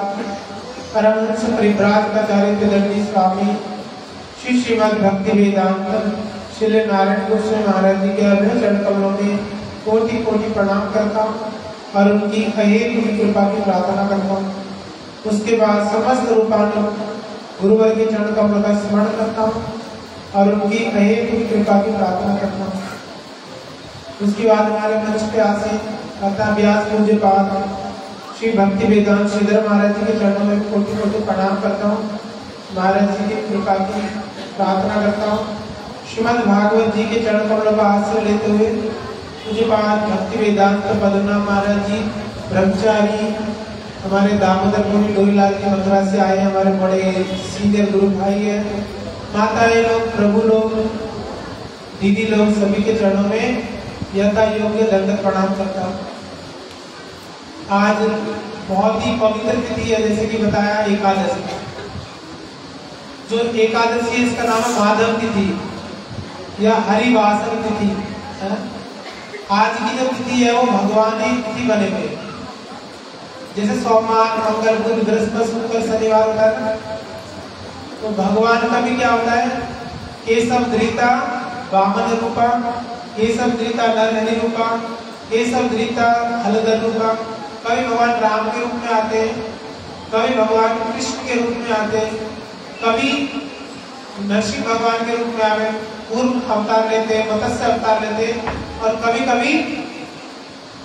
परमहंस परिव्राजकाचार्य दंडी स्वामी श्री श्रीमद भक्ति वेदांत श्री नारायण गोस्वामी महाराज जी के अभ्य चरण कमलों में कोटि कोटि प्रणाम करता हूँ और उनकी अहेतु कृपा की प्रार्थना करता हूँ। उसके बाद समस्त रूपानु गुरुवर के चरण कमलों का स्मरण करता हूँ और उनकी अहेतु कृपा की प्रार्थना करता हूँ। उसके बाद हमारे मंच पे आसे अतः व्यास पूज्य पाद श्री भक्ति वेदांत श्रीधर महाराज जी के चरणों में कोटि कोटि प्रणाम करता हूँ। महाराज जी की कृपा की प्रार्थना करता हूँ। श्रीमद भागवत जी के चरण कमलों का आश्रय लेते हुए मुझे बात भक्ति वेदांत पदना महाराज जी, ब्रह्मचारी, हमारे दामोदर पुरी डोरीलाल की मथुरा से आए हमारे बड़े सीनियर गुरु भाई है। माताएँ लोग, प्रभु लोग, दीदी लोग सभी के चरणों में यथा योग्य दंड प्रणाम करता हूँ। आज बहुत ही पवित्र तिथि है, जैसे कि बताया, एकादशी। जो एकादशी है, इसका नाम है माधव तिथि, या हरिवासन तिथि आज की जो तिथि है, वो भगवान ही तिथि बने हुए जैसे सोमवार, मंगल, बुध, बृहस्पति, शुक्र, शनिवार होता है तो भगवान का भी क्या होता है? केशव, धृता, वामन रूपा, केशव, धृता, नरहरि रूपा, केशव, धृता हलदर रूपा। कभी भगवान राम के रूप में आते हैं, कभी भगवान कृष्ण के रूप में आते हैं। कभी नरसिंह भगवान के रूप में आवे, पूर्व अवतार लेते हैं मत्स्य अवतार लेते हैं और कभी कभी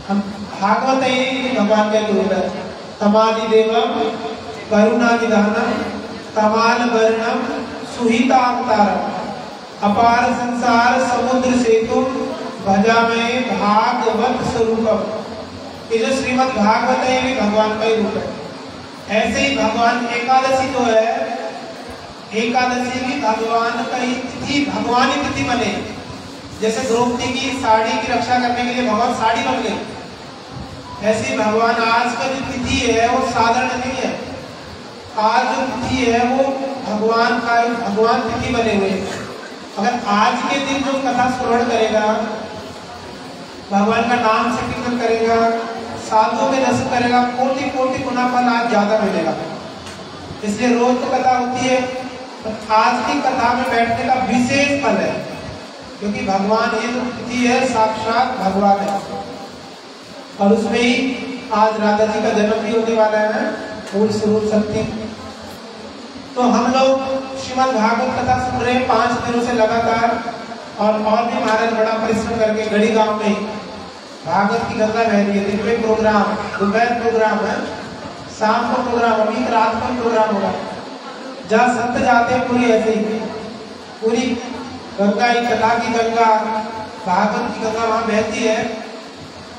हम भागवत ही भगवान का रूप है। तमादि देवम करुणा निधानम तमाल वर्णम, सुहिता अवतारम। अपार संसार समुद्र सेतु भजा में भागवत स्वरूपम। ये जो श्रीमद भागवत है, ये भी भगवान का ही रूप है। ऐसे ही भगवान एकादशी जो है एकादशी भी भगवान का ही तिथि, भगवान ही तिथि बने। जैसे द्रौपदी की साड़ी की रक्षा करने के लिए भगवान साड़ी बन गए। ऐसे भगवान आज का जो तिथि है, वो साधारण नहीं है। आज जो तिथि है, वो भगवान का भगवान तिथि बने हुए अगर आज के दिन जो कथा श्रवण करेगा, भगवान का नाम से कीर्तन करेगा, साधुओं में दर्शन करेगा कोटि कोटि गुना फल आज ज़्यादा मिलेगा। इसलिए रोज तो कथा होती है पर आज की कथा में बैठने का विशेष फल है, क्योंकि भगवान ये जो तिथि है, साक्षात भगवान है। और उसमें ही आज राधा जी का जन्म भी होने वाला है पूर्ण स्वरूप शक्ति। तो हम लोग श्रीमद भागवत कथा सुन रहे हैं, पाँच दिनों से लगातार, और और भी महाराज बड़ा परिश्रम करके गढ़ी गाँव में भागवत की गंगा बह रही है, दिन में प्रोग्राम दोपहर प्रोग्राम है, शाम को प्रोग्राम अभी रात को प्रोग्राम होगा। जहाँ संत जाते हैं, पूरी ऐसे ही, पूरी गंगा ही, कथा की गंगा, भागवत की गंगा वहाँ बहती है।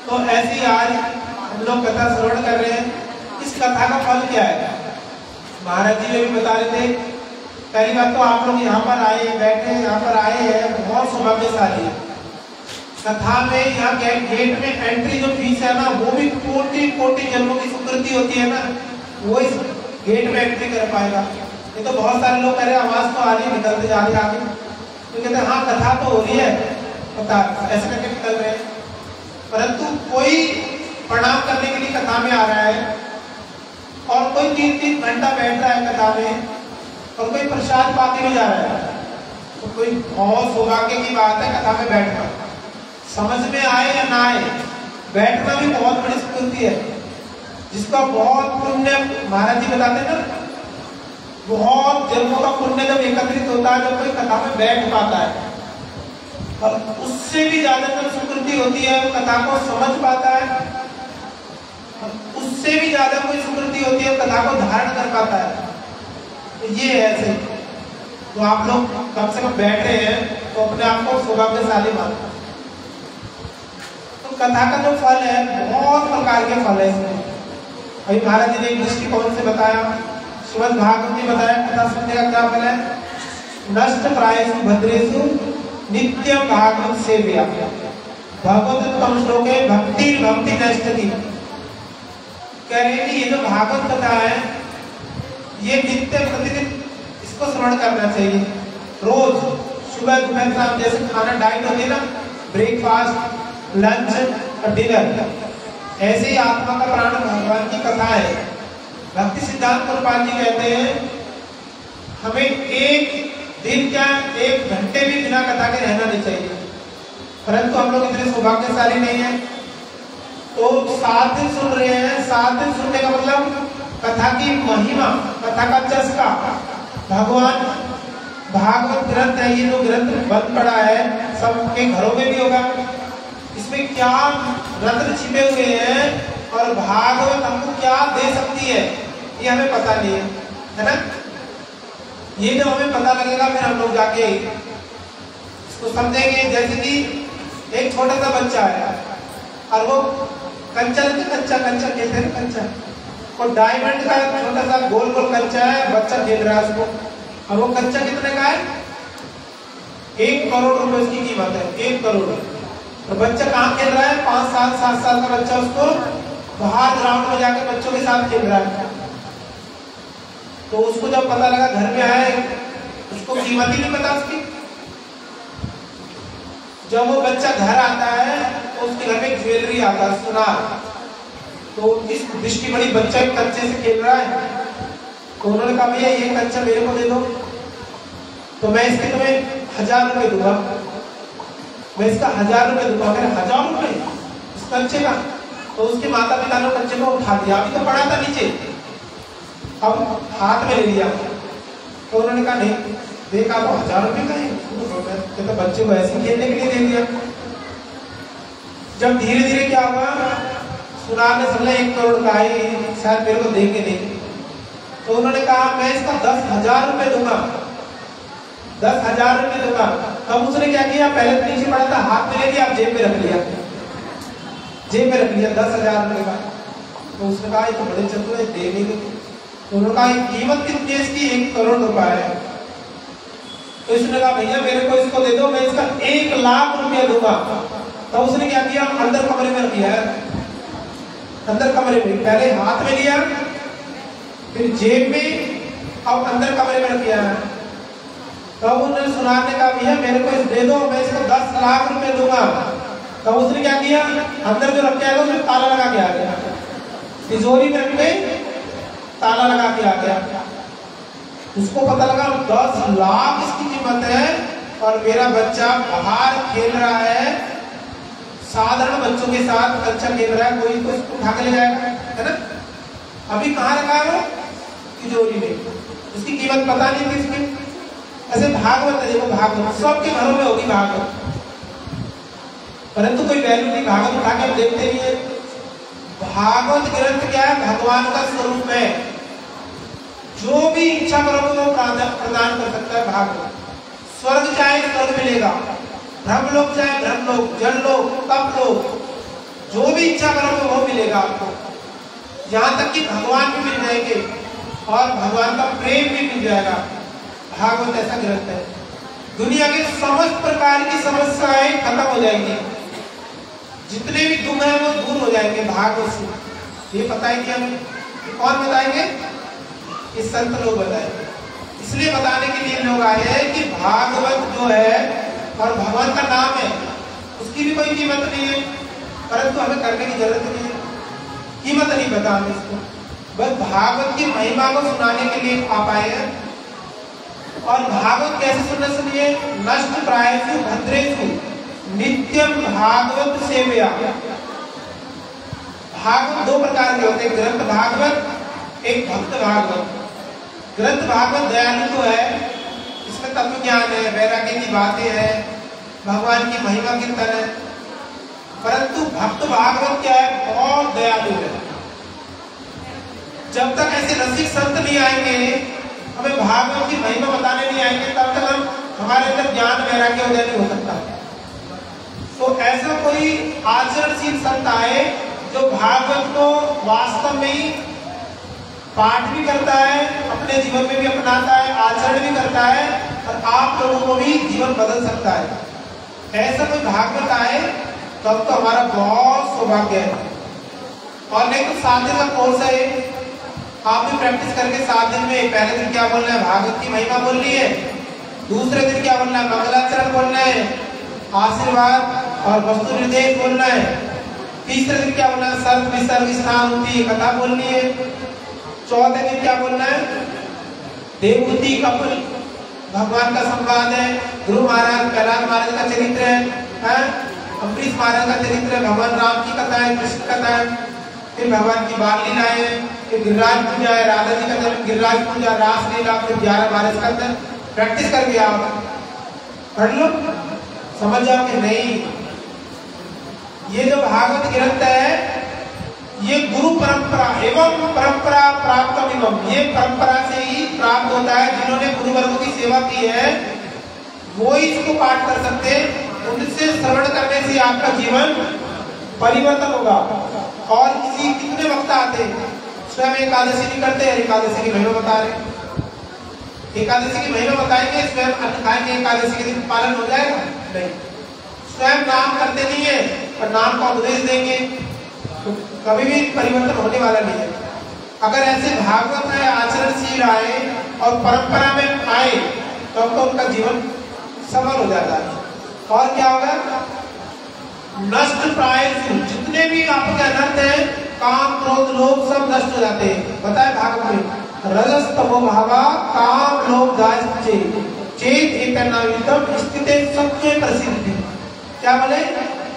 तो ऐसे ही आज हम लोग कथा श्रवण कर रहे हैं। इस कथा का फल क्या है? महाराज जी ने भी बता रहे थे, पहली बात तो आप लोग यहाँ पर आए, बैठे यहाँ पर आए हैं, बहुत सौभाग्यशाली। है कथा में यहाँ गेट में एंट्री जो फ़ीस है ना, वो भी कोटि कोटि जन्मों की स्वीकृति होती है ना, वो इस गेट में एंट्री कर पाएगा। ये तो बहुत सारे लोग कह रहे हैं आवाज़ तो आ रही निकलते जा रहे आगे। तो कहते हैं हाँ कथा तो हो। रही है पता ऐसे करके निकल रहे हैं। परंतु कोई प्रणाम करने के लिए कथा में आ रहा है, और कोई तीन तीन घंटा बैठ रहा है कथा में, और कोई प्रसाद पाते भी जा रहा है तो कोई बहुत सौभाग्य की बात है कथा में बैठना। समझ में आए या ना आए, बैठना भी बहुत बड़ी स्फूर्ति है। जिसका बहुत पुण्य महाराज जी बताते हैं ना बहुत जन्मों का पुण्य जब एकत्रित होता है, जब कोई कथा में बैठ पाता है, और उससे भी ज़्यादा जब स्वीकृति होती है कथा को समझ पाता है उससे भी ज़्यादा कोई स्वीकृति होती है कथा को धारण कर पाता है। तो ये है ऐसे। तो आप लोग कम से कम बैठे हैं तो अपने आप को सौभाग्यशाली मानते तो कथा का जो फल है, बहुत प्रकार के फल है इसमें। अभी महाराज जी ने एक दृष्टिकोण से बताया श्रीमद भागवत ने बताया कथा सुनने का क्या फल है? नष्ट प्रायसु भद्रेशु नित्य भागवत से भगवत उत्तम श्लोक है भक्ति भक्ति नष्ट थी कह रहे कि ये जो भागवत कथा है, ये नित्य प्रतिदिन इसको स्मरण करना चाहिए। रोज सुबह दोपहर शाम जैसे खाना डाइट होती है ना ब्रेकफास्ट लंच और डिनर ऐसे ही आत्मा का प्राण भगवान की कथा है। भक्ति सिद्धांत गोपाल जी कहते हैं, हमें एक दिन क्या एक घंटे भी बिना कथा के रहना नहीं चाहिए। परंतु हम लोग इतने सौभाग्यशाली नहीं है। तो सात दिन सुन रहे हैं, सात दिन सुनने का मतलब कथा की महिमा, कथा का चस्का। भगवान, भागवत ग्रंथ है, ये जो ग्रंथ बंद पड़ा है, सबके घरों में भी होगा। इसमें क्या रत्न छिपे हुए हैं और भागवत हमको क्या दे सकती है, ये हमें पता नहीं है है ना? ये जो हमें पता लगेगा, फिर हम लोग जाके इसको समझेंगे। जैसे कि एक छोटा सा बच्चा है और वो कंचा लेते कंचा कंचा कहते हैं कंचा और डायमंड का छोटा सा गोल गोल कंचा है, बच्चा खेल रहा है उसको। और वो कंचा कितने का है? एक करोड़ रुपए उसकी कीमत है, एक करोड़। तो बच्चा कहाँ खेल रहा है? पाँच साल, सात साल का बच्चा उसको बाहर ग्राउंड में जाके बच्चों के साथ खेल रहा है तो उसको जब पता लगा घर में आए उसको कीमत ही नहीं पता उसकी? जब वो बच्चा घर आता है तो उसके घर में ज्वेलरी आता है सुनार तो इस दृष्टि बड़ी बच्चा कच्चे से खेल रहा है। तो उन्होंने कहा, भैया, ये कच्चा मेरे को दे दो। तो मैं इसके तुम्हें हज़ार रुपए दूँगा। मैं इसका हज़ार रुपए दूँगा। अगर हज़ार रुपए इस कच्चे का तो उसके माता पिता ने बच्चे को उठा दिया। अभी तो पड़ा था नीचे। अब हाथ में ले लिया। तो उन्होंने कहा, नहीं, देखा तो हज़ार रुपए का है तो बच्चे को ऐसे खेलने के लिए दे दिया। जब धीरे धीरे क्या हुआ सुनार ने समझा, एक करोड़ का है, शायद मेरे को देंगे नहीं। तो उन्होंने कहा, मैं इसका दस हज़ार रुपए दूँगा। दस हज़ार रुपए दूँगा। तब उसने क्या किया, पहले तो नीचे पड़ा था, हाथ में ले लिया जेब में रख लिया। जेब में रख लिया दस हज़ार रुपए का तो उसने कहा तो बड़े चतुर है, दे नहीं तो उन्होंने कहा कीमत कितनी इसकी एक करोड़ रुपए है। तो इसने कहा, भैया, मेरे को इसको दे दो, मैं इसका एक लाख रुपया दूँगा। तो उसने क्या किया? अंदर कमरे में रख दिया अंदर कमरे में, पहले हाथ में लिया, फिर जेब में, अब अंदर कमरे में रख दिया तब तो उन्होंने सुनाने कहा भैया मेरे को इस दे दो, मैं इसको दस लाख रुपए दूँगा। तब उसने क्या किया? अंदर जो रख के आया उसमें ताला लगा के आ गया। तिजोरी में रख के ताला लगा के आ गया। उसको पता लगा, दस लाख इसकी कीमत है और मेरा बच्चा बाहर खेल रहा है। साधारण बच्चों के साथ अच्छा खेल रहा है, कोई तो उसको उठा के ले जाएगा, है ना? अभी कहाँ रखा है वो? तिजोरी में। उसकी कीमत पता नहीं थी इसकी। ऐसे भागवत है, देखो भागवत। सबके घरों में होगी भागवत। परंतु कोई वैल्यू नहीं, भागवत उठा के देखते नहीं है। भागवत ग्रंथ क्या है? भगवान का स्वरूप है। जो भी इच्छा करोगे वो प्रदान कर सकता है भागवत। स्वर्ग चाहे स्वर्ग मिलेगा। ब्रह्म लोग चाहे ब्रह्म लोग जल लोग तप लोक। जो भी इच्छा करोगे वो मिलेगा आपको। यहाँ तक कि भगवान भी मिल जाएँगे और भगवान का प्रेम भी मिल जाएगा। भागवत ऐसा ग्रंथ है। दुनिया के समस्त प्रकार की समस्याएँ खत्म हो जाएँगी। जितने भी दुख है, वो दूर हो जाएँगे भागवत से ये पता है कि हम कौन बताएँगे? ये संत लोग बताए इसलिए बताने के लिए लोग आए हैं कि भागवत जो है, और भगवान का नाम है, उसकी भी कोई कीमत नहीं है, परंतु हमें करने की ज़रूरत नहीं है। कीमत नहीं पता हमें इसको बस भागवत की महिमा को सुनाने के लिए आप आए हैं। और भागवत कैसे सुनना सुनिए? नष्ट प्राय भद्रेशु नित्यम भागवत सेवया। भागवत दो प्रकार के होते हैं ग्रंथ भागवत, एक भक्त भागवत। ग्रंथ भागवत दयालु तो है, इसमें तत्व ज्ञान है, वैराग्य की बातें हैं, भगवान की महिमा कीर्तन है। परंतु भक्त भागवत क्या है? बहुत दयालु है। जब तक ऐसे रसिक संत नहीं आएँगे, हमें भागवत की महिमा बताने नहीं आएँगे, तब तक हम हमारे अंदर ज्ञान, वैराग्य, उदय नहीं हो सकता। तो ऐसा कोई आचरणशील संत आए जो भागवत को वास्तव में ही पाठ भी करता है, अपने जीवन में भी अपनाता है, आचरण भी करता है और आप लोगों को भी जीवन बदल सकता है। ऐसा कोई भागवत आए तब तो हमारा बहुत सौभाग्य है। और नहीं तो सात दिन का कोर्स है। आप भी प्रैक्टिस करके सात दिन में, पहले दिन क्या बोलना है? भागवत की महिमा बोलनी है। दूसरे दिन क्या बोलना है? मंगलाचरण बोलना है। आशीर्वाद और वस्तु निर्देश बोलना है। तीसरे दिन क्या बोलना है? सर्व विसर्ग स्नान होती है कथा बोलनी है। चौथे दिन क्या बोलना है? देवभूति कपिल भगवान का संवाद है। गुरु महाराज कैलाश महाराज का चरित्र है, है? अम्बरीश महाराज का चरित्र है भगवान राम की कथा है कृष्ण कथा है। फिर भगवान की बाल लीलाएँ हैं फिर गिरिराज पूजा है राधा जी का गिरिराज पूजा रास लीला फिर ग्यारह बारह का प्रैक्टिस करके आओ पढ़ लो। समझ जाओ कि नहीं। ये जो भागवत ग्रंथ है, ये गुरु परंपरा, एवं परंपरा प्राप्त एवं ये परंपरा से ही प्राप्त होता है। जिन्होंने गुरु वर्गों की सेवा की है, वो ही इसको पाठ कर सकते उनसे श्रवण करने से आपका जीवन परिवर्तन होगा। और इसी कितने वक्त आते स्वयं एकादशी नहीं करते हैं, एकादशी की महिमा बता रहे एकादशी की महिमा बताएँगे, स्वयं अन्न खाएँगे एकादशी के दिन, पालन हो जाएगा? नहीं। स्वयं नाम करते नहीं है, पर नाम का उपदेश देंगे। तो कभी भी परिवर्तन होने वाला नहीं है। अगर ऐसे भागवत में आचरणशील आए और परंपरा में आए तो तो उनका जीवन सफल हो जाता है। और क्या होगा? नष्ट प्राय जितने भी आपके अनर्थ हैं, काम, क्रोध, लोभ सब नष्ट हो जाते हैं। बताए भागवत में। रजस तमो काम लोभ दास्य चेत एतनावितम स्थिते सत्य प्रसिद्धि। क्या बोले?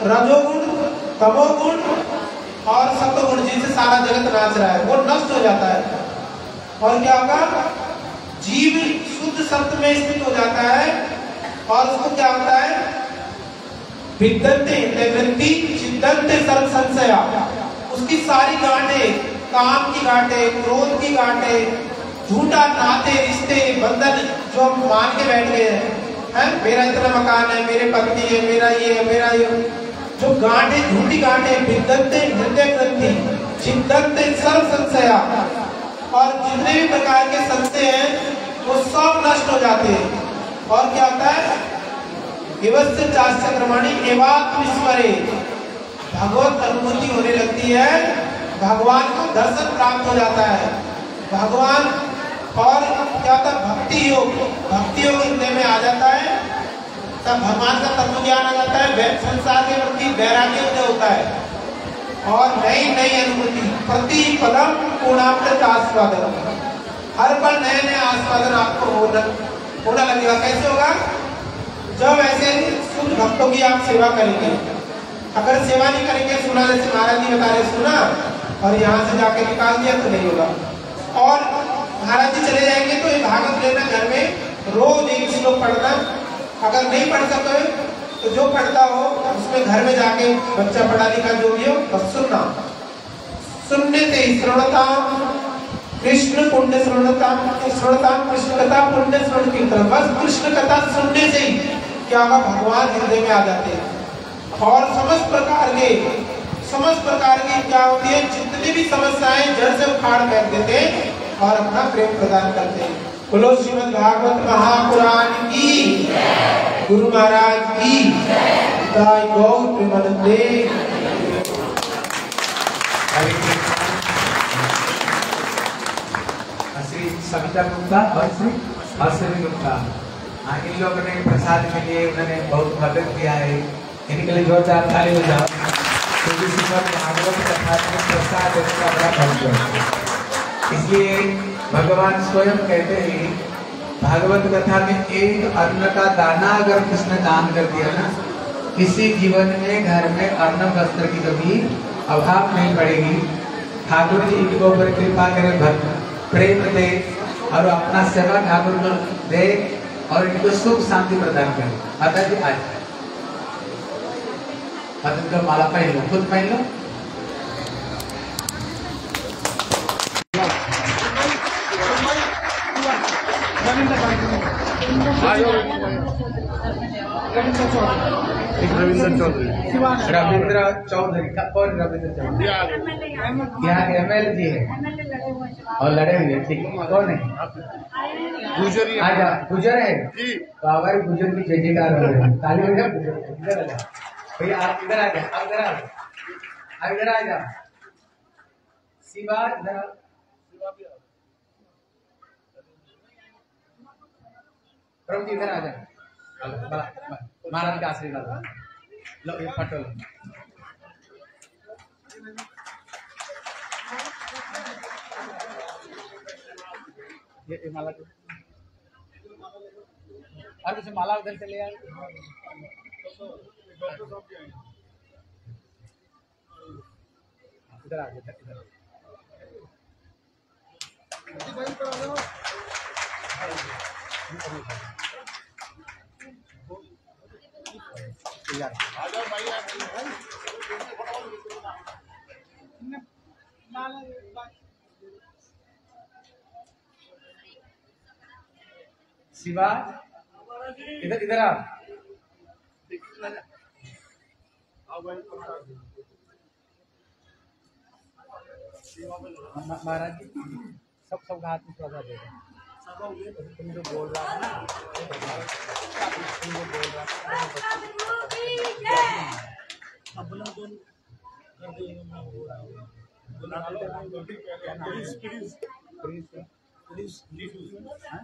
रजोगुण, तमोगुण और सत्वगुण जिनसे सारा जगत नाच रहा है, वो नष्ट हो जाता है। और क्या होगा? जीव शुद्ध सत्य में स्थित हो जाता है और उसको क्या होता है? विद्यंते, निवृत्ति चिंतनते सर्व संशया उसकी सारी गांठें काम की गांठें क्रोध की गांठें झूठा नाते, रिश्ते, बंधन जो हम मान के बैठ गए हैं। हैं? मेरा इतना मकान है, मेरे पत्नी है, मेरा ये है, मेरा ये। जो गांठे, झूठी गांठे विद्यंते हृदय ग्रंथि, चिंतनते सर्व संशया और जितने भी प्रकार के संशय हैं, वो सब नष्ट हो जाते हैं। और क्या होता है? विवस्य चाष्यक्रमणि एवात्मस्वरे। भगवत अनुभूति होने लगती है। भगवान का दर्शन प्राप्त हो जाता है। भगवान और क्या होता है? भक्ति योग। भक्ति योग हृदय में आ जाता है। तब भगवान का तत्व ज्ञान आ जाता है। संसार के प्रति वैराग्य उदय होता है। और नई नई अनुभूति प्रति पदम पूर्णामृत आस्वादन। हर पल नए नए आस्वादन आपको होना लगेगा। कैसे होगा? जब ऐसे शुद्ध भक्तों की आप सेवा करेंगे। अगर सेवा नहीं करेंगे, सुना जैसे महाराज जी बता रहे सुना और यहाँ से जाके निकाल दिया तो नहीं होगा। और महाराज जी चले जाएँगे तो ये भागवत लेना घर में, रोज एक श्लोक पढ़ना। अगर नहीं पढ़ सकते तो जो पढ़ता हो, उसमें घर में जाके बच्चा पढ़ा लिखा जो भी हो, बस सुनना। सुनने से श्रवणता कृष्ण पुण्य श्रवणता श्रवणता कृष्ण कथा पुण्य श्रवण कीर्तन बस कृष्ण कथा सुनने से ही क्या होगा? भगवान हृदय में आ जाते हैं। और समस्त प्रकार के समस्त प्रकार की क्या होती है? जितनी भी समस्याएँ जड़ से उखाड़ फेंक देते हैं और अपना प्रेम प्रदान करते हैं। बोलो श्रीमद भागवत महापुराण की गुरु महाराज की गौर प्रेमानंदे श्री सविता गुप्ता, और श्री हर्षवी गुप्ता। इन लोगों ने प्रसाद के लिए उन्होंने बहुत मदद किया है। इनके लिए जोरदार ताली हो जाओ इसलिए भगवान स्वयं कहते हैं, भागवत कथा में एक अन्न का दाना अगर किसने दान कर दिया ना, किसी जीवन में, घर में अन्न वस्त्र की कभी अभाव नहीं पड़ेगी। ठाकुर जी इनके ऊपर कृपा करें, भक्त प्रेम दे और अपना सेवा ठाकुर को दे और इनको सुख शांति प्रदान करें। माता जी आज इनका माला पहन लो खुद पहन लो। रविंद्र चौधरी। का कौन रविंद्र चौधरी। यहाँ एम एल जी है। और लड़े हुए ठीक है। कौन है? गुजरी आजा गुजर है? तो हमारे गुजर की जय जयकार ताली हो जाओ भैया, आप इधर आ जाओ, आप इधर आ जाओ। आप इधर आ जाओ। शिवा इधर आ। महाराज का आशीर्वाद लो। ये फटो ये ये माला और कुछ माला उधर से ले आओ इधर आ इधर इधर शिवा इधर इधर आ। मा- महाराज जी सब सब हाथ में थोड़ा सा दे दो तुम जो बोल रहा है ना तुम जो बोल रहा हाँ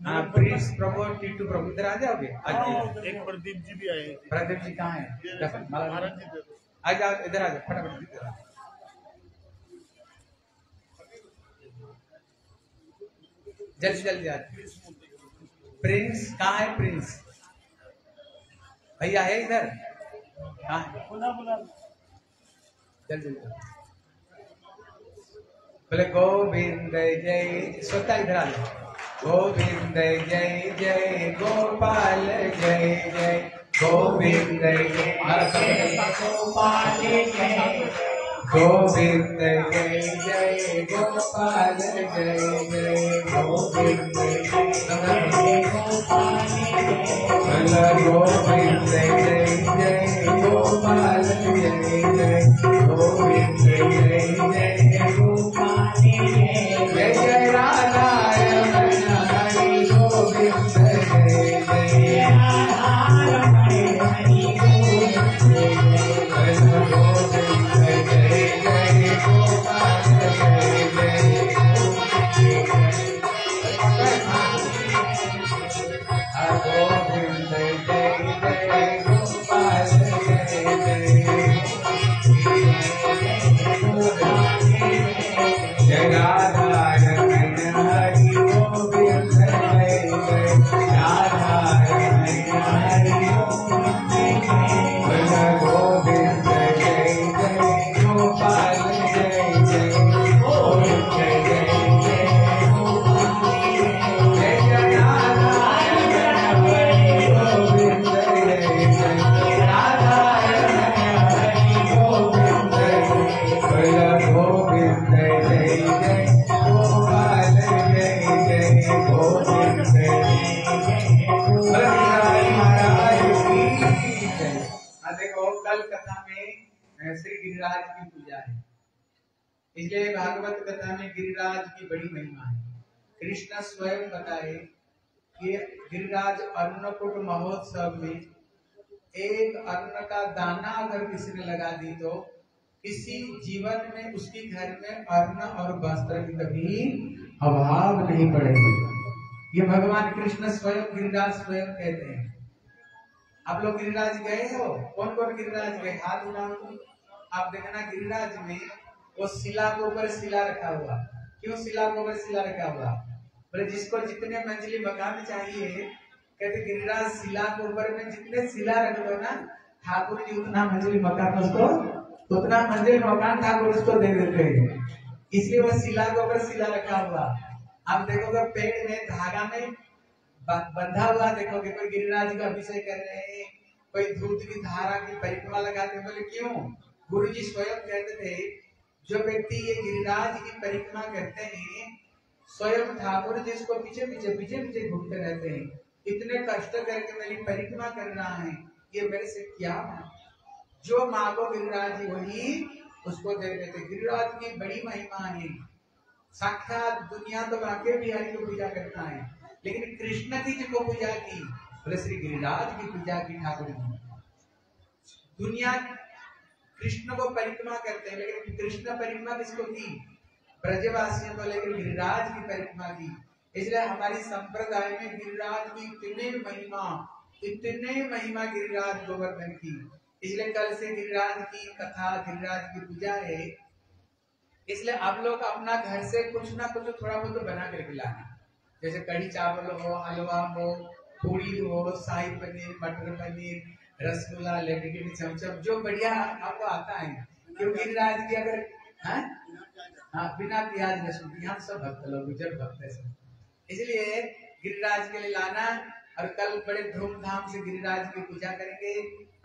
प्रिंस प्रभु टीटू प्रभु इधर आ जाओगे आज एक प्रदीप जी भी आए प्रदीप जी कहाँ है? महाराज जी आ जाओ इधर आ जाओ फटाफट इधर। जल्दी जल्दी आ। प्रिंस कहाँ है प्रिंस? भैया है इधर? कहाँ है? जल्दी जल्दी। बोले गोविंद जय स्वतः इधर आ जाओ। गोविंद, जय जय, गोपाल, जय जय। गोविंद गोपाल, जय। गोविंद, जय जय, गोपाल, जय जय। गोविंद गोविंद, जय जय, गोपाल, जय जय। गोविंद इसलिए भागवत कथा में गिरिराज की बड़ी महिमा है। कृष्ण स्वयं बताए कि गिरिराज अन्नकूट महोत्सव में एक अन्न का दाना अगर किसी ने लगा दी तो किसी जीवन में उसके घर में अन्न और वस्त्र की कभी अभाव नहीं पड़ेगा। ये भगवान कृष्ण स्वयं, गिरिराज स्वयं कहते हैं। आप लोग गिरिराज गए हो? कौन कौन गिरिराज गए? हाथ उठाओ। आप देखना गिरिराज में वो शिला के ऊपर शिला रखा हुआ। क्यों शिला के ऊपर शिला रखा हुआ? बोले, जिसको जितने मंजिली मकान चाहिए, कहते, गिरिराज शिला के ऊपर में जितने शिला रख दो ना, ठाकुर जी उतना मंजिली मकान उसको, उतना मंजिल मकान ठाकुर उसको दे देते हैं। इसलिए वो शिला के ऊपर शिला रखा हुआ। आप देखोगे, पेड़ में, धागा में बंधा हुआ देखोगे, कोई गिरिराज का अभिषेक कर रहे हैं, कोई दूध की धारा की परिक्रमा लगाते बोले, क्यों? गुरु जी स्वयं कहते थे जो व्यक्ति ये गिरिराज की परिक्रमा करते हैं, स्वयं ठाकुर जी इसको पीछे पीछे पीछे पीछे घूमते रहते हैं, इतने कष्ट करके मेरी परिक्रमा कर रहा है, ये मेरे से क्या मांगे? जो मांगो गिरिराज वही, उसको दे देते गिरिराज की बड़ी महिमा है। साक्षात दुनिया तो वाकई बिहारी को पूजा करता है, लेकिन कृष्ण की जिसको पूजा की, बोले श्री गिरिराज की पूजा की ठाकुर दुनिया कृष्ण को परिक्रमा करते हैं, लेकिन कृष्ण परिक्रमा किसको की ब्रजवासियों को लेकर गिरिराज की परिक्रमा की इसलिए हमारी संप्रदाय में गिरिराज की इतनी महिमा, इतने महिमा गिरिराज गोवर्धन की इसलिए कल से गिरिराज की कथा, गिरिराज की पूजा है। इसलिए आप लोग अपना घर से कुछ ना कुछ थोड़ा बहुत बना कर लाना जैसे कढ़ी चावल हो, हलवा हो, पूड़ी हो, शाही पनीर, मटर पनीर रसगुल्ला लड्डू चमचम जो बढ़िया आपको आता है क्योंकि गिरिराज की अगर हाँ? हाँ बिना प्याज, लहसुन के, हम सब भक्त लोग जब भक्त है इसलिए गिरिराज के लिए लाना, और कल बड़े धूमधाम से गिरिराज की पूजा करेंगे,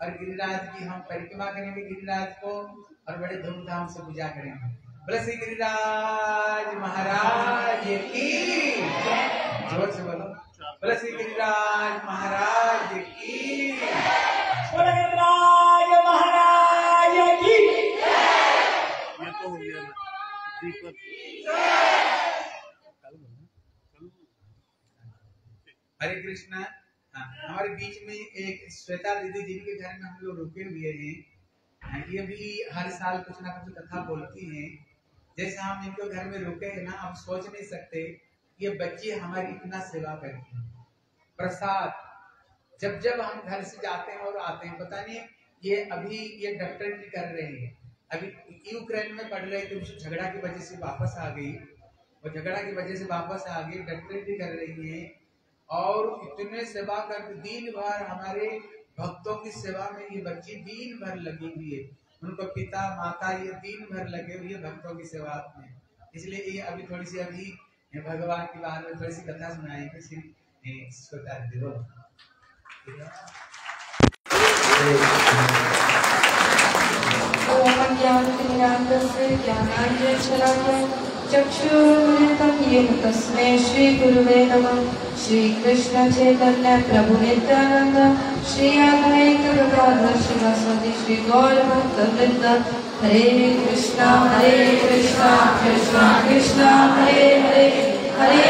और गिरिराज की हम परिक्रमा करेंगे गिरिराज को, और बड़े धूमधाम से पूजा करेंगे। बोले श्री गिरिराज महाराज की ज़ोर से बोलो। बोले श्री गिरिराज महाराज की बोले गिरिराज महाराज की ये तो हो गया दीपक हरे कृष्णा। हाँ, हमारे बीच में एक श्वेता दीदी जिनके घर में हम लोग रुके हुए हैं। हाँ, ये भी हर साल कुछ ना कुछ कथा बोलती हैं। जैसे हम इनके घर में रुके हैं ना हम सोच नहीं सकते ये बच्ची हमारी इतना सेवा करती है। प्रसाद जब जब हम घर से जाते हैं और आते हैं पता नहीं ये अभी ये डॉक्टर कर रहे हैं। अभी यूक्रेन में पढ़ रहे थे उसको झगड़ा की वजह से वापस आ गई। और झगड़ा की वजह से वापस आ गई डॉक्टरेट कर रही है। और इतने सेवा कर दिन भर हमारे भक्तों की सेवा में ये बच्ची दिन भर लगी हुई है उनको पिता, माता ये दिन भर लगे हुए भक्तों की सेवा में। इसलिए ये अभी थोड़ी सी अभी भगवान के बारे में थोड़ी सी कथा सुनाएँगे श्रोता देवो ओमज्ञानतिमिरान्तस्य ज्ञानाञ्जनशलाकया चक्षुरुन्मिलितं येन तस्मै श्रीगुरुवे नमः। श्रीकृष्णचैतन्यप्रभुनित्यानन्द श्री अद्वैतगदाधर शिवसति श्रीगौरभक्तवृन्द हरे कृष्णा हरे कृष्णा कृष्णा कृष्णा, हरे हरे हरे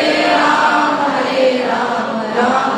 हरे राम।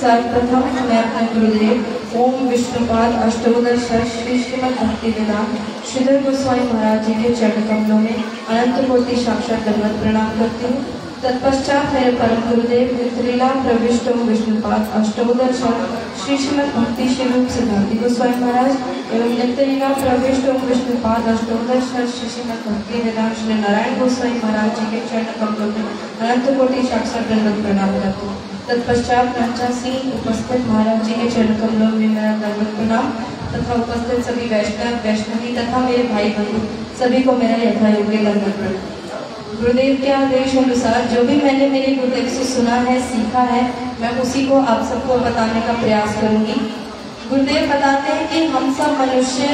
सर्वप्रथम मैं अपने गुरुदेव ओम विष्णुपाद अष्टोदर श्री श्रीमद भक्ति वेदांत श्रीधर गोस्वामी महाराज जी के चरण कमलों में अनंत कोटि साक्षात दंडवत प्रणाम करती हूँ। तत्पश्चात मेरे परम गुरुदेव वित्रीला प्रविष्ट विष्णुपाद अष्टोदर श्री श्रीमद भक्ति श्री रूप सिद्धांति गोस्वामी महाराज एवं नित्यलीला प्रविष्ट विष्णुपाद अष्टोदर श्री श्रीमद भक्ति वेदांत श्री नारायण गोस्वामी महाराज जी के चरण कमलों में अनंत कोटि साक्षात दंडवत प्रणाम करती हूँ। तत्पश्चात पंचासी उपस्थित महाराज जी के चरण कमलों में मेरा दंडवत प्रणाम। तथा उपस्थित सभी वैष्णव, वैष्णवी तथा मेरे भाई बंधु सभी को मेरा यथा योग्य दंडवत प्रणाम गुरुदेव के आदेश अनुसार जो भी मैंने मेरे गुरुदेव से सुना है, सीखा है, मैं उसी को आप सबको बताने का प्रयास करूँगी। गुरुदेव बताते हैं कि हम सब मनुष्य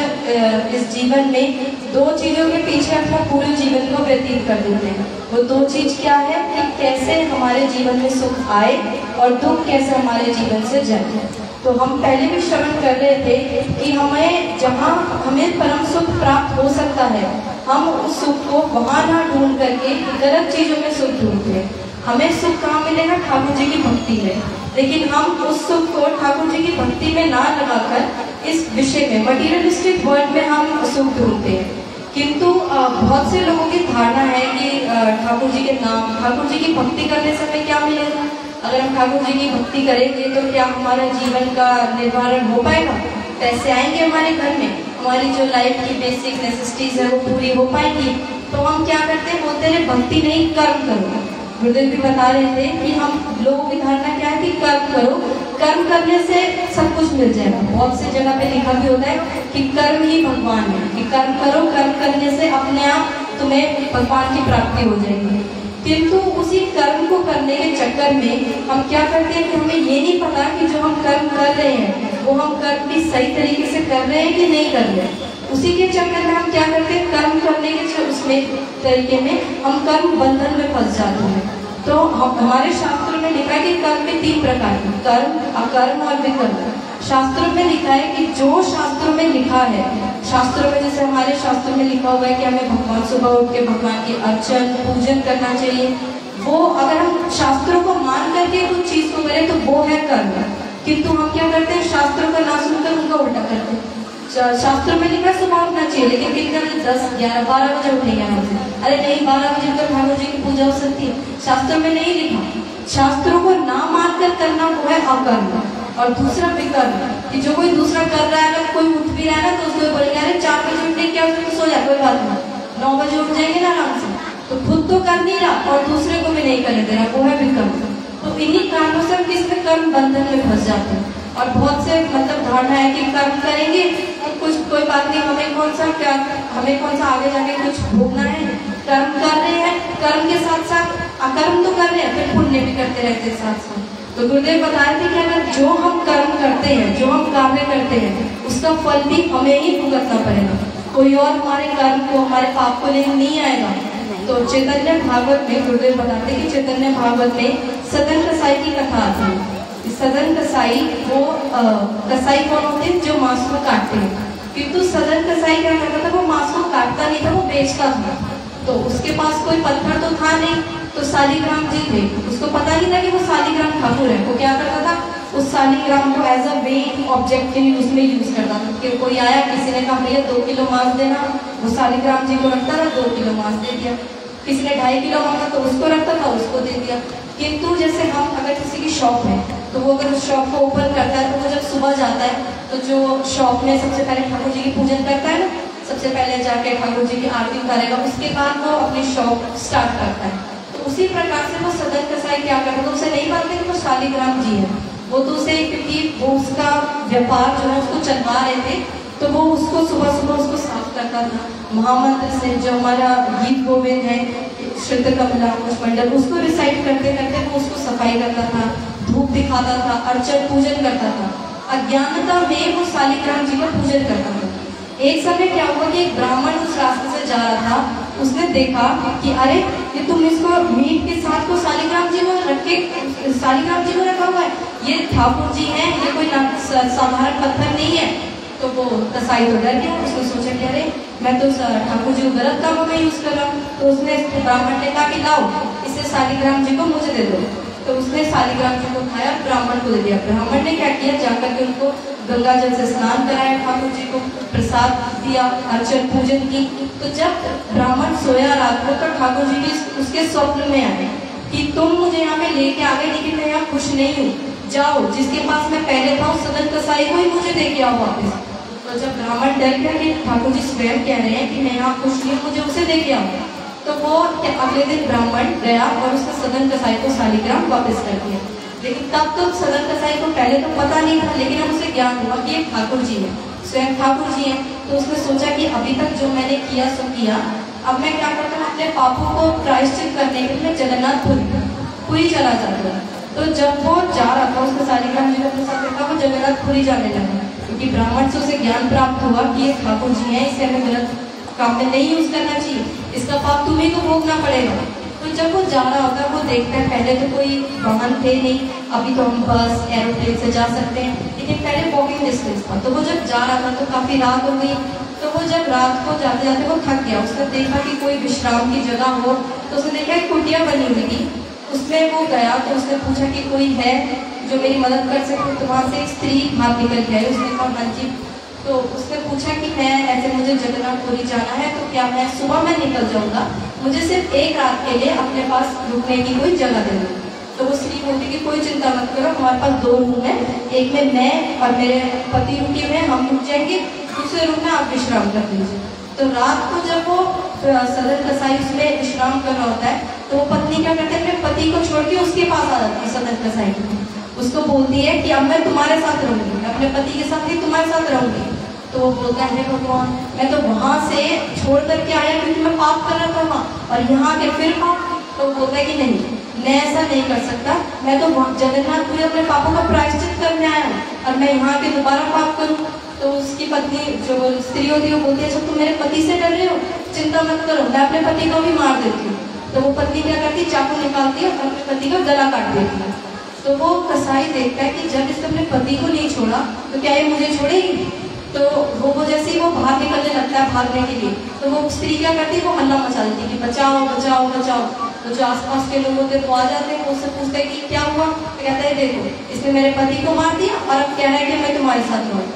इस जीवन में दो चीज़ों के पीछे अपना पूरे जीवन को व्यतीत कर देते हैं। वो दो चीज़ क्या है कि कैसे हमारे जीवन में सुख आए और दुख कैसे हमारे जीवन से जाए तो हम पहले भी श्रवण कर रहे थे कि हमें जहाँ, हमें परम सुख प्राप्त हो सकता है, हम उस सुख को वहाँ ना ढूंढ करके गलत चीज़ों में सुख ढूंढते हैं। हमें सुख कहाँ मिलेगा? ठाकुर जी की भक्ति में। लेकिन हम उस सुख को ठाकुर जी की भक्ति में ना लगाकर इस विषय में मटीरियलिस्टिक वर्ल्ड में हम सुख ढूंढते हैं। किंतु बहुत से लोगों की धारणा है कि ठाकुर जी के नाम, ठाकुर जी की भक्ति करने से हमें क्या मिलेगा? अगर हम ठाकुर जी की भक्ति करेंगे तो क्या हमारा जीवन का निर्धारण हो पाएगा? पैसे आएँगे हमारे घर में। हमारी जो लाइफ की बेसिक नेसेसिटीज है, वो पूरी हो पाएँगी। तो हम क्या करते हैं? बोलते हैं, भक्ति नहीं, कर्म करो। गुरुदेव भी बता रहे थे कि हम लोगों की धारणा क्या है कि कर्म करो। कर्म करने से सब कुछ मिल जाएगा। बहुत सी जगह पे लिखा भी होता है कि कर्म ही भगवान है। कि कर्म करो, कर्म करने से अपने आप तुम्हें भगवान की प्राप्ति हो जाएगी। किंतु उसी कर्म को करने के चक्कर में हम क्या करते हैं कि हमें ये नहीं पता कि जो हम कर्म कर रहे हैं, वो हम कर्म भी सही तरीके से कर रहे हैं कि नहीं कर रहे हैं। उसी के चक्कर में हम क्या करते हैं? कर्म करने के उसमें तरीके में हम कर्म बंधन में फंस जाते हैं। तो हम, हमारे शास्त्रों में लिखा है कि कर्म में तीन प्रकार के कर्म, अकर्म और विकर्म। शास्त्रों में लिखा है कि जो शास्त्रों में लिखा है, शास्त्रों में जैसे हमारे शास्त्रों में लिखा हुआ है कि हमें भगवान सुबह उठ के भगवान की अर्चन, पूजन करना चाहिए। वो अगर हम शास्त्रों को मान करके कुछ चीज़ को करें तो वो है कर्म। किंतु हम क्या करते हैं? शास्त्रों का ना सुनकर उनका उल्टा करते हैं। शास्त्रों में लिखा सुबह उठना चाहिए, लेकिन दिन का दस, ग्यारह, बारह बजे उठेंगे हम। अरे नहीं, बारह बजे तो ठाकुर जी की पूजा हो सकती है। शास्त्रों में नहीं लिखा। शास्त्रों को ना मानकर करना वो है अकर्म। और दूसरा विकर्म, कि जो कोई दूसरा कर रहा है, अगर कोई उठ भी रहा है ना तो उसको बोलेंगे अरे चार बजे उठने क्या उसमें सो जा कोई बात नहीं। नौ बजे उठ जाएँगे ना आराम से। तो खुद तो कर नहीं रहा, और दूसरे को भी नहीं करने दे रहा, वो है विकर्म। तो इन्हीं कारणों से हम किसमें कर्म बंधन में फंस जाते हैं? और बहुत से मतलब धारणा है कि कर्म करेंगे तो कुछ कोई बात नहीं, हमें कौन सा क्या, हमें कौन सा आगे जाके कुछ भोगना है? कर्म कर रहे हैं, कर्म के साथ साथ अकर्म तो कर रहे हैं, फिर पुण्य भी करते रहते हैं साथ साथ। तो गुरुदेव बता रहे थे कि अगर जो हम कर्म करते हैं, जो हम कार्य करते हैं, उसका फल भी हमें ही भुगतना पड़ेगा। कोई और हमारे कर्म को, हमारे पाप को लेकर नहीं आएगा। तो चैतन्य भागवत में गुरुदेव बताते कि चैतन्य भागवत में सदन कसाई की कथा आती है। सदन कसाई वो अ, कसाई कौन होते हैं? जो मांस को काटते हैं। किंतु सदन कसाई क्या करता था वो मांस को काटता नहीं था वो बेचता था। तो उसके पास कोई पत्थर तो था नहीं तो शालीग्राम जी थे उसको पता नहीं था कि वो शालीग्राम ठाकुर है। वो क्या करता था? उस शालीग्राम को एज अ वेट ऑब्जेक्ट के यूज़ में यूज़ करता था। कि कोई आया किसी ने कहा भैया दो किलो मांस देना। वो शालीग्राम जी को रखता था दो किलो मांस दे दिया। किसी ने ढाई किलो मांगा तो उसको रखता था उसको दे दिया। किंतु जैसे हम अगर किसी की शॉप है तो वो अगर उस शॉप को ओपन करता है तो वो जब सुबह जाता है तो जो शॉप में सबसे पहले ठाकुर जी की पूजन करता है ना, सबसे पहले जाके ठाकुर जी की आरती करेगा, उसके बाद वो अपनी शॉप स्टार्ट करता है। तो उसी प्रकार से वो सदन कसाई क्या करता था उसे नहीं मानते कि वो शालीग्राम जी है। वो तो उसे क्योंकि वो उसका व्यापार जो है उसको चलवा रहे थे तो वो उसको सुबह सुबह उसको साफ़ करता था। महामंत्र से जो हमारा गीत गोविंद है शुद्ध कमला मंडल उसको रिसाइट करते करते वो उसको सफ़ाई करता था, धूप दिखाता था, अर्चन पूजन करता था। अज्ञानता में वो शालिग्राम जी का पूजन करता था। एक समय क्या हुआ कि एक ब्राह्मण उस रास्ते से जा रहा था, उसने देखा कि अरे, ये तुम इसको मीट के साथ को शालिग्राम जी को रख, शालिग्राम जी को रखा हुआ है। ये ठाकुर जी हैं, ये कोई साधारण पत्थर नहीं है। तो वो कसाई तो डर गया उसने सोचा कि अरे, मैं तो ठाकुर जी को गलत कामों में यूज़ कर रहा हूँ तो उसने ब्राह्मण ने कहा कि लाओ, इसे शालिग्राम जी को मुझे दे दो। तो उसने शालिग्राम जी को खाया ब्राह्मण को दे दिया। ब्राह्मण ने क्या किया? जाकर के उनको गंगा जल से स्नान कराया, ठाकुर जी को प्रसाद दिया, अर्चन पूजन की। तो जब ब्राह्मण सोया रात को तो ठाकुर जी की उसके स्वप्न में आए कि तुम मुझे यहाँ पे लेके आ गए, लेकिन मैं यहाँ खुश नहीं हूँ। जाओ, जिसके पास मैं पहले था, उस सदन कसाई को ही मुझे दे के आओ वापस। तो जब ब्राह्मण डर गया कि ठाकुर जी स्वयं कह रहे हैं कि मैं यहाँ खुश नहीं मुझे उसे दे के तो वो अगले दिन ब्राह्मण गया और उसने सदन कसाई को शालिग्राम वापस कर दिया। लेकिन तब तो सदन कसाई को पहले तो पता नहीं था, लेकिन अब उसे ज्ञान हुआ कि ये ठाकुर जी है, स्वयं ठाकुर जी हैं। तो उसने सोचा कि अभी तक जो मैंने किया, सो किया। अब मैं क्या करता हूँ, अपने पापों को प्रायश्चित करने के लिए मैं जगन्नाथपुरी पुरी चला जाता तो जब वो जा रहा था, उसने शालिग्राम जी को अपने साथ देखा, वो जगन्नाथपुरी जाने लगा। क्योंकि ब्राह्मण से उसे ज्ञान प्राप्त हुआ कि ये ठाकुर जी हैं इसे हमें गलत काम में नहीं यूज़ करना चाहिए। इसका पाप तुम्हें को भोगना पड़ेगा। तो जब वो जा रहा होता, वो देखता है, पहले तो कोई वाहन थे नहीं, अभी तो हम बस एरोप्लेन से जा सकते हैं। लेकिन पहले वॉकिंग डिस्टेंस था। तो वो जब जा रहा था तो काफ़ी रात हो गई। तो वो जब रात को जाते जाते वो थक गया। उसने देखा कि कोई विश्राम की जगह हो तो उसने देखा एक कुटिया बनी हुई थी। उसमें वो गया तो उसने पूछा कि कोई है? जो मेरी मदद कर सके तो वहाँ से एक स्त्री बाहर निकल के उसने कहा हाँ तो उसने पूछा कि मैं ऐसे मुझे जगन्नाथपुरी जाना है तो क्या मैं सुबह में निकल जाऊँगा? मुझे सिर्फ़ एक रात के लिए अपने पास रुकने की कोई जगह दे दो तो वो स्त्री बोलती कि कोई चिंता मत करो, हमारे पास दो रूम है, एक में मैं और मेरे पति रुके हुए हम रुक जाएँगे, दूसरे रूम में आप विश्राम कर लीजिए तो रात को जब वो सदन कसाई उसमें विश्राम कर रहा होता है तो वो पत्नी क्या करते हैं, अपने पति को छोड़ के उसके पास आ जाती है सदन कसाई। उसको बोलती है कि अब मैं तुम्हारे साथ रहूँगी, मैं अपने पति के साथ नहीं, तुम्हारे साथ रहूँगी। तो वो बोलता है भगवान, मैं तो वहाँ से छोड़ करके आया क्योंकि मैं पाप कर रहा था वहाँ, और यहाँ के फिर पाप तो बोलता है कि नहीं, मैं ऐसा नहीं कर सकता। मैं तो वहाँ- जगन्नाथपुरी अपने पापों का प्रायश्चित करने आया हूँ, और मैं यहाँ के दोबारा पाप करूँ? तो उसकी पत्नी, जो स्त्री होती है, वो बोलती है अच्छा तुम मेरे पति से डर रहे हो? चिंता मत करो, मैं अपने पति को भी मार देती हूँ। तो वो पत्नी क्या करती चाकू निकालती है और अपने पति का गला काट देती है। तो वो कसाई देखता है कि जब इसने अपने पति को नहीं छोड़ा तो क्या ये मुझे छोड़ेगी? तो वो वो जैसे ही वो बाहर निकलने लगता है भागने के लिए तो वो स्त्री क्या करती है? वो हल्ला मचा देती है कि बचाओ बचाओ बचाओ। तो जो आसपास के लोग होते हैं वो आ जाते हैं उससे पूछते हैं कि क्या हुआ? तो कहता है, देखो, इसने मेरे पति को मार दिया और अब कह रहा है कि मैं तुम्हारे साथ रहूँ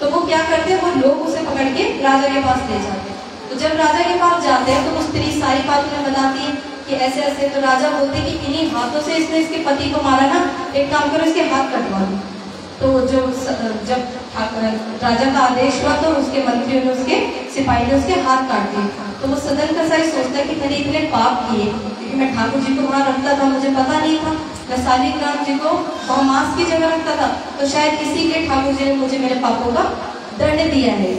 तो वो क्या करते हैं? वो लोग उसे पकड़ के राजा के पास ले जाते हैं। तो जब राजा के पास जाते हैं तो वो स्त्री सारी बात उन्हें बताती है कि ऐसे ऐसे तो राजा बोलते कि इन्हीं हाथों से इसने इसके पति को मारा ना, एक काम करो, इसके हाथ कटवा दो। तो जो जब राजा का आदेश हुआ तो उसके मंत्रियों ने उसके सिपाही ने उसके हाथ काट दिए। तो वो सदन का सारी सोचता कि मैंने इतने पाप किए, क्योंकि मैं ठाकुर जी को वहाँ रखता था, मुझे पता नहीं था। मैं शालिग्राम जी को वहाँ मांस की जगह रखता था तो शायद इसीलिए ठाकुर जी ने मुझे मेरे पापों का दंड दिया है।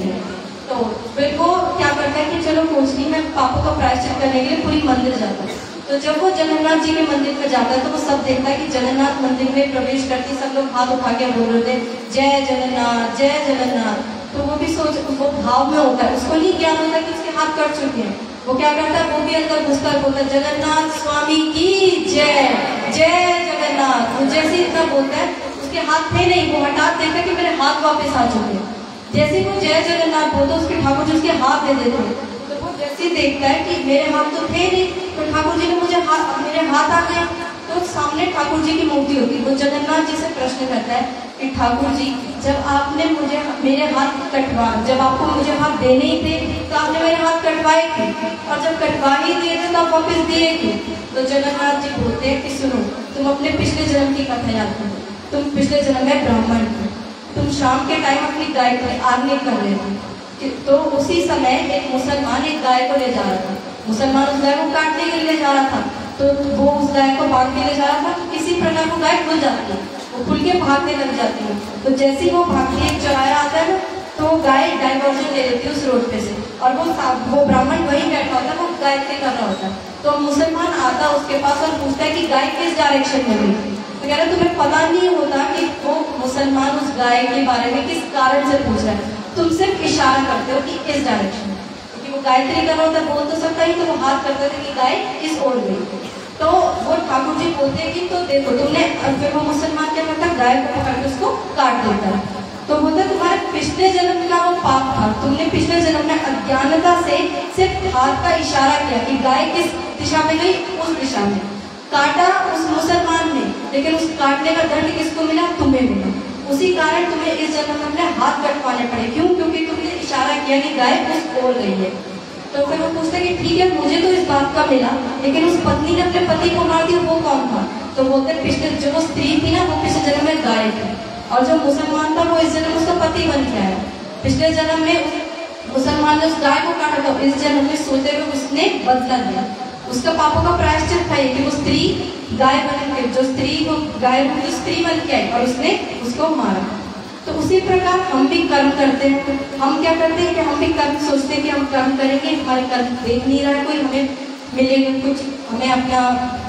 तो फिर वो क्या करता है कि चलो, कुछ नहीं, मैं पापों का प्रायश्चित करने के लिए पूरी मंदिर जाता हूँ। तो जब वो जगन्नाथ जी के मंदिर में जाता है तो वो सब देखता है कि जगन्नाथ मंदिर में प्रवेश करते सब लोग हाथ उठा के बोल रहे थे जय जगन्नाथ जय जगन्नाथ। तो वो भी सोच, वो भाव में होता है। उसको नहीं ज्ञान होता कि उसके हाथ कट चुके हैं। वो क्या करता है? वो भी अंदर घुसकर बोलता है, जगन्नाथ स्वामी की जय जय जगन्नाथ। वो जैसे इतना बोलता है, उसके हाथ थे नहीं, वो हठात देखता कि मेरे हाथ वापस आ चुके हैं। जैसे वो जय जगन्नाथ बोलते उसके ठाकुर जी उसके हाथ दे देते जैसे ही देखता है कि मेरे हाथ तो थे नहीं तो ठाकुर जी ने मुझे हाथ मेरे हाथ आ गया तो सामने ठाकुर जी की मूर्ति होती है, वो जगन्नाथ जी से प्रश्न करता है कि ठाकुर जी जब आपने मुझे मेरे हाथ कटवा, जब आपको मुझे हाथ देने ही थे तो आपने मेरे हाथ कटवाए थे। और जब कटवा ही दिए थे तो आप वापस दिए क्यों तो जगन्नाथ जी बोलते हैं कि सुनो, तुम अपने पिछले जन्म की कथा याद करो। तुम पिछले जन्म में ब्राह्मण थे। तुम शाम के टाइम अपनी गाय को आदमी कर रहे थे। तो उसी समय एक मुसलमान एक गाय को ले जा रहा था। मुसलमान उस गाय को काटने के लिए ले जा रहा था। तो वो उस गाय को के ले जा रहा था। किसी प्रकार वो गाय खुल जाती है। वो खुल के भागने लग जाती है। तो जैसे ही वो भागती एक आता है तो गाय डाइवर्जन ले लेती है उस रोड पे से। और वो वो ब्राह्मण वहीं बैठा होता है, वो गायत्री कर रहा होता है। तो मुसलमान आता उसके पास और पूछता है कि गाय किस डायरेक्शन में गई तो कह रहे तुम्हें पता नहीं होता कि वो मुसलमान उस गाय के बारे में किस कारण से पूछ रहा है। तुम सिर्फ़ इशारा करते हो कि इस डायरेक्शन में। क्योंकि वो गायत्री कर रहा होता बोल तो सकता ही तो वो हाथ करते थे कि गाय इस ओर गई। तो वो ठाकुर जी बोलते कि तो देखो, तुमने फिर वो मुसलमान क्या करता गाय को पकड़ के उसको काट देता है। तो बोलते तुम्हारे पिछले जन्म का वो पाप था। तुमने पिछले जन्म में अज्ञानता से सिर्फ़ हाथ का इशारा किया कि गाय किस दिशा में गई? उस दिशा में। काटा उस मुसलमान ने। लेकिन उस काटने का दंड किसको मिला? तुम्हें मिला। उसी कारण तुम्हें इस जन्म में अपने हाथ कटवाने पड़े। क्यों? क्योंकि तुमने इशारा किया कि गाय उस ओर गई है। तो फिर वो पूछते कि ठीक है, मुझे तो इस बात का मिला, लेकिन उस पत्नी ने अपने पति को मार दिया, वो कौन था? तो बोलते पिछले, जो वो स्त्री थी ना, वो पिछले जन्म में गाय थी। और जो मुसलमान था, वो इस जन्म उसका पति बन गया है। पिछले जन्म में मुसलमान ने उस गाय को काटा था, इस जन्म में सोते हुए उसने बदला लिया। उसका पापों का प्रायश्चित था कि वो स्त्री गाय बन के जो स्त्री वो गाय रूप जो स्त्री बन के आई और उसने उसको मारा। तो उसी प्रकार हम भी कर्म करते हैं। हम क्या करते हैं कि हम भी कर्म सोचते हैं कि हम कर्म करेंगे, हमारे कर्म देख नहीं रहा है कोई, हमें मिलेगा कुछ, हमें अपना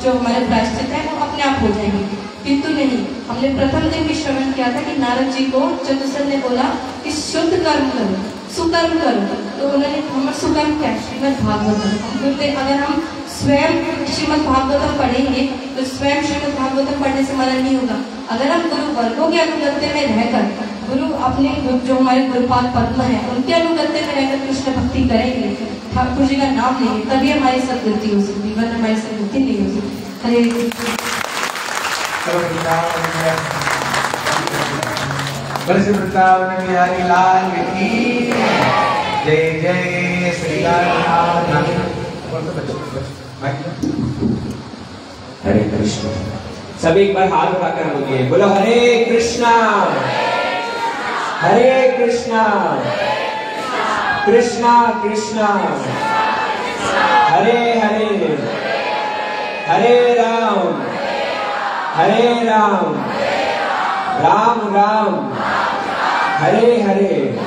जो हमारे प्रायश्चित है, वो अपने आप हो जाएँगे। किंतु नहीं, हमने प्रथम दिन भी श्रवण किया था कि नारद जी को चतुसन ने बोला कि शुद्ध कर्म करो, सुकर्म करो। तो उन्होंने हमारा सुकर्म क्या? श्रीमद् बोलते अगर हम स्वयं श्रीमद भागवतम पढ़ेंगे तो स्वयं श्रीमद भागवतम पढ़ने से मरण नहीं होगा अगर हम गुरु वर्गों के अनुगत्य में रहकर गुरु अपने जो हमारे गुरुपाल पद्म है उनके अनुगत्य में रहकर कृष्ण भक्ति करेंगे ठाकुर जी का नाम लेंगे तभी हमारी सदगति हो सकती वरना हमारी सदगति नहीं हो सकती हरे बिहारी- वृंदावन बिहारी लाल की जय जय श्री लाल हरे कृष्ण। सभी एक बार हाथ उठाकर बोलिए, बोलो, हरे कृष्णा। हरे कृष्णा। कृष्णा कृष्णा। हरे हरे। हरे राम। हरे राम। राम राम। हरे हरे।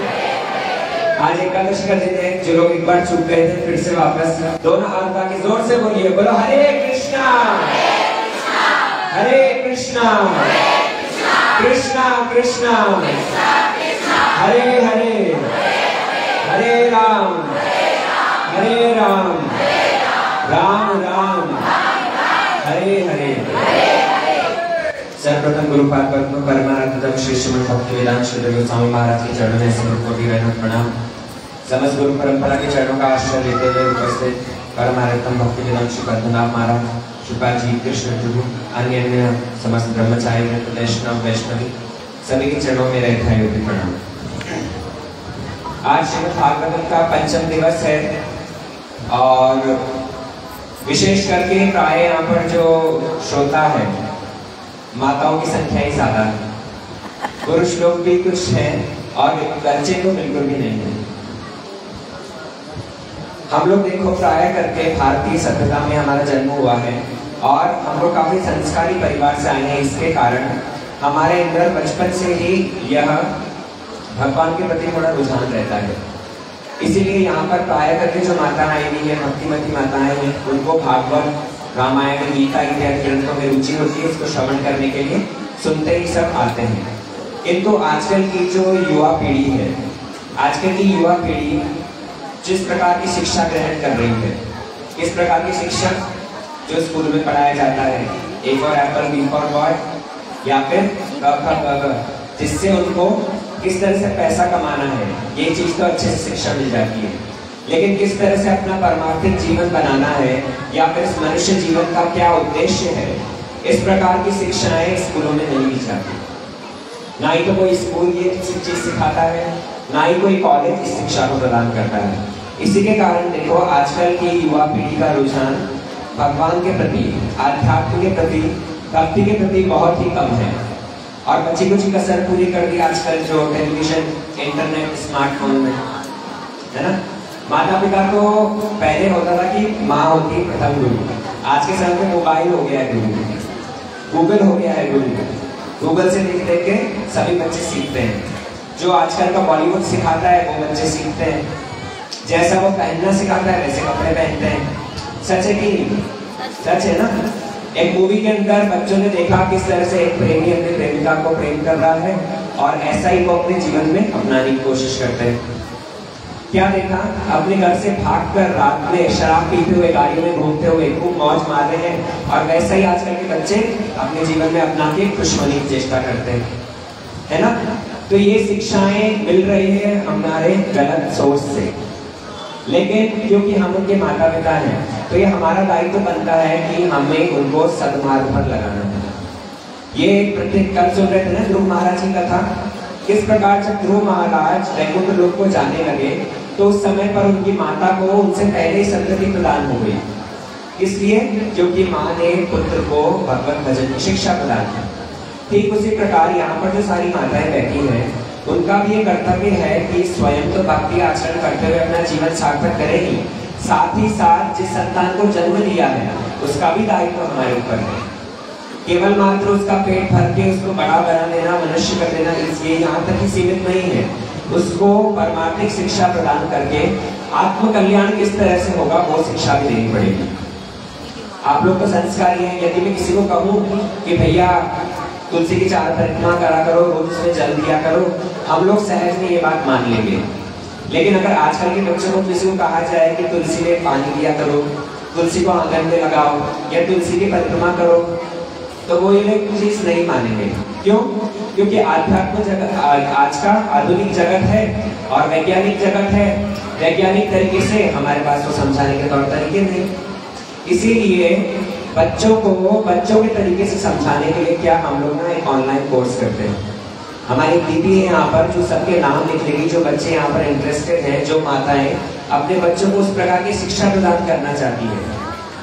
आज एकादशी का दिन है, जो लोग एक बार चुप गए थे, फिर से वापस दोनों हाथ उठा के ज़ोर से बोलिए, बोलो, हरे कृष्णा। हरे कृष्णा। कृष्णा कृष्णा। हरे हरे। हरे राम। हरे राम। राम राम। हरे हरे। सर्वप्रथम गुरुपाद पद्म परमानंदम श्री श्रीमद वेदांत श्री स्वामी महाराज के चरणों में सिर को भी प्रणाम। समस्त गुरु परंपरा के चरणों का आश्रय लेते हुए उपस्थित परमानंदम भक्ति वेदांत श्री पद्मनाभ महाराज शिवपाल जी कृष्ण प्रभु, अन्य अन्य समस्त ब्रह्मचारी, वैष्णव, वैष्णवी, सभी के चरणों में रहता है प्रणाम। आज श्रीमद भागवतम का पंचम दिवस है और विशेष करके प्राय यहाँ पर जो श्रोता है माताओं की संख्या ही ज़्यादा है। पुरुष लोग भी कुछ हैं और बच्चे तो बिल्कुल भी नहीं है। हम लोग देखो, प्राय करके भारतीय सभ्यता में हमारा जन्म हुआ है और हम लोग काफ़ी संस्कारी परिवार से आए हैं। इसके कारण हमारे अंदर बचपन से ही यह भगवान के प्रति थोड़ा रुझान रहता है। इसीलिए यहाँ पर प्राय करके जो माता हुई है, भक्तिमती माताएँ हैं, उनको भागवत रामायण, गीता इत्यादि ग्रंथों में रुचि होती है, उसको श्रवण करने के लिए सुनते ही सब आते हैं। किंतु आजकल की जो युवा पीढ़ी है, आजकल की युवा पीढ़ी जिस प्रकार की शिक्षा ग्रहण कर रही है, किस प्रकार की शिक्षा जो स्कूल में पढ़ाया जाता है A for apple B for boy या फिर जिससे उनको किस तरह से पैसा कमाना है, ये चीज़ तो अच्छे से शिक्षा मिल जाती है। लेकिन किस तरह से अपना परमार्थिक जीवन बनाना है, या फिर इस मनुष्य जीवन का क्या उद्देश्य है, इस प्रकार की शिक्षाएँ स्कूलों में नहीं दी जाती। ना ही तो कोई स्कूल ये चीज़ सिखाता है, ना ही कोई कॉलेज इस शिक्षा को प्रदान करता है। इसी के कारण देखो, आजकल की युवा पीढ़ी का रुझान भगवान के प्रति, आध्यात्म के प्रति, भक्ति के प्रति बहुत ही कम है। और बच्ची कुछ कसर पूरी कर दी आजकल जो टेलीविज़न, इंटरनेट, स्मार्टफ़ोन में, है ना? माता पिता को पहले होता था कि माँ होती प्रथम गुरु। आज के समय में मोबाइल हो गया है गुरु गूगल हो गया है गुरु गूगल से देख देख के सभी बच्चे सीखते हैं। जो आजकल का बॉलीवुड सिखाता है, वो बच्चे सीखते हैं। जैसा वो पहनना सिखाता है, वैसे कपड़े पहनते हैं। सच है कि? सच है ना? एक मूवी के अंदर बच्चों ने देखा किस तरह से एक प्रेमी अपनी प्रेमिका को प्रेम कर रहा है और ऐसा ही वो अपने जीवन में अपनाने की कोशिश करते हैं। क्या देखा? अपने घर से भागकर रात में शराब पीते हुए, गाड़ियों में घूमते हुए खूब मौज मार रहे हैं। और वैसा ही आजकल के बच्चे अपने जीवन में अपना के खुश होने की चेष्टा करते हैं। है ना? तो ये शिक्षाएँ मिल रही है हमारे गलत सोच से। लेकिन क्योंकि हम उनके माता पिता हैं तो ये हमारा दायित्व तो बनता है कि हमें उनको सदमार्ग पर लगाना ये प्रत्येक कल सुन रहे थे ना ध्रुव महाराज की कथा? किस प्रकार जब ध्रुव महाराज वैकुंठ लोक को जाने लगे तो उस समय पर उनकी माता को उनसे पहले ही संतति प्रदान हो गई इसलिए क्योंकि माँ ने पुत्र को भगवत भजन की शिक्षा प्रदान की। ठीक उसी प्रकार यहाँ पर जो सारी माताएँ बैठी हैं, उनका भी ये कर्तव्य है कि स्वयं तो भक्ति आचरण करते हुए अपना जीवन सार्थक करेगी। साथ ही साथ जिस संतान को जन्म दिया है, उसका भी दायित्व हमारे ऊपर है। केवल मात्र उसका पेट भर के उसको बड़ा बना लेना, मनुष्य कर देना इसलिए यहाँ तक ही सीमित नहीं है। उसको परमार्थिक शिक्षा प्रदान करके आत्म कल्याण किस तरह से होगा, वो शिक्षा भी देनी पड़ेगी। आप लोग तो संस्कारी हैं, यदि मैं किसी को कहूँ कि भैया, तुलसी की चार परिक्रमा करा करो, रोज उसमें जल दिया करो, हम लोग सहज में ये बात मान लेंगे। लेकिन अगर आजकल के बच्चों को किसी को कहा जाए कि तुलसी में पानी दिया करो, तुलसी को आँगन में लगाओ, या तुलसी की परिक्रमा करो तो वो ये चीज़ नहीं मानेंगे। क्यों? क्योंकि आध्यात्म जगत आज का आधुनिक जगत है और वैज्ञानिक जगत है। वैज्ञानिक तरीके से हमारे पास वो समझाने के तौर तरीके नहीं। इसीलिए बच्चों को, बच्चों के तरीके से समझाने के लिए क्या हम लोग ना एक ऑनलाइन कोर्स करते हैं। हमारी दीदी है यहाँ पर जो सबके नाम लिख लेगी जो बच्चे यहाँ पर इंटरेस्टेड हैं, जो माताएँ, अपने बच्चों को उस प्रकार की शिक्षा प्रदान करना चाहती है।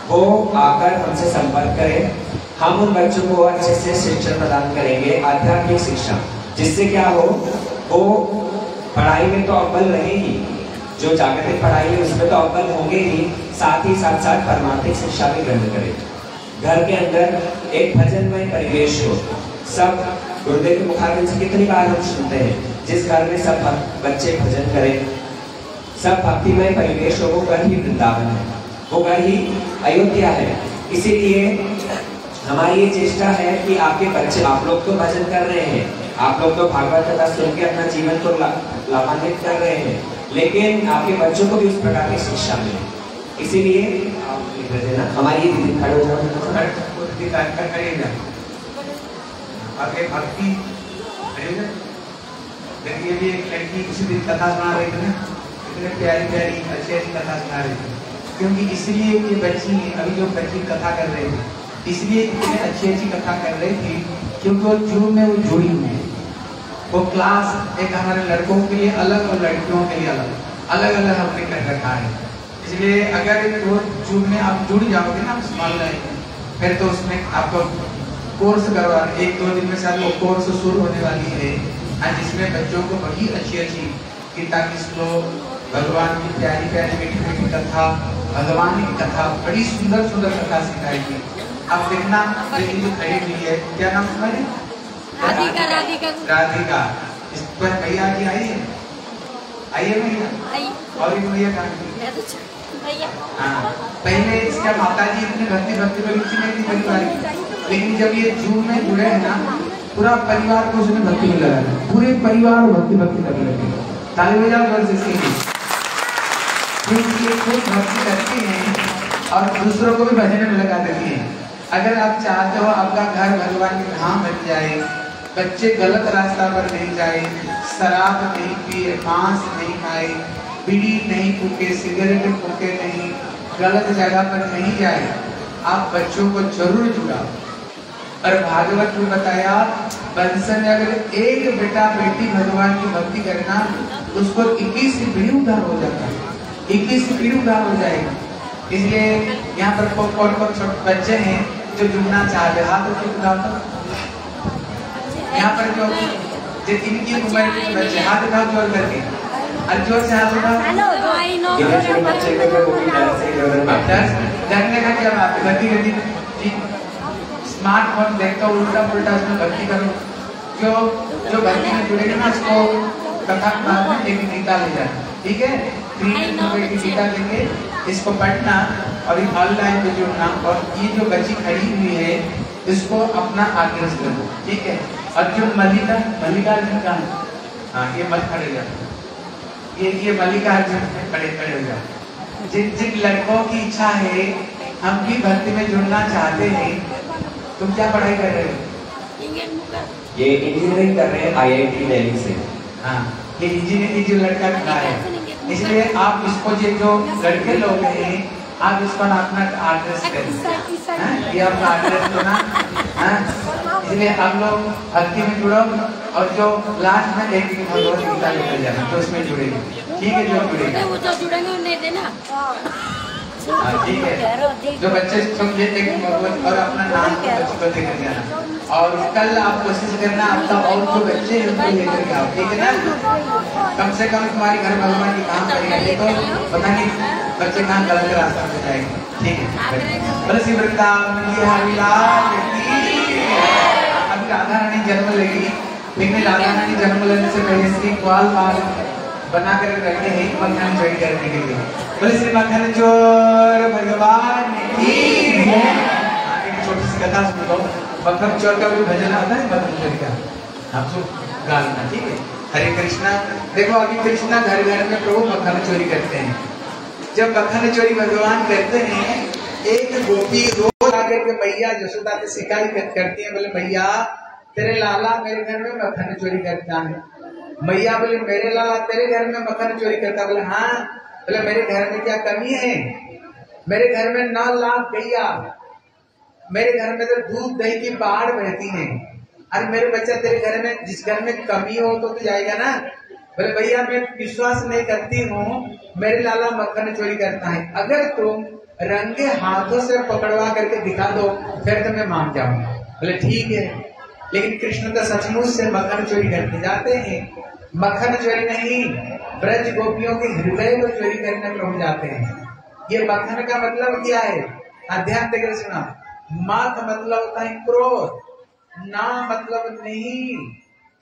वो आकर हमसे संपर्क करें। हम उन बच्चों को अच्छे से शिक्षा प्रदान करेंगे, आध्यात्मिक शिक्षा। जिससे क्या हो, वो पढ़ाई में तो अव्वल रहेगी। जो जागतिक पढ़ाई है, उसमें तो अव्वल होंगे ही, साथ ही साथ साथ परमार्थिक शिक्षा भी ग्रहण करें। घर के अंदर एक भजनमय परिवेश हो। सब गुरुदेव के मुखारबिंद से कितनी बार हम सुनते हैं, जिस घर में सब बच्चे भजन करें। सब भक्तिमय परिवेश हो, वो घर ही वृंदावन है। वो घर ही अयोध्या है। इसीलिए हमारी ये चेष्टा है कि आपके बच्चे, आप लोग तो भजन कर रहे हैं। आप लोग तो भागवत कथा सुन के अपना जीवन को लाभान्वित कर रहे हैं। लेकिन आपके बच्चों को भी उस प्रकार की शिक्षा मिले। इसीलिए हमारी दीदी खड़े हो जाओ। देखिए भी एक लड़की किसी दिन कथा सुना रही थी ना। इतने प्यारी प्यारी अच्छी अच्छी कथा सुना रही थी। क्योंकि इसलिए ये बच्ची, अभी जो बच्ची कथा कर रही थी इसलिए इतने अच्छी अच्छी कथा कर रही थी क्योंकि वो में वो जुड़ी हुई है वो क्लास एक हमारे लड़कों के लिए अलग और लड़कियों के लिए अलग। अलग अलग हमने कर रखा है। इसलिए अगर वो जून में आप जुड़ जाओगे ना स्मॉल लाइफ में, फिर तो उसमें आपको कोर्स करवा एक दो दिन में शायद वो कोर्स शुरू होने वाली है। आज जिसमें बच्चों को बड़ी अच्छी अच्छी किताबी श्लोक, भगवान की प्यारी प्यारी मीठी मीठी कथा, भगवान की कथा, बड़ी सुंदर सुंदर कथा सिखाएगी अब देखना लेकिन जो खड़ी हुई है क्या नाम तुम्हारे? राधिका राधिका। राधिका। इस पर भैया है? आई है भैया? और एक भैया कहाँ भैया। हाँ। पहले इसका माता जी इतने भक्ति भक्ति में रुचि नहीं थी परिवार की। लेकिन जब ये जून में जुड़े हैं ना पूरा परिवार को उसने भक्ति में लगा पूरे परिवार भक्ति भक्ति करने लगे। ताली बजाओ ज़ोर से इसके लिए क्योंकि ये खुद भक्ति करती हैं और दूसरों को भी भजन में लगा देती हैं। अगर आप चाहते हो आपका घर भगवान के धाम बन जाए, बच्चे गलत रास्ता पर नहीं जाए, शराब नहीं पिए मांस नहीं खाए, बीड़ी नहीं फूके, सिगरेट फूके नहीं, गलत जगह पर नहीं जाए, आप बच्चों को ज़रूर जुड़ाओ। और भागवत में बताया बंसन में अगर एक बेटा बेटी भगवान की भक्ति करना, उसको इक्कीस पीढ़ी उद्धार हो जाता है। इक्कीस पीढ़ी उद्धार हो जाएगी। इसलिए यहाँ पर कौन कौन बच्चे हैं जो जुड़ना चाहते हैं। हाथ उठे उठाओ तो। यहाँ पर जो जो इनकी उम्र के बच्चे हाथ उठाओ ज़ोर करके। और ज़ोर से हाथ उठाओ हेलो आई नो। जितने छोटे बच्चे को तो क्या बात है? गति गति स्मार्टफ़ोन देखकर उल्टा पुल्टा उसमें भक्ति करो। जो जो भक्ति में जुड़ेगा ना उसको कथा बाद में एक गीता ले जाना। ठीक है? में एक गीता लेंगे इसको पढ़ना और ये ऑनलाइन पे जुड़ना और ये जो बच्ची खड़ी हुई है इसको अपना आग्रह करो ठीक है? और जो मल्लिका मल्लिका अर्जुन का हाँ ये मत खड़े जाओ ये ये मल्लिका अर्जुन खड़े खड़े हो जाओ। जिन जिन लड़कों की इच्छा है हम भी भक्ति में जुड़ना चाहते हैं तुम क्या पढ़ाई कर रहे हो? ये इंजीनियरिंग कर रहे हैं आईआईटी दिल्ली से। हाँ ये इंजीनियरिंग जो लड़का खड़ा है। इसलिए आप इसको ये जो लड़के लोग हैं आप इसको ना अपना एड्रेस करें हाँ? ये आपका एड्रेस दो ना? हाँ? इसलिए हम लोग भक्ति में जुड़ो और जो लास्ट में एक भगवत गीता लेकर जाना तो उसमें जुड़ेंगे। ठीक है जो जुड़ेगा। वो जो जुड़ेंगे उन्हें देना। हाँ। ठीक है। जो बच्चे समझे एक और अपना नाम बच्चों को लेकर जाना और कल आप कोशिश करना आपका और जो बच्चे हैं उनको लेकर के आओ ठीक है ना? कम से कम तुम्हारे घर भगवान की कहाँ पड़ेगा देखो पता नहीं बच्चे कहाँ गलत रास्ता पे जाएँगे ठीक है? वृंदावन की अभी राधा रानी जन्म लेगी लेकिन राधा रानी जन्म लेने से पहले श्री ग्वाल बाल बना कर रखे हैं मक्खन चोरी करने के लिए। बोले, श्री मक्खन चोर, भगवान की एक छोटी सी कथा सुन लो। मक्खन चोर का भी भजन आता है मक्खन चोरी का। आप सब गा लेना ठीक है? हरे कृष्णा, देखो, अभी कृष्णा घर घर में प्रभु मक्खन चोरी करते हैं। जब मक्खन चोरी भगवान करते हैं, एक गोपी रोज आकर के भैया जसोदा से शिकायत करती है, बोले, भैया, तेरे लाला मेरे घर में मक्खन चोरी करता है। मैया बोले, मेरे लाला तेरे घर में मक्खन चोरी करता। बोले हाँ। बोले, मेरे घर में क्या कमी है? मेरे घर में नौ लाख गैया। मेरे घर में तो दूध दही की बाढ़ बहती है। अरे मेरे बच्चा तेरे घर में, जिस घर में कमी हो तो तू जाएगा ना? बोले, भैया, मैं विश्वास नहीं करती हूँ। मेरे लाला मक्खन चोरी करता है। अगर तुम रंगे हाथों से पकड़वा करके दिखा दो, फिर तो मैं मान जाऊँगा। बोले, ठीक है। लेकिन कृष्ण तो सचमुच से मक्खन चोरी करके जाते हैं। मक्खन चोरी नहीं, ब्रज गोपियों के हृदय को चोरी करने में प्रभु जाते हैं। ये मक्खन का मतलब क्या है? अध्यात्म देकर सुना। मख मतलब होता है क्रोध, ना मतलब नहीं।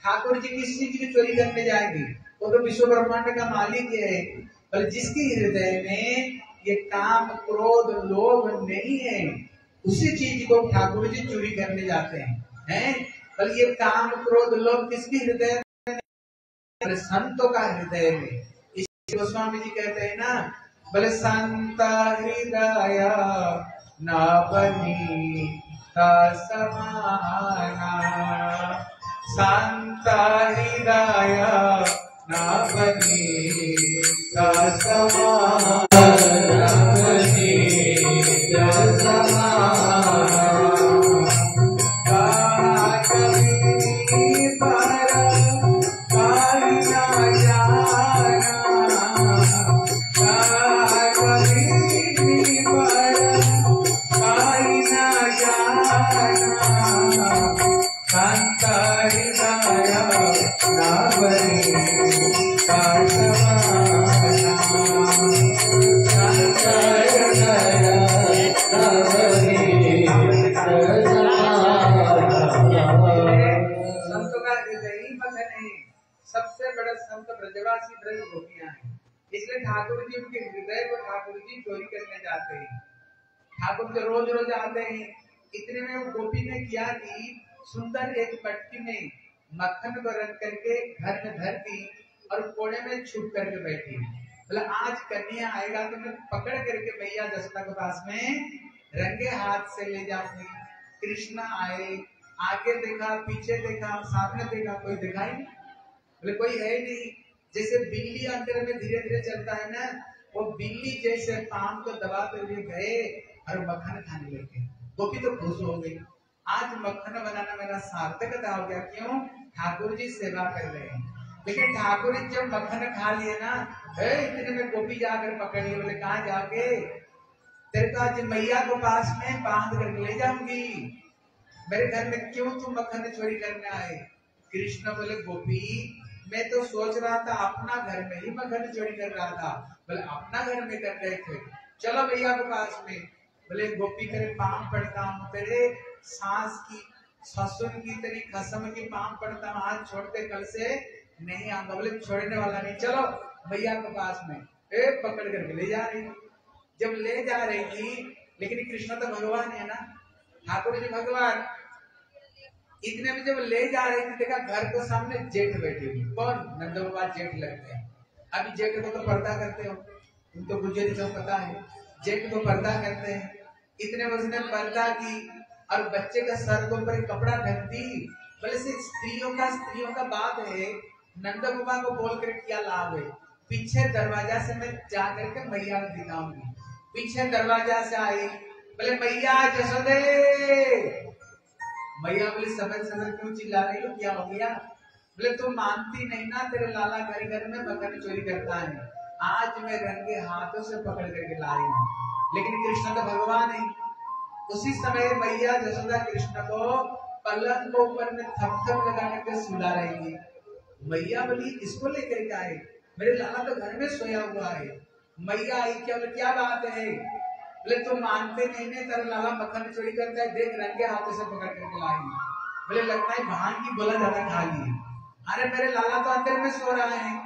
ठाकुर जी किस चीज़ की चोरी करने जाएँगे? वो तो विश्व ब्रह्मांड का मालिक है, पर जिसके हृदय में ये काम, क्रोध, लोभ नहीं है, उसी चीज़ को ठाकुर जी चोरी करने जाते हैं। हैं? पर ये काम, क्रोध, लोभ किसकी हृदय? संतों का हृदय में। इसलिए गोस्वामी जी कहते हैं ना, बोले संत हृदय ना बनी समाना। संत हृदय ना बनी समाना। ठाकुर जी उनके हृदय को ठाकुर जी चोरी करने जाते हैं। ठाकुर जी रोज रोज आते हैं। इतने में वो गोपी ने किया कि सुंदर एक मटकी में मक्खन को रख करके घर में धर दी और कोने में छुप करके बैठी बोला, आज कन्या आएगा तो मैं पकड़ करके मैया दशता के पास में रंगे हाथ से ले जाऊँगी। कृष्ण आए, आगे देखा, पीछे देखा, सामने देखा, कोई दिखाई बोले, कोई है नहीं। जैसे बिल्ली अंदर में धीरे धीरे चलता है ना, वो बिल्ली जैसे पाम को दबाते हुए गए और मक्खन खाने लगे। गोपी तो खुश हो गई। आज मक्खन बनाना मेरा सार्थकता हो गया क्यों ठाकुर जी सेवा कर रहे हैं। लेकिन ठाकुर जी जब मक्खन खा लिए ना, है, इतने में गोपी जाकर पकड़ लिए, बोले, कहा जाके तेरे को आज मैया को पास में बाँध करके ले जाऊँगी। मेरे घर में क्यों तुम मक्खन चोरी करने आए? कृष्ण बोले, गोपी मैं तो सोच रहा था अपना घर में ही मक्खन चोरी कर रहा था। बोले, अपना घर में कर रहे थे। चलो भैया के पास में। बोले, गोपी तेरे पाम पड़ता हूँ तेरे। सास की, ससुर की तेरी खसम की पाम पड़ता हूँ। आज छोड़ते कल से नहीं आऊँगा। बोले, छोड़ने वाला नहीं। चलो भैया के पास में। ए, पकड़ करके ले जा रही जब ले जा रही थी, लेकिन कृष्ण तो भगवान है ना। ठाकुर जी भगवान। इतने में जब ले जा रही थी, देखा घर के सामने जेठ बैठी हुई। कौन? नंद बाबा जेठ लगते हैं। अभी जेठ को तो पर्दा करते हो। उनको गुजरी सब पता है। जेठ को पर्दा करते हैं। इतने में उसने पर्दा की और बच्चे का सर के ऊपर कपड़ा ढक दी बोले से स्त्रियों का स्त्रियों का बात है। नंद बाबा को बोल कर क्या लाभ है? पीछे दरवाज़ा से मैं जा करके मैया को दिखाऊँगी। पीछे दरवाज़ा से आई बोले, मैया, जसोदे! मैया बोले समय समय क्यों चिल्ला रही हो? क्या हो गया? बोले, तुम मानती नहीं ना, तेरे लाला घर घर में मकन चोरी करता है। आज मैं रंगे हाथों से पकड़ करके लाई हूँ। लेकिन कृष्ण तो भगवान है। उसी समय मैया जसोदा कृष्ण को पलंग को ऊपर में थप लगा करके सुला रही थी मैया बोली, इसको लेकर के आए? मेरे लाला तो घर में सोया हुआ है। मैया आई क्या क्या बात है? बोले, तुम मानते नहीं ने तेरा लाला मक्खन चोरी करता है, देख रंगे हाथों से पकड़ करके लाई बोले, लगता है भाँग की बोला ज़्यादा खा ली अरे, मेरे लाला तो अंदर में सो रहा है।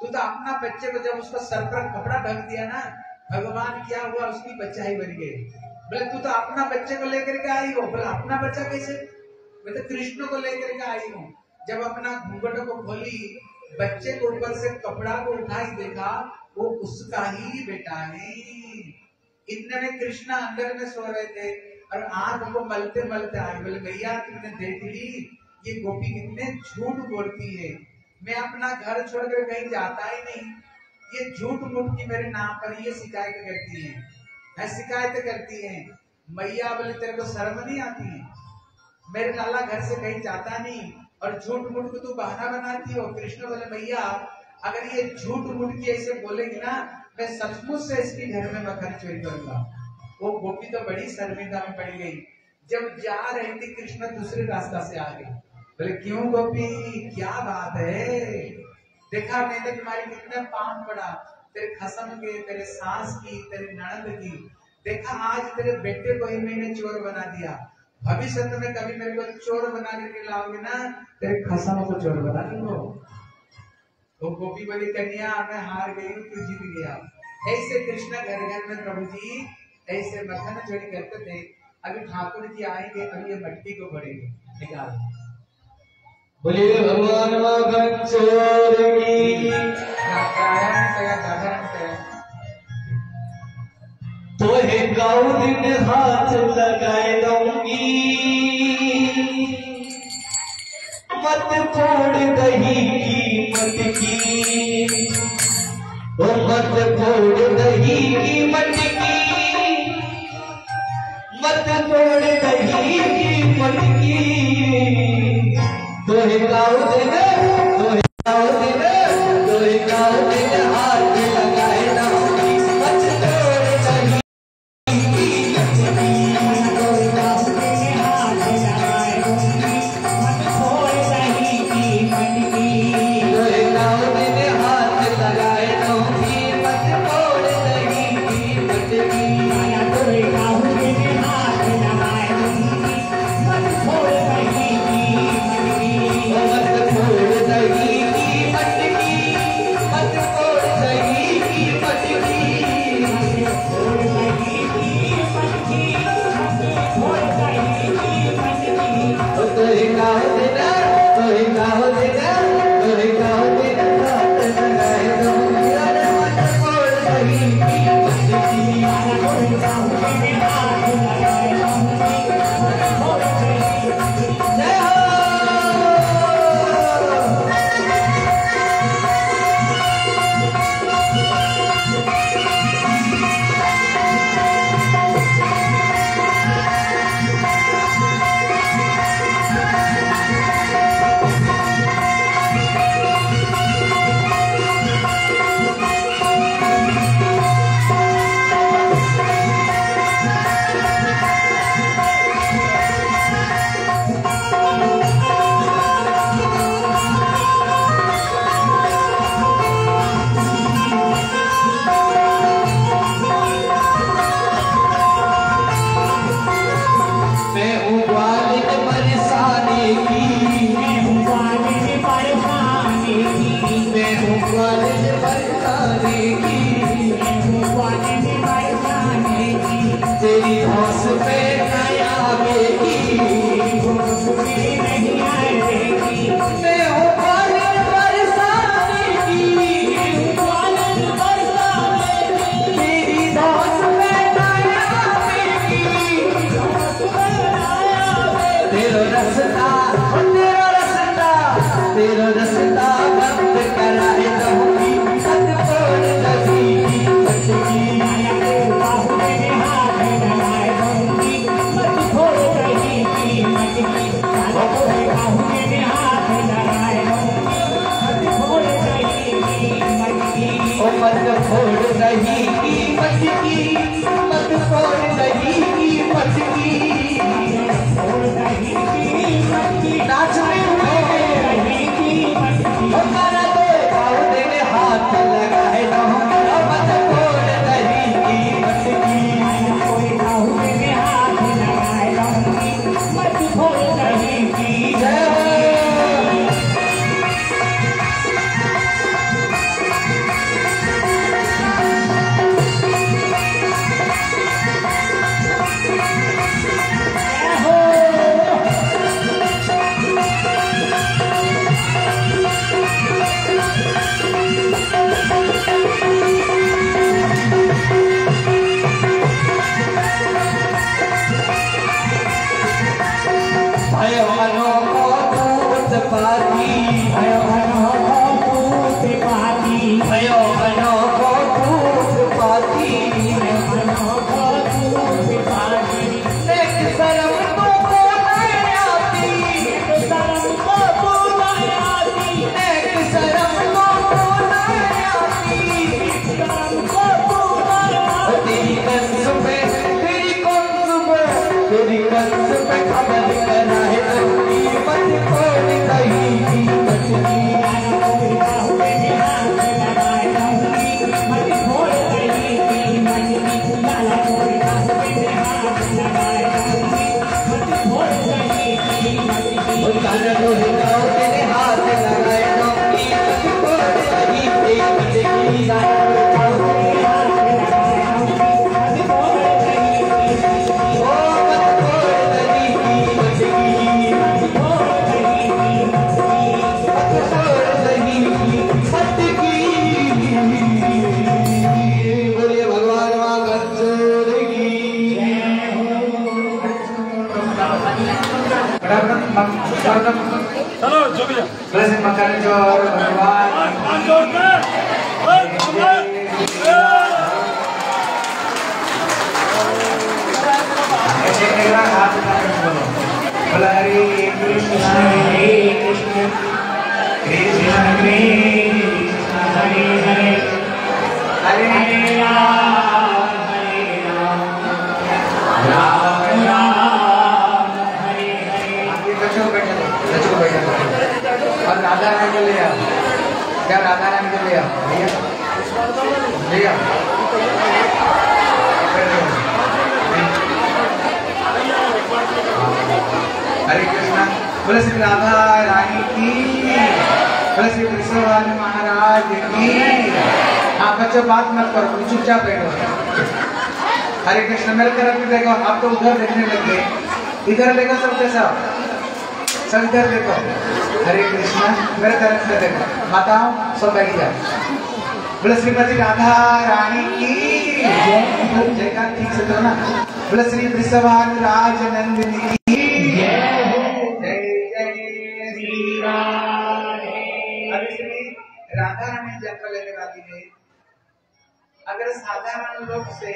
तू तो अपना बच्चे को जब उसको सर पर कपड़ा ढक दिया ना, भगवान क्या हुआ उसकी बच्चा ही बन गई। बोले, तू तो अपना बच्चे को लेकर के आई हो। बोले, अपना बच्चा कैसे? मैं तो कृष्ण को लेकर के आई हूँ। जब अपना घूंघट को खोली, बच्चे को ऊपर से कपड़ा को उठाई, देखा, वो उसका ही बेटा है। इतने में कृष्ण अंदर में सो रहे थे और आँख को मलते मलते आई बोले, भैया, तुमने देख ली? ये गोपी कितने झूठ बोलती है। मैं अपना घर छोड़कर कहीं जाता ही नहीं। ये झूठ मूठ की मेरे नाम पर ये शिकायत करती है। है शिकायत करती है। मैया बोले, तेरे को शर्म नहीं आती? है मेरे लाला घर से कहीं जाता नहीं। और झूठ मूठ को तू बहाना बनाती हो? कृष्ण बोले, भैया, अगर ये झूठ मूठ की ऐसे बोलेगी ना मैं सचमुच से इसके घर में मक्खन चोरी करूँगा। वो गोपी तो बड़ी शर्मिंदा में पड़ गई। जब जा रही थी कृष्ण, दूसरे रास्ता से आ गई। बोले, क्यों गोपी? क्या बात है? देखा मैंने तुम्हारी कितने पाम पड़ा। तेरे खसम के, तेरे सास की, तेरे ननद की। देखा आज तेरे बेटे को ही मैंने चोर बना दिया। भविष्य में कभी मेरे को चोर बना करके लाओगे ना? तेरे खसम को चोर बना दूँगा। वो गोपी बोली कन्या मैं हार गई तू जीत गया। ऐसे कृष्ण घर घर में प्रभु जी ऐसे मक्खन चोरी करते थे। अभी ठाकुर जी आएँगे अभी ये मटकी को भरेंगे निकाल। बोलिए भगवान तो है गाँव दिन हाथ लगाए दूँगी मत तोड़ दही की मत की ओ मत तोड़ दही की मत की मत तोड़ दही की मत की तो है गाँव दिन तो है गाँव दिन है। तुलसी क्या राधा रानी को ले आओ भैया? हरे कृष्णा। बोले श्री राधा रानी की। बोले श्री कृष्णवान महाराज की। हाँ बच्चों बात मत करो, तुम चुपचाप बैठो। हरे कृष्ण, मेरे तरफ़ देखो, आप तो उधर देखने लग इधर देखो सब कैसा। सब इधर देखो। हरे कृष्णा, मेरे तरफ़ से देखो। बताओ सब बैठ जाओ बोले, श्रीमती राधा रानी की जयकार ठीक से दो ना। बोले, श्री वृषभान राज नंदिनी की राधा। रानी जन्म लेने वाली है अगर साधारण लोग से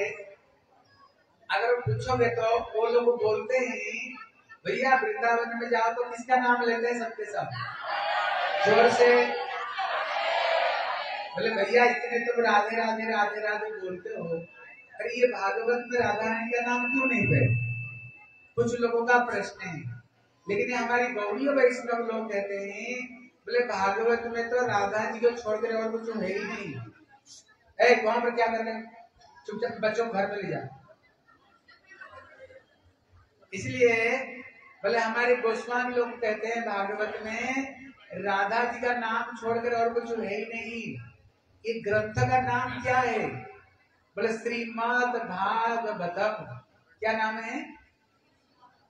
अगर पूछोगे तो वो लोग बोलते हैं, भैया, वृंदावन में जाओ तो किसका नाम लेते हैं सबके सब? ज़ोर से बोले भैया, इतने तुम राधे राधे राधे राधे बोलते हो अरे ये भागवत में राधा रानी का नाम क्यों नहीं है कुछ लोगों का प्रश्न है। लेकिन हमारी गौड़ी वैष्णव लोग कहते हैं, बोले, भागवत में तो राधा जी को छोड़कर और कुछ है ही नहीं। ए वहाँ पर क्या कर? चुपचाप बच्चों को घर में ले जा इसलिए, बोले, हमारे गोस्वामी लोग कहते हैं, भागवत में राधा जी का नाम छोड़कर और कुछ है ही नहीं। ये ग्रंथ का नाम क्या है? बोले, श्रीमद भागवतम। क्या नाम है?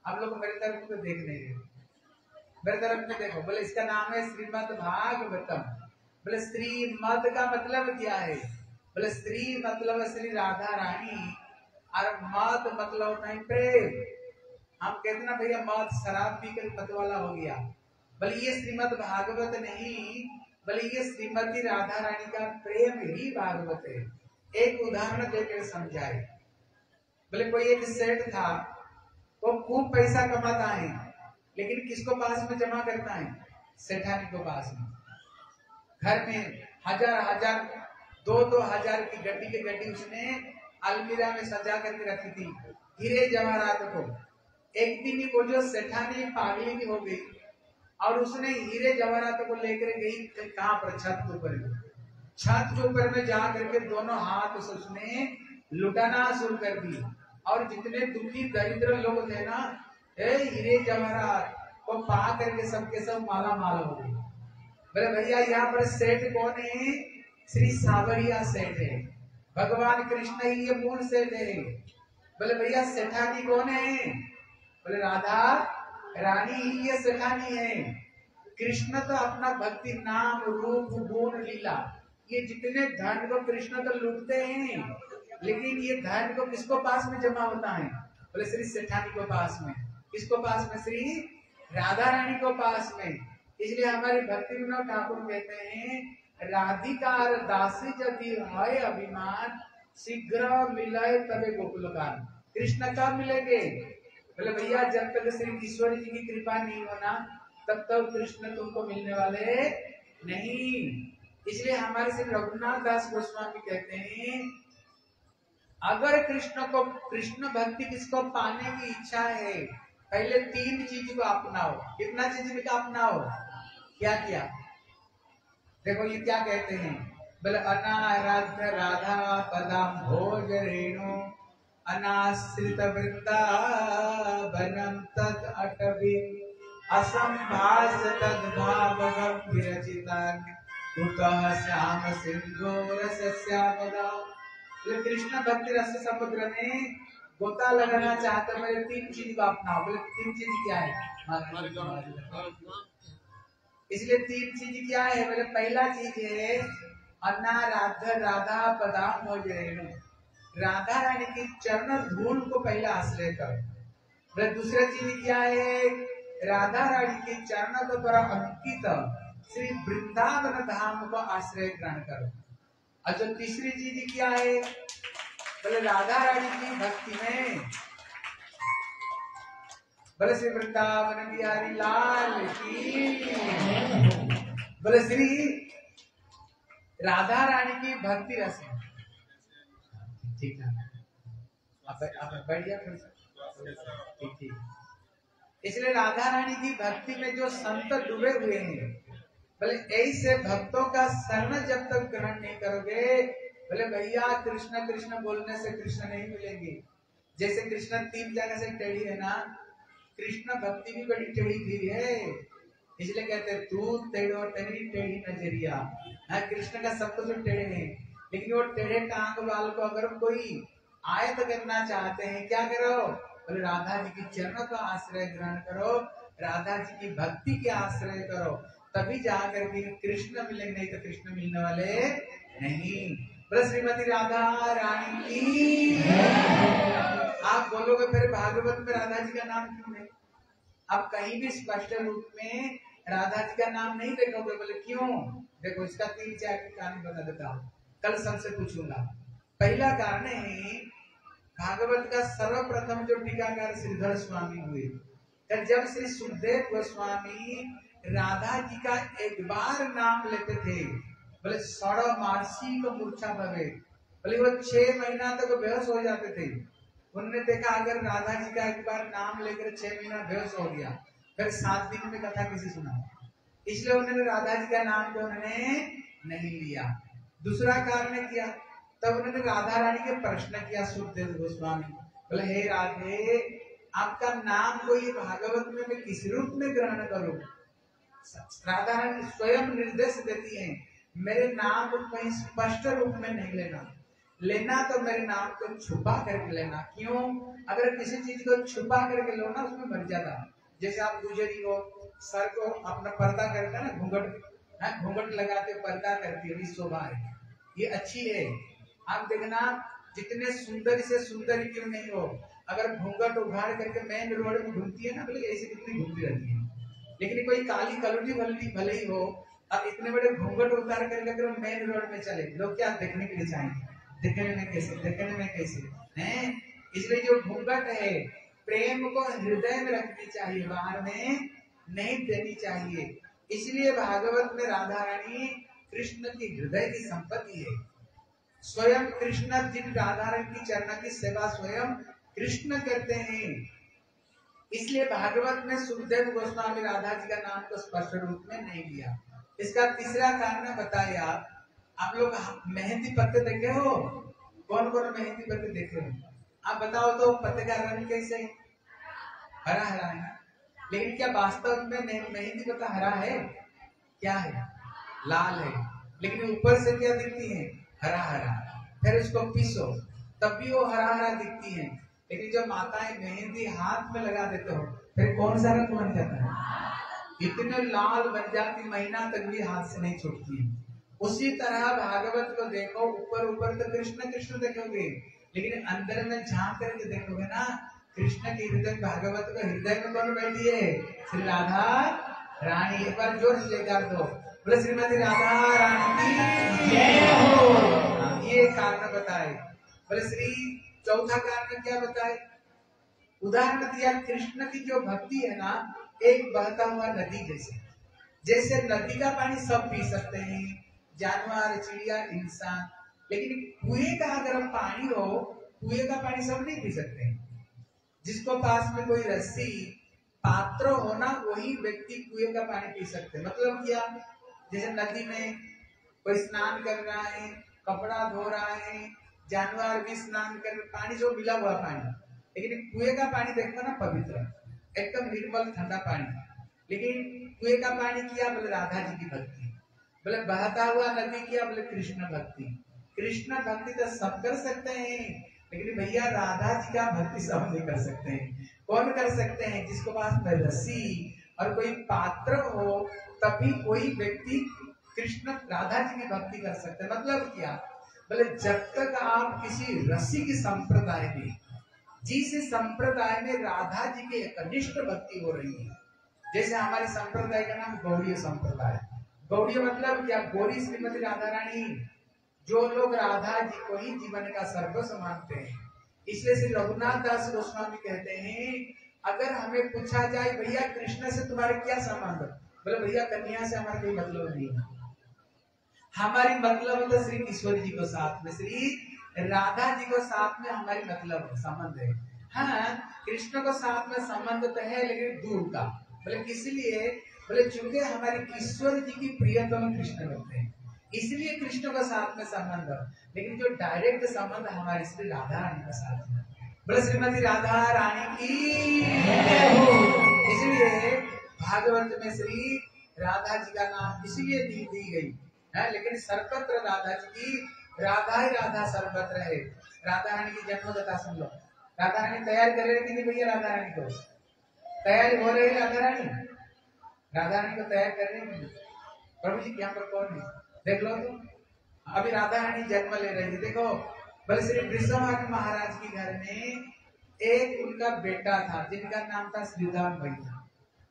आप लोग मेरी तरफ़ को देख नहीं रहे। मेरे तरफ़ में देखो, बोले, इसका नाम है श्रीमद भागवतम। बोले, श्रीमद का मतलब क्या है? बोले, श्री मतलब श्री राधा रानी और मत मतलब होता है प्रेम। हम कहते ना, भैया मत शराब पी कर मत वाला हो गया। बोले, ये श्रीमद भागवत नहीं बोले ये श्रीमती राधा रानी का प्रेम ही भागवत है। एक उदाहरण देकर समझाए। बोले कोई एक सेठ था, वो खूब पैसा कमाता है, लेकिन किसको पास में जमा करता है? सेठानी को पास में। घर में हज़ार हज़ार, दो दो हज़ार की गड्डी की गड्डी उसने अलमीरा में सजा करके रखी थी। हीरे जवाहरात को। एक दिन वो जो सेठानी पागली की हो गई और उसने हीरे जवाहरात को लेकर गई कहाँ पर? छत के ऊपर छत के ऊपर में जा करके दोनों हाथ से उसने लुटाना शुरू कर दी। और जितने दुखी, दरिद्र लोग थे ना हीरे जवाहरात को पा करके सबके सब माला माल हो गए। बोले, भैया, यहाँ पर सेठ कौन है? श्री सावरिया सेठ है। भगवान कृष्ण ही ये मूल सेठ है। बोले, भैया सेठानी कौन है? बोले, राधा रानी ही ये सेठानी है। कृष्ण तो अपना भक्ति नाम, रूप, गुण, लीला। ये जितने धन को कृष्ण तो लूटते हैं, लेकिन ये धन को किसको पास में जमा होता है? बोले, श्री सेठानी को पास में। किसको पास में? श्री राधा रानी को पास में। इसलिए हमारे भक्ति विनोद ठाकुर कहते हैं, राधिकार दासी यदि है अभिमान, शीघ्र मिले तबे गोकुल कृष्ण कब मिलेंगे? बोले, भैया, जब तक श्री ईश्वरी जी की कृपा नहीं होना तब तक कृष्ण तुमको मिलने वाले नहीं। इसलिए हमारे श्री रघुनाथ दास गोस्वामी कहते हैं, अगर कृष्ण को, कृष्ण भक्ति किसको पाने की इच्छा है, पहले तीन चीज़ को अपनाओ। कितना चीज़ का अपनाओ। क्या किया देखो, ये क्या कहते हैं? बोले, अनाराध्य राधा पदम भोज रेणु अनाश्रित वृंदावनम तद अटवी असंभास तद भाव विरचितान कुतः श्याम सिंधु रस श्यामदा बोले कृष्ण भक्ति रस समुद्र में गोता लगाना चाहते मेरे तीन चीज़ को अपनाओ। बोले, तीन चीज़ क्या है? इसलिए तीन चीज़ क्या है? बोले, पहला चीज़ है अन्ना राधा पदाम हो रेणु राधा रानी की चरण धूल को पहला आश्रय करो। दूसरा चीज़ क्या है? राधा रानी के चरण को द्वारा अंकित श्री वृंदावन धाम को आश्रय ग्रहण करो। और जो तीसरी चीज़ क्या है? बोले, राधा रानी की भक्ति में। बोले, श्री वृंदावन बिहारी लाल की। बोले, श्री राधा रानी की भक्ति रस ठीक है। आप आप बैठ गया फिर ठीक ठीक। इसलिए राधा रानी की भक्ति में जो संत डूबे हुए हैं, बोले, ऐसे भक्तों का शरण जब तक ग्रहण नहीं करोगे, बोले, भैया, कृष्ण कृष्ण बोलने से कृष्ण नहीं मिलेंगे। जैसे कृष्ण तीन जगह से टेढ़ी है ना, कृष्ण भक्ति भी बड़ी टेढ़ी थी है। इसलिए कहते हैं, तू टेढ़ो, तेरी टेढ़ी नज़रिया। हाँ कृष्ण का सब कुछ टेढ़े हैं। लेकिन वो टेढ़े टांग वाल को अगर कोई आयत करना चाहते हैं, क्या करो? बोले, राधा जी की चरण का आश्रय ग्रहण करो, राधा जी की भक्ति के आश्रय करो, तभी जाकर के कृष्ण मिलेंगे, नहीं तो कृष्ण मिलने वाले नहीं। बोले, श्रीमती राधा रानी की आप बोलोगे, फिर भागवत में राधा जी का नाम क्यों नहीं आप कहीं भी स्पष्ट रूप में राधा जी का नाम नहीं देखोगे, बोले, क्यों? देखो, इसका तीन चार कहानी बता देता हूँ। कल सबसे पूछूँगा। पहला कारण है, भागवत का सर्वप्रथम जो टीकाकार श्रीधर स्वामी हुए तो जब श्री सुखदेव गोस्वामी राधा जी का एक बार नाम लेते थे, बोले सड़ मानसिक मूर्छा भवे बोले, वो छह महीना तक बेहोश हो जाते थे। उन्होंने देखा, अगर राधा जी का एक बार नाम लेकर छह महीना बेहोश हो गया, फिर सात दिन में कथा किसी सुना इसलिए उन्होंने राधा जी का नाम तो उन्होंने नहीं लिया। दूसरा कारण किया? तब उन्होंने राधा रानी के प्रश्न किया सुखदेव गोस्वामी बोले हे राधे आपका नाम को ये भागवत में मैं किस रूप में ग्रहण करूँ? राधा रानी स्वयं निर्देश देती हैं मेरे नाम को कहीं स्पष्ट रूप में नहीं लेना। लेना तो मेरे नाम को छुपा करके लेना। क्यों? अगर किसी चीज़ को छुपा करके लो ना उसमें मर्यादा जैसे आप गुजरी हो सर को अपना पर्दा करके ना घूंघट हाँ, घूंघट लगाते पर्दा करती है ये शोभा है। ये अच्छी है। आप देखना, जितने सुंदर से सुंदर क्यों नहीं हो? अगर घूंघट उघाड़ करके मेन रोड में घूमती है ना बोले ऐसे कितनी घूमती रहती है। लेकिन कोई काली कलुटी भली भले ही हो अब इतने बड़े घूंघट उतार करके अगर मेन रोड में चले, लोग क्या देखने के लिए चाहेंगे देखने में कैसे? देखने में कैसे? हैं? इसलिए जो घूंघट है, प्रेम को हृदय में रखनी चाहिए, बाहर में नहीं देनी चाहिए। इसलिए भागवत में राधा रानी कृष्ण की हृदय की संपत्ति है। स्वयं कृष्ण जिन राधा रानी की चरण की सेवा स्वयं कृष्ण करते हैं। इसलिए भागवत में सुखदेव गोस्वामी राधा जी का नाम तो स्पष्ट रूप में नहीं लिया। इसका तीसरा कारण बताया आप। लोग मेहंदी पत्ते देखे हो? कौन कौन मेहंदी पत्ते देखे हो? आप बताओ तो पत्ते का रंग कैसे है? हरा हरा है लेकिन क्या वास्तव में मेहंदी पत्ता हरा है? क्या है? लाल है, लेकिन ऊपर से क्या दिखती है? हरा हरा फिर उसको पीसो। तब भी वो हरा हरा दिखती है। लेकिन जब माताएँ मेहंदी हाथ में लगा देते हो, फिर कौन सा रंग बन जाता है? इतने लाल बन जाती, महीना तक भी हाथ से नहीं छूटती उसी तरह भागवत को देखो, ऊपर ऊपर तो कृष्ण कृष्ण देखोगे। लेकिन अंदर में झाँक करके देखोगे ना, कृष्ण के हृदय, भागवत को हृदय में कौन बैठी है? श्री राधा रानी, एक बार ज़ोर से जयकार दो। बोले श्रीमती राधा रानी की जय हो। ये कारण बताए। बोले श्री चौथा कारण क्या बताए? उदाहरण दिया कृष्ण की जो भक्ति है ना एक बहता हुआ नदी जैसे। जैसे नदी का पानी सब पी सकते हैं जानवर चिड़िया इंसान लेकिन कुएँ का अगर पानी हो कुएँ का पानी सब नहीं पी सकते जिसको पास में कोई रस्सी पात्र होना वही व्यक्ति कुएँ का पानी पी सकते मतलब क्या? जैसे नदी में कोई स्नान कर रहा है, कपड़ा धो रहा है, जानवर भी स्नान कर पानी जो मिला हुआ पानी। लेकिन कुएँ का पानी देखो ना पवित्र, एकदम निर्मल ठंडा पानी। लेकिन कुएँ का पानी किया बोले राधा जी की भक्ति। बोले बहता हुआ नदी किया बोले कृष्ण भक्ति। कृष्ण भक्ति तो सब कर सकते हैं, लेकिन भैया राधा जी का भक्ति सब नहीं कर सकते हैं। कौन कर सकते हैं? जिसको पास में रस्सी और कोई पात्र हो तभी कोई व्यक्ति कृष्ण राधा जी की भक्ति कर सकते मतलब क्या? बोले, जब तक आप किसी रसी की संप्रदाय में, जिस संप्रदाय में राधा जी की एकनिष्ठ भक्ति हो रही है, जैसे हमारे संप्रदाय का नाम गौड़ी संप्रदाय। गौड़ी मतलब क्या? गौरी श्रीमती राधा रानी जो लोग राधा जी को ही जीवन का सर्वस्व मानते हैं। इसलिए श्री रघुनाथ दास गोस्वामी कहते हैं, अगर हमें पूछा जाए, भैया, कृष्ण से तुम्हारे क्या संबंध? बोले, भैया, कन्या से हमारा कोई मतलब नहीं है। हमारी मतलब तो श्री किशोर जी को साथ में, श्री राधा जी को साथ में हमारी मतलब संबंध है। हाँ कृष्ण को साथ में संबंध तो है, लेकिन दूर का। बोले किस लिए बोले, चूँकि हमारे किशोर जी की प्रियतम कृष्ण लगते हैं। इसलिए कृष्ण का साथ में संबंध लेकिन जो डायरेक्ट संबंध हमारे श्री राधा रानी का साथ में। बोले, श्रीमती राधा रानी की इसलिए भागवत में श्री राधा जी का नाम इसलिए दी दी गई। है, लेकिन सर्वत्र राधा जी की राधा ही राधा सर्वत्र है। राधा रानी की जन्म कथा सुन लो। राधा रानी तैयार कर रही थी भैया राधा रानी को? तैयारी हो रही है राधा रानी? राधा रानी को तैयार कर रही है? प्रभु जी, यहाँ पर कौन है? देख लो तुम। अभी राधा रानी जन्म ले रही थी। देखो, बोले श्री वृषभान महाराज के घर में एक उनका बेटा था, जिनका नाम था श्रीधाम था।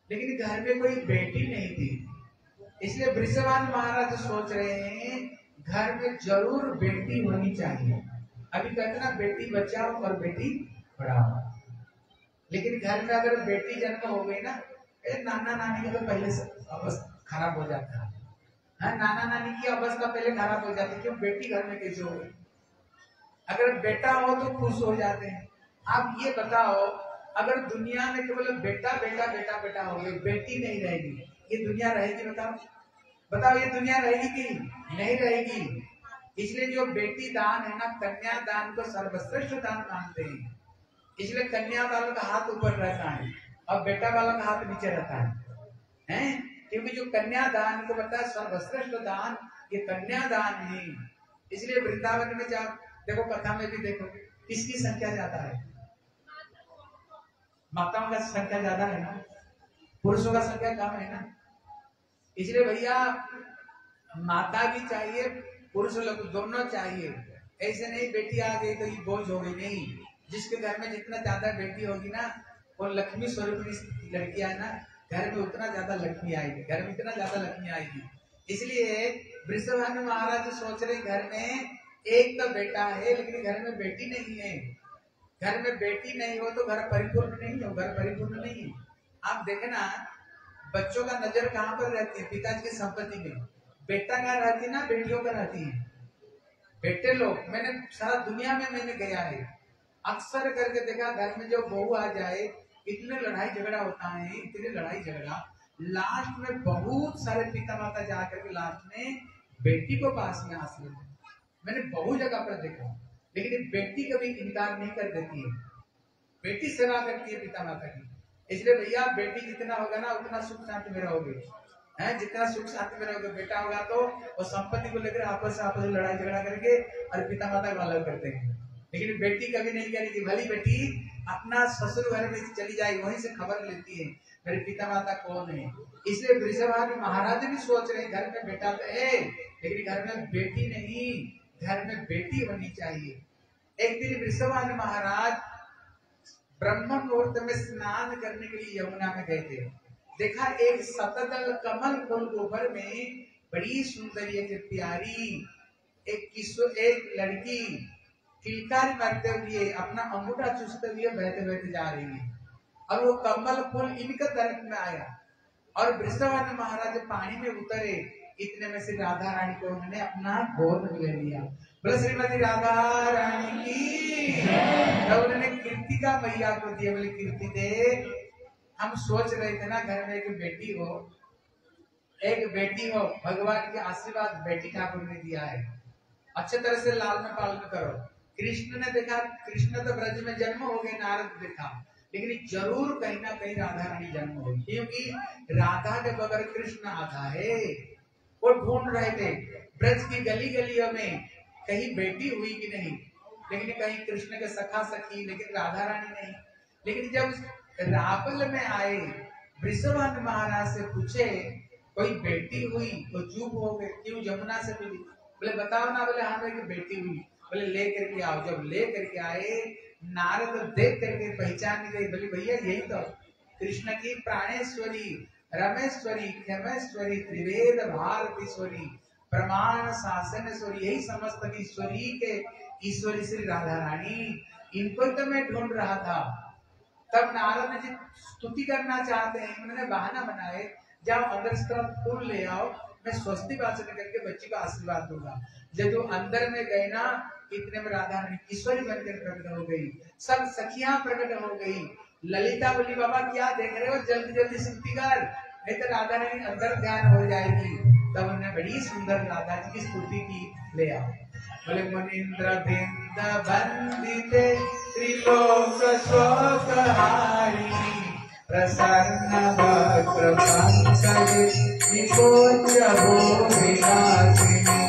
लेकिन घर में कोई बेटी नहीं थी। इसलिए वृषभान महाराज सोच रहे हैं घर में ज़रूर बेटी होनी चाहिए। अभी कहते ना बेटी बचाओ और बेटी पढ़ाओ। लेकिन घर में अगर बेटी जन्म हो गई ना ए, नाना नानी का तो पहले अवस्था खराब हो जाता है। हाँ, नाना नानी की अवस्था पहले खराब हो जाती क्यों? बेटी घर में कैसे हो अगर बेटा हो तो खुश हो जाते हैं। आप ये बताओ अगर दुनिया में केवल बेटा बेटा बेटा बेटा हो गई बेटी नहीं रहेगी, ये दुनिया रहेगी बताओ। बताओ, ये दुनिया रहेगी कि नहीं रहेगी? इसलिए जो बेटी दान है ना, कन्या दान को सर्वश्रेष्ठ दान मानते हैं। इसलिए कन्या वालों का हाथ ऊपर रहता है और बेटा वालों का हाथ नीचे रहता है। हैं? क्योंकि जो कन्या दान को बताया सर्वश्रेष्ठ दान, ये कन्या दान है। इसलिए वृंदावन में जाओ, देखो कथा में भी देखो, किसकी संख्या ज़्यादा है? माताओं का संख्या ज़्यादा है ना? पुरुषों का संख्या कम है ना? इसलिए भैया, माता भी चाहिए, पुरुष लोग दोनों चाहिए। ऐसे नहीं, बेटी आ गई तो ये बोझ हो गई, नहीं। जिसके घर में जितना ज़्यादा बेटी होगी ना, वो लक्ष्मी स्वरूप लड़कियाँ ना, घर में उतना ज़्यादा लक्ष्मी आएगी, घर में इतना ज़्यादा लक्ष्मी आएगी। इसलिए महाराज सोच रहे घर में एक तो बेटा है, लेकिन घर में बेटी नहीं है। घर में बेटी नहीं हो तो घर परिपूर्ण नहीं हो, घर परिपूर्ण नहीं है। आप देखना, बच्चों का नज़र कहाँ पर रहती है? पिताजी की संपत्ति में। बेटा कहाँ रहती है ना? बेटियों का रहती है। बेटे लोग, मैंने सारा दुनिया में मैंने गया है। अक्सर करके देखा, घर में जो बहू आ जाए, इतने लड़ाई झगड़ा होता है, इतने लड़ाई झगड़ा। लास्ट में बहुत सारे पिता माता जा करके लास्ट में बेटी को पास में हासिल मैंने बहुत जगह पर देखा। लेकिन बेटी कभी इनकार नहीं कर देती है। बेटी सेवा करती है पिता माता की। इसलिए भैया, बेटी जितना होगा ना, उतना सुख शांति में रहोगे। है, जितना सुख शांति में रहोगे, बेटा होगा तो वो संपत्ति को लेकर आपस में आपस में लड़ाई झगड़ा करके और पिता माता को अलग करते हैं। लेकिन बेटी कभी नहीं करेगी भली बेटी, अपना ससुर घर में चली जाएगी वहीं से खबर लेती है। मेरे पिता माता कौन है? इसलिए वृषभानु महाराज भी सोच रहे घर में बेटा तो है, लेकिन घर में बेटी नहीं, घर में बेटी होनी चाहिए। एक दिन वृषभानु महाराज ब्रह्म मुहूर्त में स्नान करने के लिए यमुना में गए थे। देखा एक सतदल कमल फूल गोबर में बड़ी सुंदर, एक प्यारी, एक किशोर, एक लड़की किलकारी मारते हुए अपना अंगूठा चूसते हुए बहते बहते जा रही है। और वो कमल फूल इनके तरफ़ में आया। और वृषभानु महाराज पानी में उतरे। इतने में से राधा रानी को उन्होंने अपना गोद ले लिया। बोले, श्रीमती राधा रानी की तब उन्होंने कीर्तिका मैया को दिया, बोले, कीर्ति दे। हम सोच रहे थे ना, घर में एक बेटी हो, एक बेटी हो, भगवान के आशीर्वाद बेटी ठाकुर ने दिया है। अच्छे तरह से लालन पालन करो। कृष्ण ने देखा, कृष्ण तो ब्रज में जन्म हो गए, नारद देखा। लेकिन ज़रूर कहीं ना कहीं राधा रानी जन्म होगी क्योंकि राधा के बगैर कृष्ण आधा है। वो ढूंढ रहे थे, ब्रज की गली गलियों में कहीं बेटी हुई कि नहीं? लेकिन कहीं कृष्ण के सखा सखी, लेकिन राधा रानी नहीं। लेकिन जब रावल में आए, वृषभान महाराज से पूछे, कोई बेटी हुई तो चुप हो गए? क्यों जमुना से मिली बोले, बताओ ना बोले हाँ एक बेटी हुई। बोले, ले करके आओ। जब ले करके आए, नारद देख करके पहचान गए। बोले, भैया, यही तो कृष्ण की प्राणेश्वरी, रमेश्वरी, खेमेश्वरी, त्रिवेद भारतीश्वरी। प्रमाण शासनेश्वरी यही समस्त ईश्वरी के, ईश्वरी श्री राधा रानी, इनको तो मैं ढूंढ रहा था। तब नारद जी स्तुति करना चाहते हैं उन्होंने बहाना बनाए, जाओ अंदर फूल ले आओ, मैं स्वस्ति वाचन करके बच्ची का आशीर्वाद दूँगा। जब वो अंदर में गए ना, इतने में राधा रानी ईश्वरी बनकर प्रकट हो गई, सब सखिया प्रकट हो गई। ललिता बोली, बाबा, क्या देख रहे हो? जल्दी जल्दी स्तुति कर, नहीं तो राधा रानी अंदर ध्यान हो जाएगी। तब उन्होंने बड़ी सुंदर राधा जी की स्तुति की, ले आओ। बोले, मुनिंद्र बिंद बंदिते, त्रिलोक शोक हारी प्रसन्न वक्र पंकज निकोच हो विलासिनी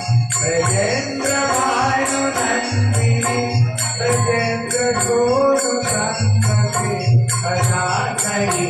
ब्रजेंद्र भानु नंदिनी ब्रजेंद्र गोरु संगति कदा करी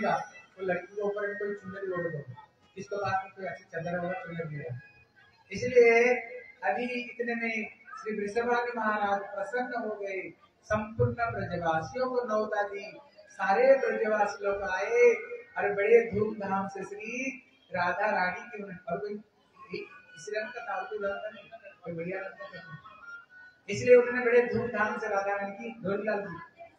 बात वो लड़की के ऊपर कोई चुनरी ओढ़ दो इसके बाद में कोई अच्छी चंद्र होगा चुनर मिलेगा इसलिए अभी इतने में श्री वृषभानु महाराज प्रसन्न हो गए। संपूर्ण ब्रजवासियों को नौता दी। सारे ब्रजवासी लोग आए और बड़े धूमधाम से श्री राधा रानी के और कोई इस रंग का तालतू रंग का नहीं, कोई बढ़िया रंग का इसलिए उन्होंने बड़े धूमधाम से राधा रानी की धोरीलाल जी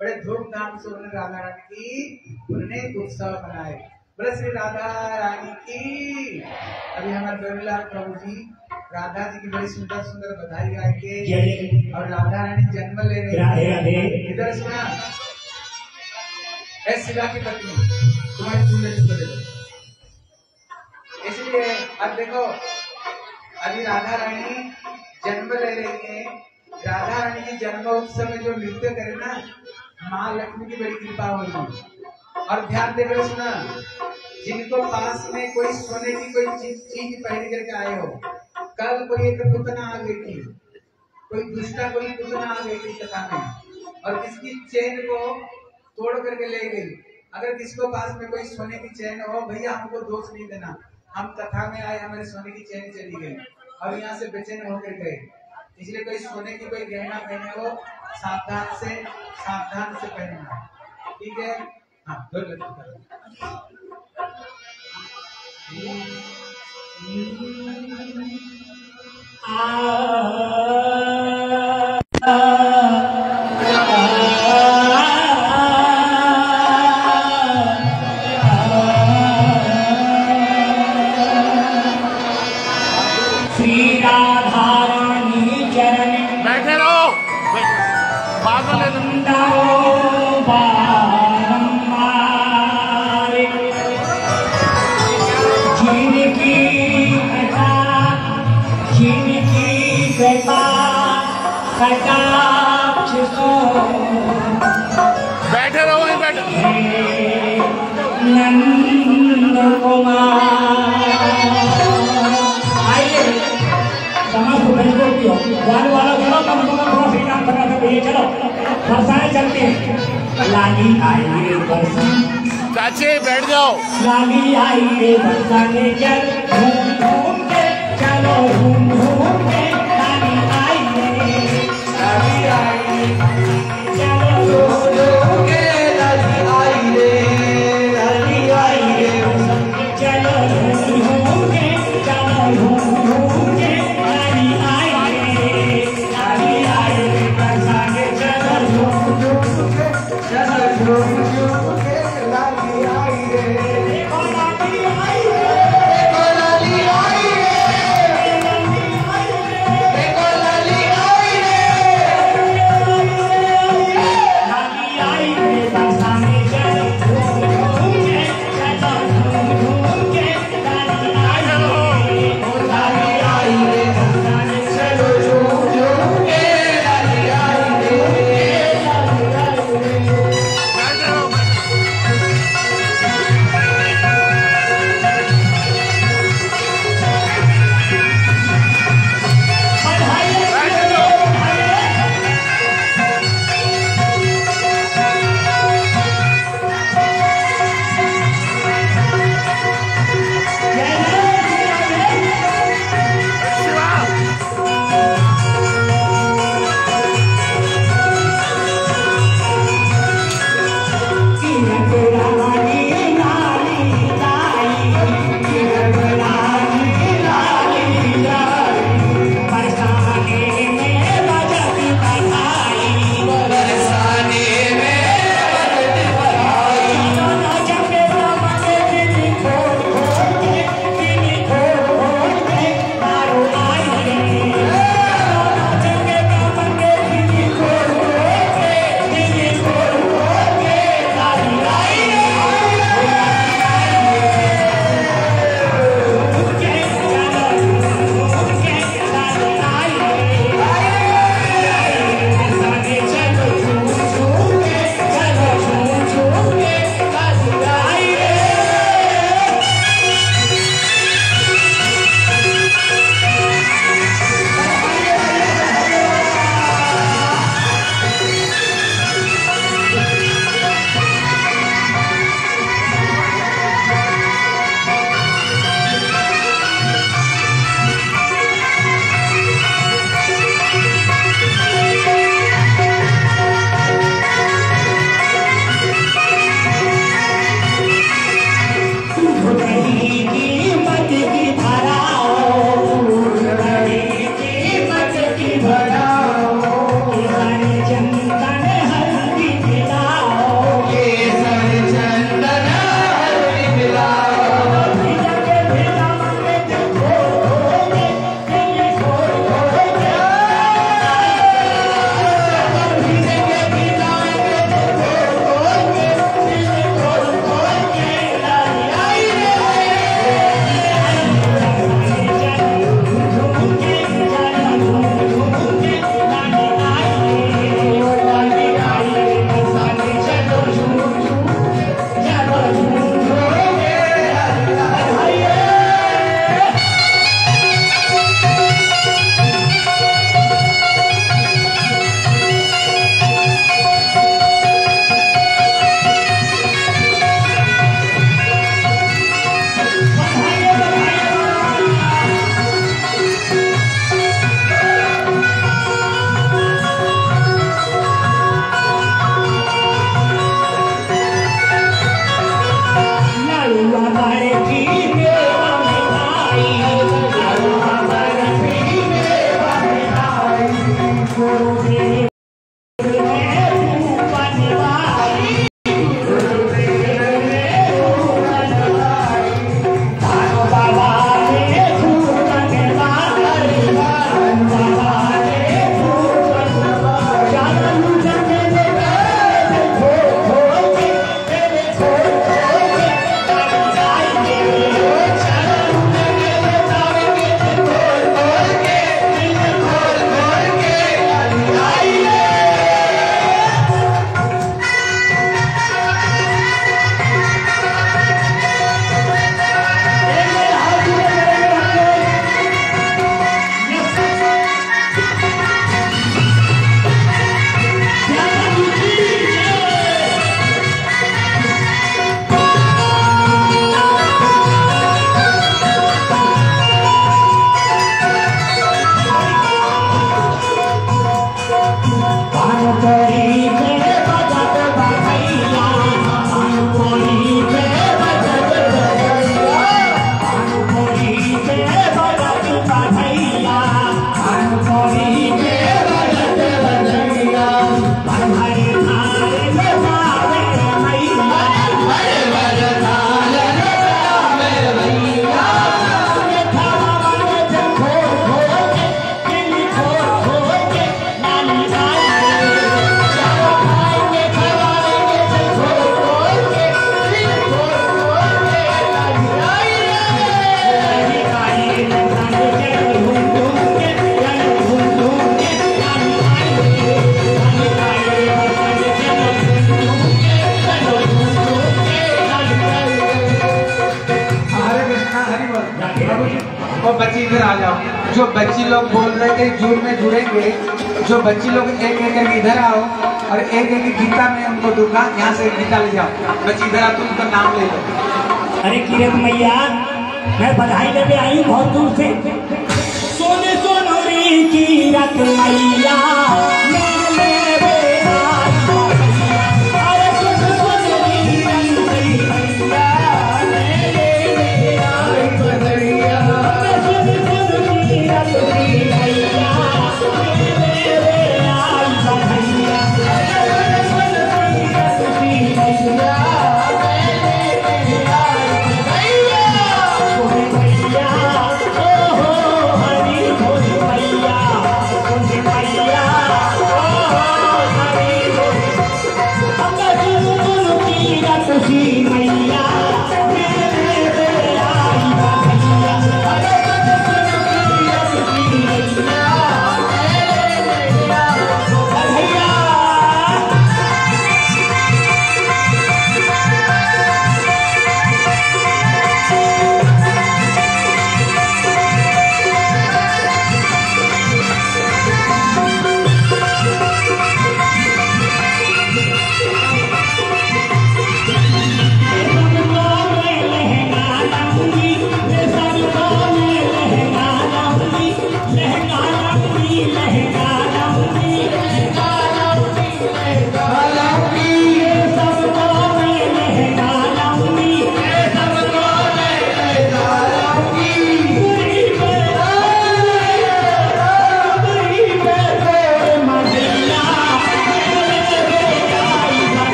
बड़े धूमधाम से उन्होंने राधा रानी की उन्होंने उत्सव मनाए। बोले श्री राधा रानी की। अभी हमारे देवीलाल प्रभु जी राधा जी की बड़ी सुंदर सुंदर बधाई गाएँगे। और राधा रानी जन्म ले रहे है। इधर सुना शिवा की पत्नी तुम्हारी सुंदर सुंदर इसलिए अब देखो अभी राधा रानी जन्म ले रही है। राधा रानी की जन्म उत्सव में जो नृत्य करे ना माँ लक्ष्मी की बड़ी कृपा होगी और ध्यान देकर सुना, जिनको पास में कोई सोने की कोई चीज़ चीज़ पहन करके आए हो, कल कोई एक पुतना आ गई थी, कोई दुष्टा कोई पुतना आ गई थी कथा में, और किसकी चेन को तोड़ करके ले गई। अगर किसको पास में कोई सोने की चेन हो, भैया हमको दोष नहीं देना। हम कथा में आए, हमारे सोने की चेन चली गई, और यहाँ से बेचैन होकर गए। इसलिए कोई सोने की कोई गहना पहने हो सावधान से सावधान से पहनना ठीक है हाँ दो लड़की करो। श्री हो वाला चलो कम से कम थोड़ा सी काम करा कर ये चलो। बरसाएँ चलती हैं। लाली आई रे बरसा चाचे बैठ जाओ। लाली आई रे बरसा के चल घूम घूम के चलो घूम।